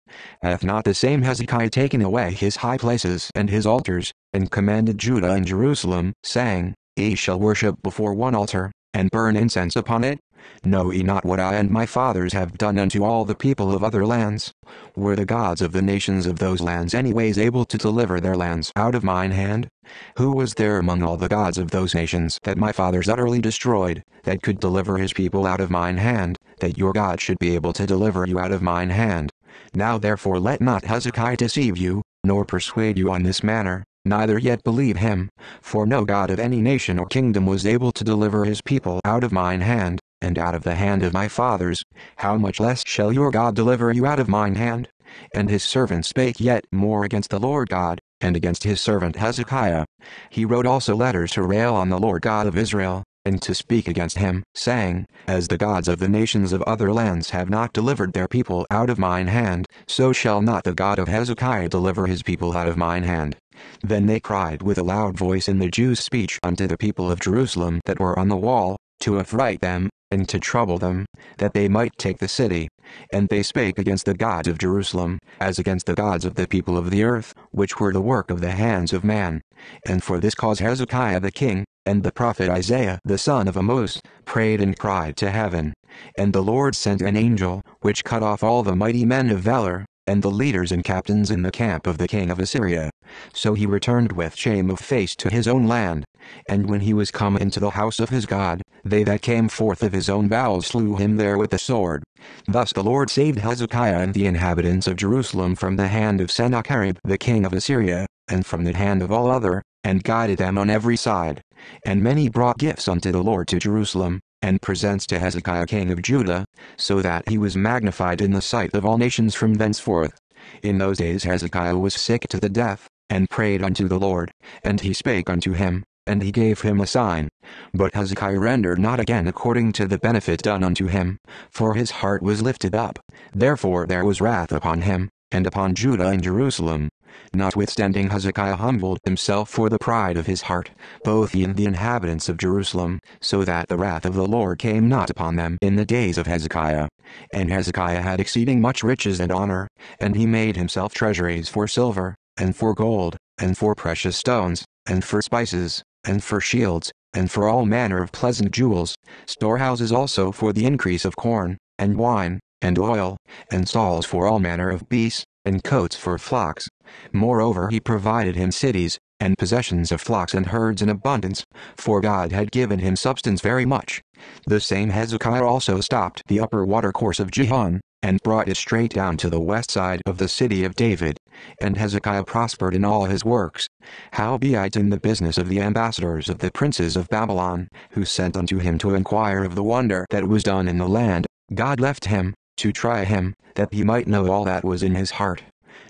Hath not the same Hezekiah taken away his high places and his altars, and commanded Judah and Jerusalem, saying, Ye shall worship before one altar, and burn incense upon it? Know ye not what I and my fathers have done unto all the people of other lands? Were the gods of the nations of those lands anyways able to deliver their lands out of mine hand? Who was there among all the gods of those nations that my fathers utterly destroyed, that could deliver his people out of mine hand, that your God should be able to deliver you out of mine hand? Now therefore let not Hezekiah deceive you, nor persuade you on this manner, neither yet believe him. For no God of any nation or kingdom was able to deliver his people out of mine hand, and out of the hand of my fathers, how much less shall your God deliver you out of mine hand? And his servant spake yet more against the Lord God, and against his servant Hezekiah. He wrote also letters to rail on the Lord God of Israel, and to speak against him, saying, As the gods of the nations of other lands have not delivered their people out of mine hand, so shall not the God of Hezekiah deliver his people out of mine hand. Then they cried with a loud voice in the Jews' speech unto the people of Jerusalem that were on the wall, to affright them, and to trouble them, that they might take the city. And they spake against the gods of Jerusalem, as against the gods of the people of the earth, which were the work of the hands of man. And for this cause Hezekiah the king, and the prophet Isaiah the son of Amoz, prayed and cried to heaven. And the Lord sent an angel, which cut off all the mighty men of valor, and the leaders and captains in the camp of the king of Assyria. So he returned with shame of face to his own land. And when he was come into the house of his God, they that came forth of his own bowels slew him there with the sword. Thus the Lord saved Hezekiah and the inhabitants of Jerusalem from the hand of Sennacherib the king of Assyria, and from the hand of all other, and guided them on every side. And many brought gifts unto the Lord to Jerusalem, and presents to Hezekiah king of Judah, so that he was magnified in the sight of all nations from thenceforth. In those days Hezekiah was sick to the death, and prayed unto the Lord, and he spake unto him, and he gave him a sign. But Hezekiah rendered not again according to the benefit done unto him, for his heart was lifted up. Therefore there was wrath upon him, and upon Judah and Jerusalem. Notwithstanding Hezekiah humbled himself for the pride of his heart, both he and the inhabitants of Jerusalem, so that the wrath of the Lord came not upon them in the days of Hezekiah. And Hezekiah had exceeding much riches and honor, and he made himself treasuries for silver, and for gold, and for precious stones, and for spices, and for shields, and for all manner of pleasant jewels, storehouses also for the increase of corn, and wine, and oil, and stalls for all manner of beasts, and coats for flocks. Moreover he provided him cities, and possessions of flocks and herds in abundance, for God had given him substance very much. The same Hezekiah also stopped the upper watercourse of Gihon, and brought it straight down to the west side of the city of David. And Hezekiah prospered in all his works. Howbeit in the business of the ambassadors of the princes of Babylon, who sent unto him to inquire of the wonder that was done in the land, God left him, to try him, that he might know all that was in his heart.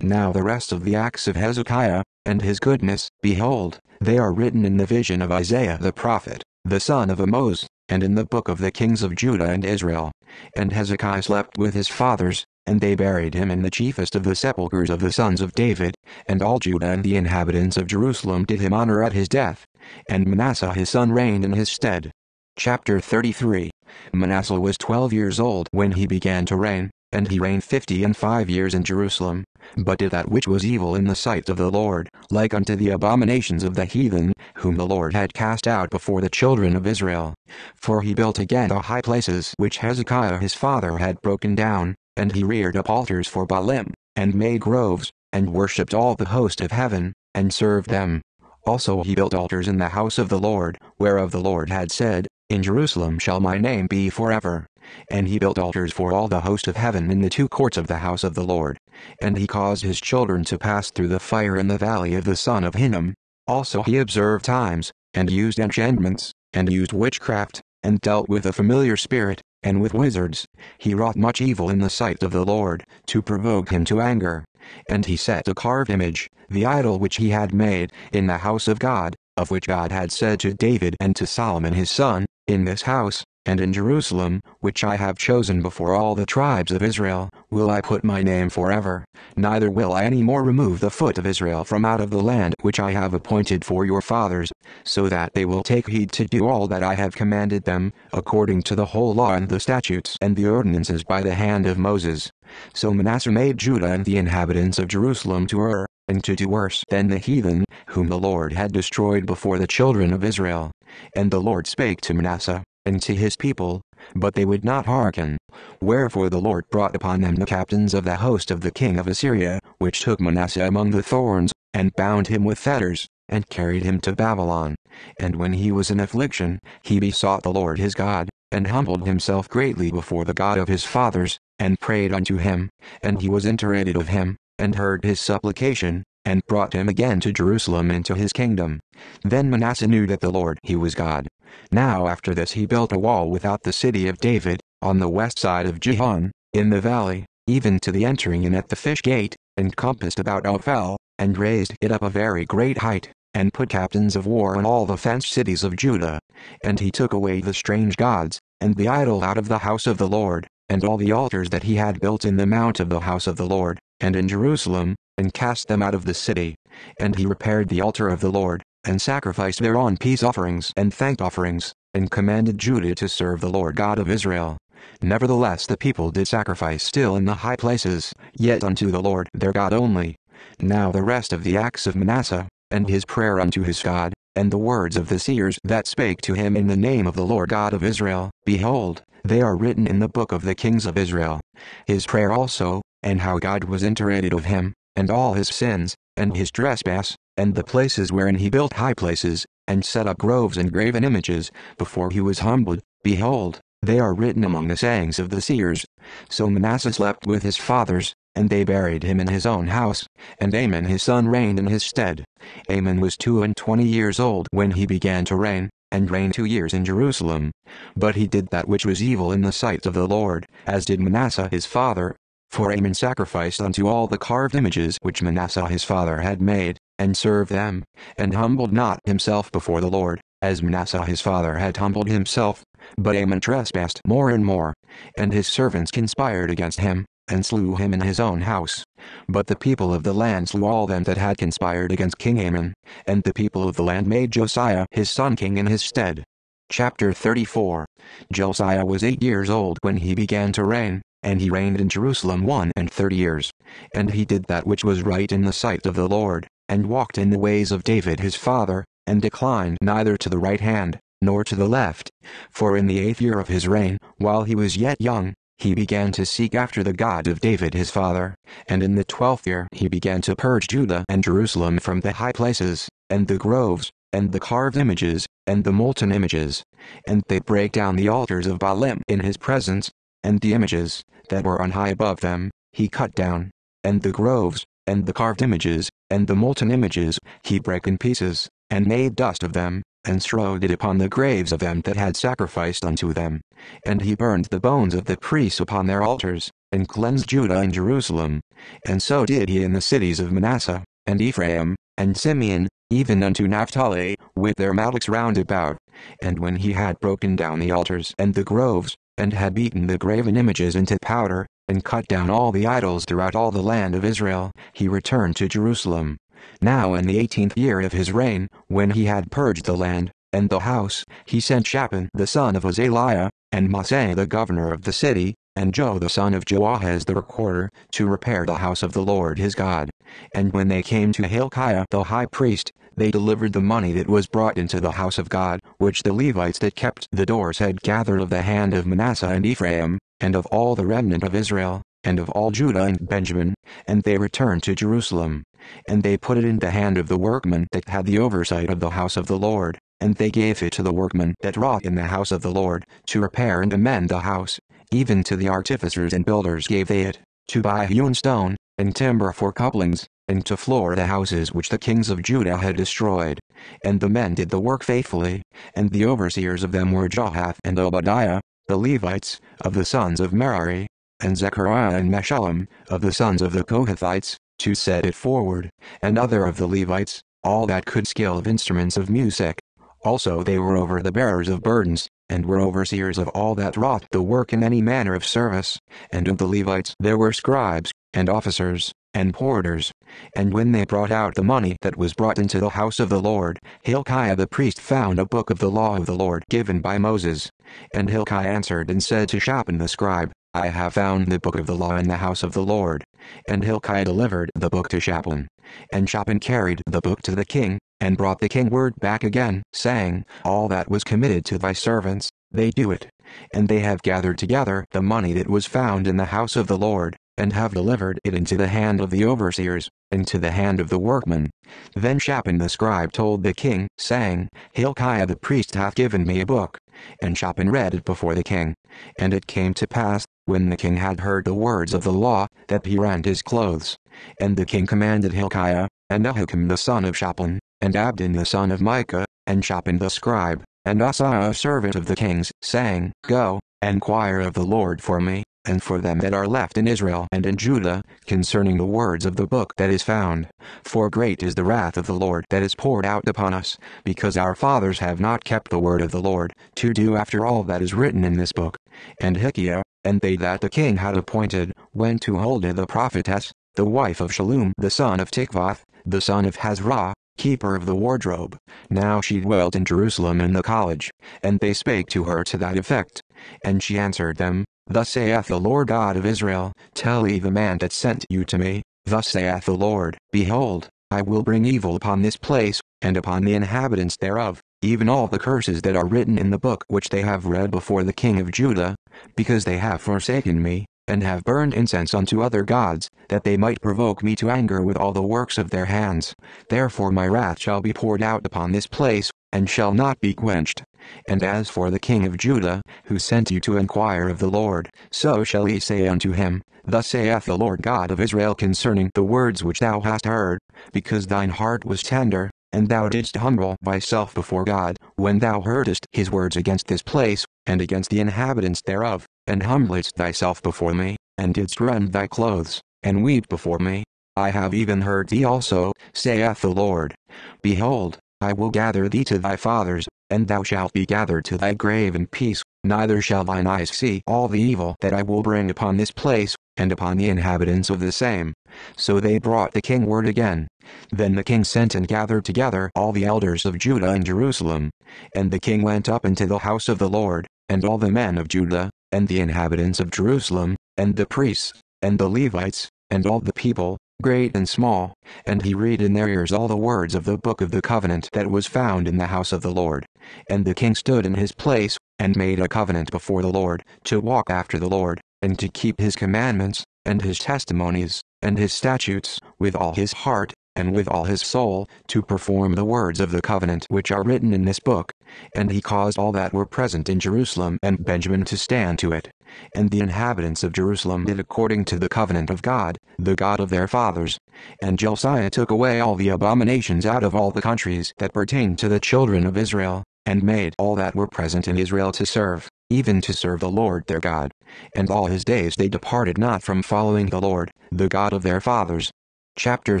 Now the rest of the acts of Hezekiah, and his goodness, behold, they are written in the vision of Isaiah the prophet, the son of Amoz, and in the book of the kings of Judah and Israel. And Hezekiah slept with his fathers, and they buried him in the chiefest of the sepulchres of the sons of David, and all Judah and the inhabitants of Jerusalem did him honor at his death. And Manasseh his son reigned in his stead. Chapter 33 Manasseh was twelve years old when he began to reign, and he reigned fifty and five years in Jerusalem, but did that which was evil in the sight of the Lord, like unto the abominations of the heathen, whom the Lord had cast out before the children of Israel. For he built again the high places which Hezekiah his father had broken down, and he reared up altars for Baalim, and made groves, and worshipped all the host of heaven, and served them. Also he built altars in the house of the Lord, whereof the Lord had said, In Jerusalem shall my name be forever. And he built altars for all the host of heaven in the two courts of the house of the Lord. And he caused his children to pass through the fire in the valley of the son of Hinnom. Also he observed times, and used enchantments, and used witchcraft, and dealt with a familiar spirit, and with wizards. He wrought much evil in the sight of the Lord, to provoke him to anger. And he set a carved image, the idol which he had made, in the house of God, of which God had said to David and to Solomon his son, In this house, and in Jerusalem, which I have chosen before all the tribes of Israel, will I put my name forever, neither will I any more remove the foot of Israel from out of the land which I have appointed for your fathers, so that they will take heed to do all that I have commanded them, according to the whole law and the statutes and the ordinances by the hand of Moses. So Manasseh made Judah and the inhabitants of Jerusalem to err, and to do worse than the heathen, whom the Lord had destroyed before the children of Israel. And the Lord spake to Manasseh, and to his people, but they would not hearken. Wherefore the Lord brought upon them the captains of the host of the king of Assyria, which took Manasseh among the thorns, and bound him with fetters, and carried him to Babylon. And when he was in affliction, he besought the Lord his God, and humbled himself greatly before the God of his fathers, and prayed unto him, and he was interested of him, and heard his supplication, and brought him again to Jerusalem into his kingdom. Then Manasseh knew that the Lord he was God. Now after this he built a wall without the city of David, on the west side of Gihon, in the valley, even to the entering in at the fish gate, and compassed about Ophel, and raised it up a very great height, and put captains of war in all the fenced cities of Judah. And he took away the strange gods, and the idol out of the house of the Lord, and all the altars that he had built in the mount of the house of the Lord, and in Jerusalem, and cast them out of the city. And he repaired the altar of the Lord, and sacrificed thereon peace offerings and thank offerings, and commanded Judah to serve the Lord God of Israel. Nevertheless the people did sacrifice still in the high places, yet unto the Lord their God only. Now the rest of the acts of Manasseh, and his prayer unto his God, and the words of the seers that spake to him in the name of the Lord God of Israel, behold, they are written in the book of the kings of Israel. His prayer also, and how God was interested of him, and all his sins, and his trespass, and the places wherein he built high places, and set up groves and graven images, before he was humbled, behold, they are written among the sayings of the seers. So Manasseh slept with his fathers, and they buried him in his own house, and Amon his son reigned in his stead. Amon was two and twenty years old when he began to reign, and reigned two years in Jerusalem. But he did that which was evil in the sight of the Lord, as did Manasseh his father. For Amon sacrificed unto all the carved images which Manasseh his father had made, and served them, and humbled not himself before the Lord, as Manasseh his father had humbled himself. But Amon trespassed more and more, and his servants conspired against him, and slew him in his own house. But the people of the land slew all them that had conspired against King Amon, and the people of the land made Josiah his son king in his stead. Chapter 34 Josiah was eight years old when he began to reign, and he reigned in Jerusalem one and thirty years. And he did that which was right in the sight of the Lord, and walked in the ways of David his father, and declined neither to the right hand, nor to the left. For in the eighth year of his reign, while he was yet young, he began to seek after the God of David his father, and in the twelfth year he began to purge Judah and Jerusalem from the high places, and the groves, and the carved images, and the molten images. And they brake down the altars of Baalim in his presence, and the images, that were on high above them, he cut down, and the groves, and the carved images, and the molten images, he brake in pieces, and made dust of them, and strode it upon the graves of them that had sacrificed unto them. And he burned the bones of the priests upon their altars, and cleansed Judah and Jerusalem. And so did he in the cities of Manasseh, and Ephraim, and Simeon, even unto Naphtali, with their mattocks round about. And when he had broken down the altars and the groves, and had beaten the graven images into powder, and cut down all the idols throughout all the land of Israel, he returned to Jerusalem. Now in the eighteenth year of his reign, when he had purged the land, and the house, he sent Shaphan the son of Azaliah, and Maaseiah the governor of the city, and Joah the son of Joahaz the recorder, to repair the house of the Lord his God. And when they came to Hilkiah the high priest, they delivered the money that was brought into the house of God, which the Levites that kept the doors had gathered of the hand of Manasseh and Ephraim, and of all the remnant of Israel, and of all Judah and Benjamin, and they returned to Jerusalem. And they put it in the hand of the workmen that had the oversight of the house of the Lord, and they gave it to the workmen that wrought in the house of the Lord, to repair and amend the house, even to the artificers and builders gave they it, to buy hewn stone, and timber for couplings, and to floor the houses which the kings of Judah had destroyed. And the men did the work faithfully, and the overseers of them were Jahath and Obadiah, the Levites, of the sons of Merari, and Zechariah and Meshullam, of the sons of the Kohathites, to set it forward, and other of the Levites, all that could skill of instruments of music. Also they were over the bearers of burdens, and were overseers of all that wrought the work in any manner of service. And of the Levites there were scribes, and officers, and porters. And when they brought out the money that was brought into the house of the Lord, Hilkiah the priest found a book of the law of the Lord given by Moses. And Hilkiah answered and said to Shaphan the scribe, I have found the book of the law in the house of the Lord. And Hilkiah delivered the book to Shaphan. And Shaphan carried the book to the king, and brought the king word back again, saying, All that was committed to thy servants, they do it. And they have gathered together the money that was found in the house of the Lord, and have delivered it into the hand of the overseers, into the hand of the workmen. Then Shaphan the scribe told the king, saying, Hilkiah the priest hath given me a book. And Shaphan read it before the king. And it came to pass, when the king had heard the words of the law, that he rent his clothes. And the king commanded Hilkiah, and Ahikam the son of Shaphan, and Abdon the son of Micah, and Shaphan the scribe, and Asaiah servant of the kings, saying, Go, enquire of the Lord for me, and for them that are left in Israel and in Judah, concerning the words of the book that is found. For great is the wrath of the Lord that is poured out upon us, because our fathers have not kept the word of the Lord, to do after all that is written in this book. And Hilkiah, and they that the king had appointed, went to Huldah the prophetess, the wife of Shallum the son of Tikvath, the son of Hasrah, keeper of the wardrobe. Now she dwelt in Jerusalem in the college, and they spake to her to that effect. And she answered them, Thus saith the Lord God of Israel, Tell ye the man that sent you to me, Thus saith the Lord, Behold, I will bring evil upon this place, and upon the inhabitants thereof, even all the curses that are written in the book which they have read before the king of Judah, because they have forsaken me, and have burned incense unto other gods, that they might provoke me to anger with all the works of their hands. Therefore my wrath shall be poured out upon this place, and shall not be quenched. And as for the king of Judah, who sent you to inquire of the Lord, so shall ye say unto him, Thus saith the Lord God of Israel concerning the words which thou hast heard, because thine heart was tender, and thou didst humble thyself before God, when thou heardest his words against this place, and against the inhabitants thereof, and humbledst thyself before me, and didst rend thy clothes, and weep before me. I have even heard thee also, saith the Lord. Behold, I will gather thee to thy fathers, and thou shalt be gathered to thy grave in peace, neither shall thine eyes see all the evil that I will bring upon this place, and upon the inhabitants of the same. So they brought the king word again. Then the king sent and gathered together all the elders of Judah and Jerusalem. And the king went up into the house of the Lord, and all the men of Judah, and the inhabitants of Jerusalem, and the priests, and the Levites, and all the people, great and small, and he read in their ears all the words of the book of the covenant that was found in the house of the Lord. And the king stood in his place, and made a covenant before the Lord, to walk after the Lord, and to keep his commandments, and his testimonies, and his statutes, with all his heart, and with all his soul, to perform the words of the covenant which are written in this book. And he caused all that were present in Jerusalem and Benjamin to stand to it. And the inhabitants of Jerusalem did according to the covenant of God, the God of their fathers. And Josiah took away all the abominations out of all the countries that pertained to the children of Israel, and made all that were present in Israel to serve, even to serve the Lord their God. And all his days they departed not from following the Lord, the God of their fathers. Chapter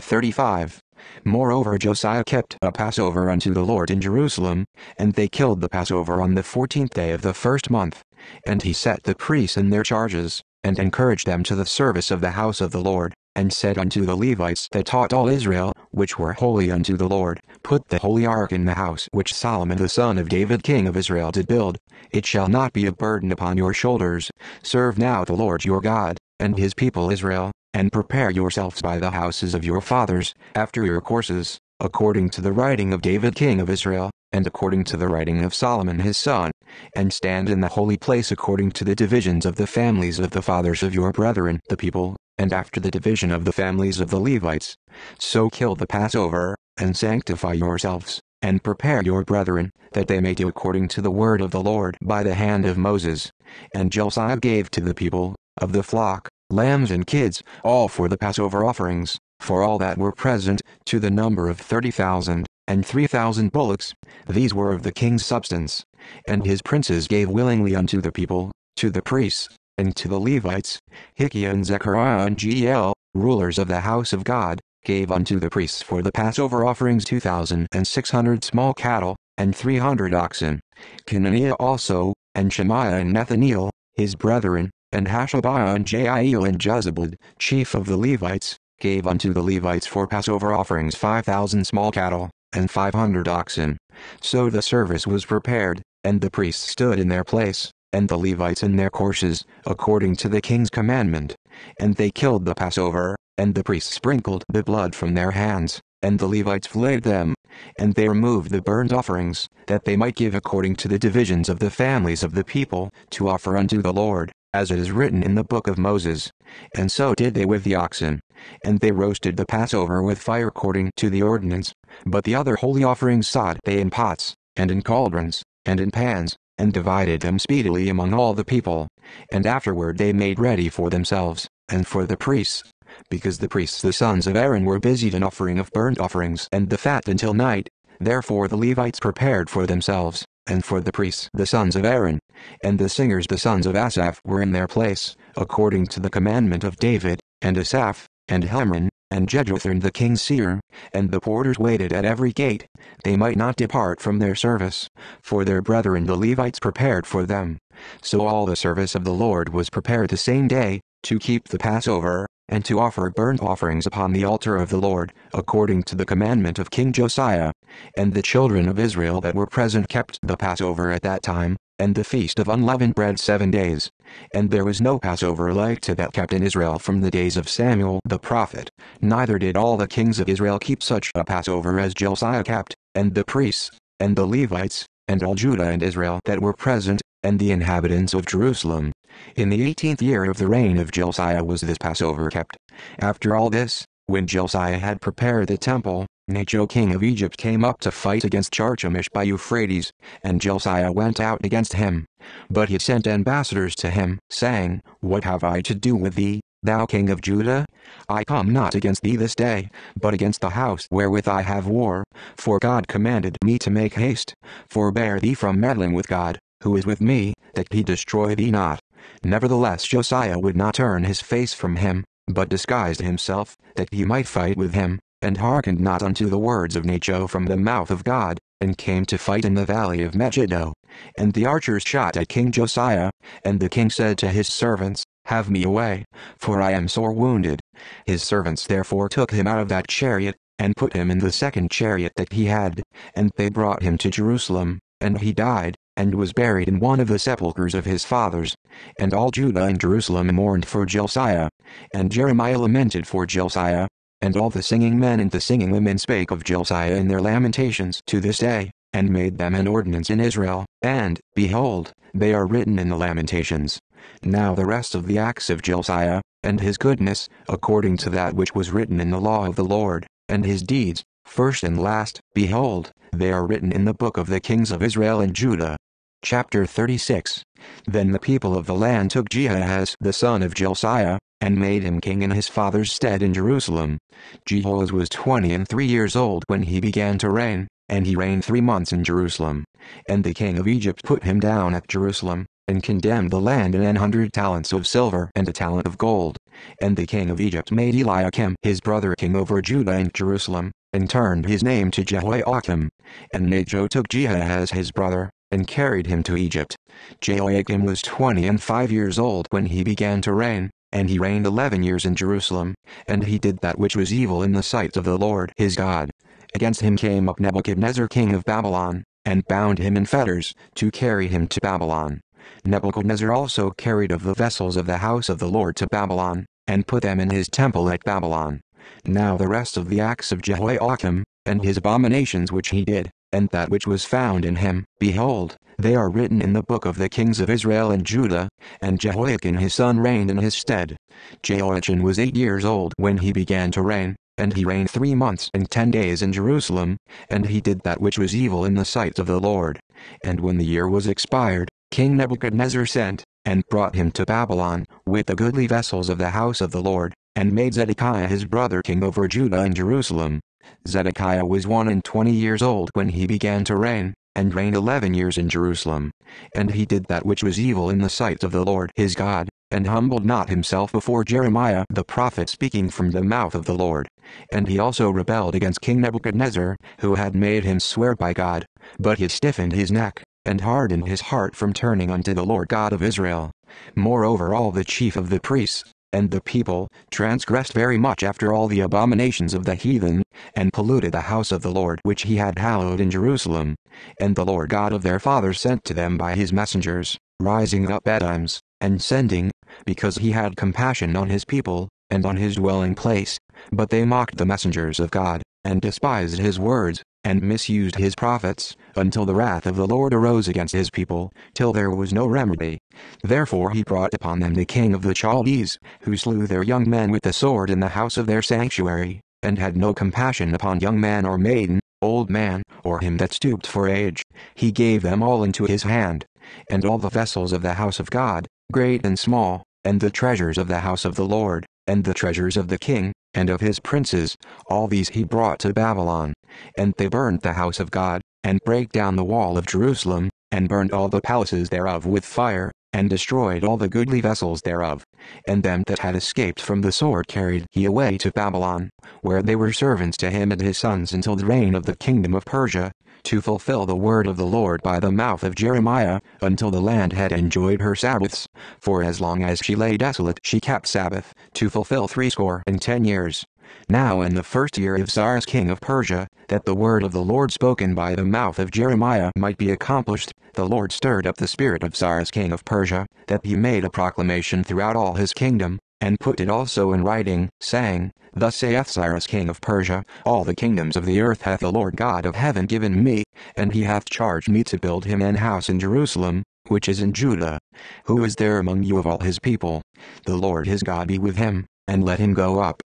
35 Moreover Josiah kept a Passover unto the Lord in Jerusalem, and they killed the Passover on the fourteenth day of the first month. And he set the priests in their charges, and encouraged them to the service of the house of the Lord, and said unto the Levites that taught all Israel, which were holy unto the Lord, Put the holy ark in the house which Solomon the son of David king of Israel did build. It shall not be a burden upon your shoulders. Serve now the Lord your God, and his people Israel, and prepare yourselves by the houses of your fathers, after your courses, according to the writing of David king of Israel, and according to the writing of Solomon his son, and stand in the holy place according to the divisions of the families of the fathers of your brethren the people, and after the division of the families of the Levites. So kill the Passover, and sanctify yourselves, and prepare your brethren, that they may do according to the word of the Lord by the hand of Moses. And Josiah gave to the people, of the flock, lambs and kids, all for the Passover offerings, for all that were present, to the number of thirty thousand, and three thousand bullocks, these were of the king's substance. And his princes gave willingly unto the people, to the priests, and to the Levites, Hilkiah and Zechariah and Jeiel, rulers of the house of God, gave unto the priests for the Passover offerings two thousand and six hundred small cattle, and three hundred oxen. Conaniah also, and Shemaiah and Nethaneel, his brethren, and Hashabiah and Jeiel and Jozabad, chief of the Levites, gave unto the Levites for Passover offerings five thousand small cattle, and five hundred oxen. So the service was prepared, and the priests stood in their place, and the Levites in their courses, according to the king's commandment. And they killed the Passover, and the priests sprinkled the blood from their hands, and the Levites flayed them, and they removed the burnt offerings, that they might give according to the divisions of the families of the people, to offer unto the Lord as it is written in the book of Moses. And so did they with the oxen. And they roasted the Passover with fire according to the ordinance. But the other holy offerings sought they in pots, and in cauldrons, and in pans, and divided them speedily among all the people. And afterward they made ready for themselves, and for the priests, because the priests the sons of Aaron were busied in offering of burnt offerings and the fat until night, therefore the Levites prepared for themselves, and for the priests the sons of Aaron, and the singers the sons of Asaph were in their place, according to the commandment of David, and Asaph, and Heman, and Jeduthun the king's seer, and the porters waited at every gate, they might not depart from their service, for their brethren the Levites prepared for them. So all the service of the Lord was prepared the same day, to keep the Passover, and to offer burnt offerings upon the altar of the Lord, according to the commandment of King Josiah. And the children of Israel that were present kept the Passover at that time, and the feast of unleavened bread seven days. And there was no Passover like to that kept in Israel from the days of Samuel the prophet, neither did all the kings of Israel keep such a Passover as Josiah kept, and the priests, and the Levites, and all Judah and Israel that were present, and the inhabitants of Jerusalem. In the eighteenth year of the reign of Josiah was this Passover kept. After all this, when Josiah had prepared the temple, Necho king of Egypt came up to fight against Carchemish by Euphrates, and Josiah went out against him. But he sent ambassadors to him, saying, What have I to do with thee, thou king of Judah? I come not against thee this day, but against the house wherewith I have war, for God commanded me to make haste. Forbear thee from meddling with God, who is with me, that he destroy thee not. Nevertheless Josiah would not turn his face from him, but disguised himself, that he might fight with him, and hearkened not unto the words of Necho from the mouth of God, and came to fight in the valley of Megiddo. And the archers shot at King Josiah, and the king said to his servants, Have me away, for I am sore wounded. His servants therefore took him out of that chariot, and put him in the second chariot that he had, and they brought him to Jerusalem, and he died, and was buried in one of the sepulchres of his fathers. And all Judah and Jerusalem mourned for Josiah, and Jeremiah lamented for Josiah, and all the singing men and the singing women spake of Josiah in their lamentations to this day, and made them an ordinance in Israel, and, behold, they are written in the Lamentations. Now the rest of the acts of Josiah, and his goodness, according to that which was written in the law of the Lord, and his deeds, first and last, behold, they are written in the book of the kings of Israel and Judah. Chapter 36 Then the people of the land took Jehoahaz the son of Josiah, and made him king in his father's stead in Jerusalem. Jehoahaz was twenty and three years old when he began to reign, and he reigned three months in Jerusalem. And the king of Egypt put him down at Jerusalem, and condemned the land in an hundred talents of silver and a talent of gold. And the king of Egypt made Eliakim his brother king over Judah and Jerusalem, and turned his name to Jehoiakim. And Necho took Jehoahaz his brother, and carried him to Egypt. Jehoiakim was twenty and five years old when he began to reign, and he reigned eleven years in Jerusalem, and he did that which was evil in the sight of the Lord his God. Against him came up Nebuchadnezzar king of Babylon, and bound him in fetters, to carry him to Babylon. Nebuchadnezzar also carried of the vessels of the house of the Lord to Babylon, and put them in his temple at Babylon. Now the rest of the acts of Jehoiakim, and his abominations which he did, and that which was found in him, behold, they are written in the book of the kings of Israel and Judah, and Jehoiachin his son reigned in his stead. Jehoiachin was eight years old when he began to reign, and he reigned three months and ten days in Jerusalem, and he did that which was evil in the sight of the Lord. And when the year was expired, King Nebuchadnezzar sent, and brought him to Babylon, with the goodly vessels of the house of the Lord, and made Zedekiah his brother king over Judah and Jerusalem. Zedekiah was one and twenty years old when he began to reign, and reigned eleven years in Jerusalem. And he did that which was evil in the sight of the Lord his God, and humbled not himself before Jeremiah the prophet speaking from the mouth of the Lord. And he also rebelled against King Nebuchadnezzar, who had made him swear by God, but he stiffened his neck, and hardened his heart from turning unto the Lord God of Israel. Moreover all the chief of the priests, and the people, transgressed very much after all the abominations of the heathen, and polluted the house of the Lord which he had hallowed in Jerusalem. And the Lord God of their fathers sent to them by his messengers, rising up at times, and sending, because he had compassion on his people, and on his dwelling place. But they mocked the messengers of God, and despised his words, and misused his prophets, until the wrath of the Lord arose against his people, till there was no remedy. Therefore he brought upon them the king of the Chaldees, who slew their young men with the sword in the house of their sanctuary, and had no compassion upon young man or maiden, old man, or him that stooped for age. He gave them all into his hand, and all the vessels of the house of God, great and small, and the treasures of the house of the Lord, and the treasures of the king, and of his princes, all these he brought to Babylon. And they burned the house of God, and brake down the wall of Jerusalem, and burned all the palaces thereof with fire, and destroyed all the goodly vessels thereof. And them that had escaped from the sword carried he away to Babylon, where they were servants to him and his sons until the reign of the kingdom of Persia, to fulfill the word of the Lord by the mouth of Jeremiah, until the land had enjoyed her Sabbaths. For as long as she lay desolate she kept Sabbath, to fulfill threescore and ten years. Now in the first year of Cyrus king of Persia, that the word of the Lord spoken by the mouth of Jeremiah might be accomplished, the Lord stirred up the spirit of Cyrus king of Persia, that he made a proclamation throughout all his kingdom, and put it also in writing, saying, Thus saith Cyrus king of Persia, All the kingdoms of the earth hath the Lord God of heaven given me, and he hath charged me to build him an house in Jerusalem, which is in Judah. Who is there among you of all his people? The Lord his God be with him, and let him go up,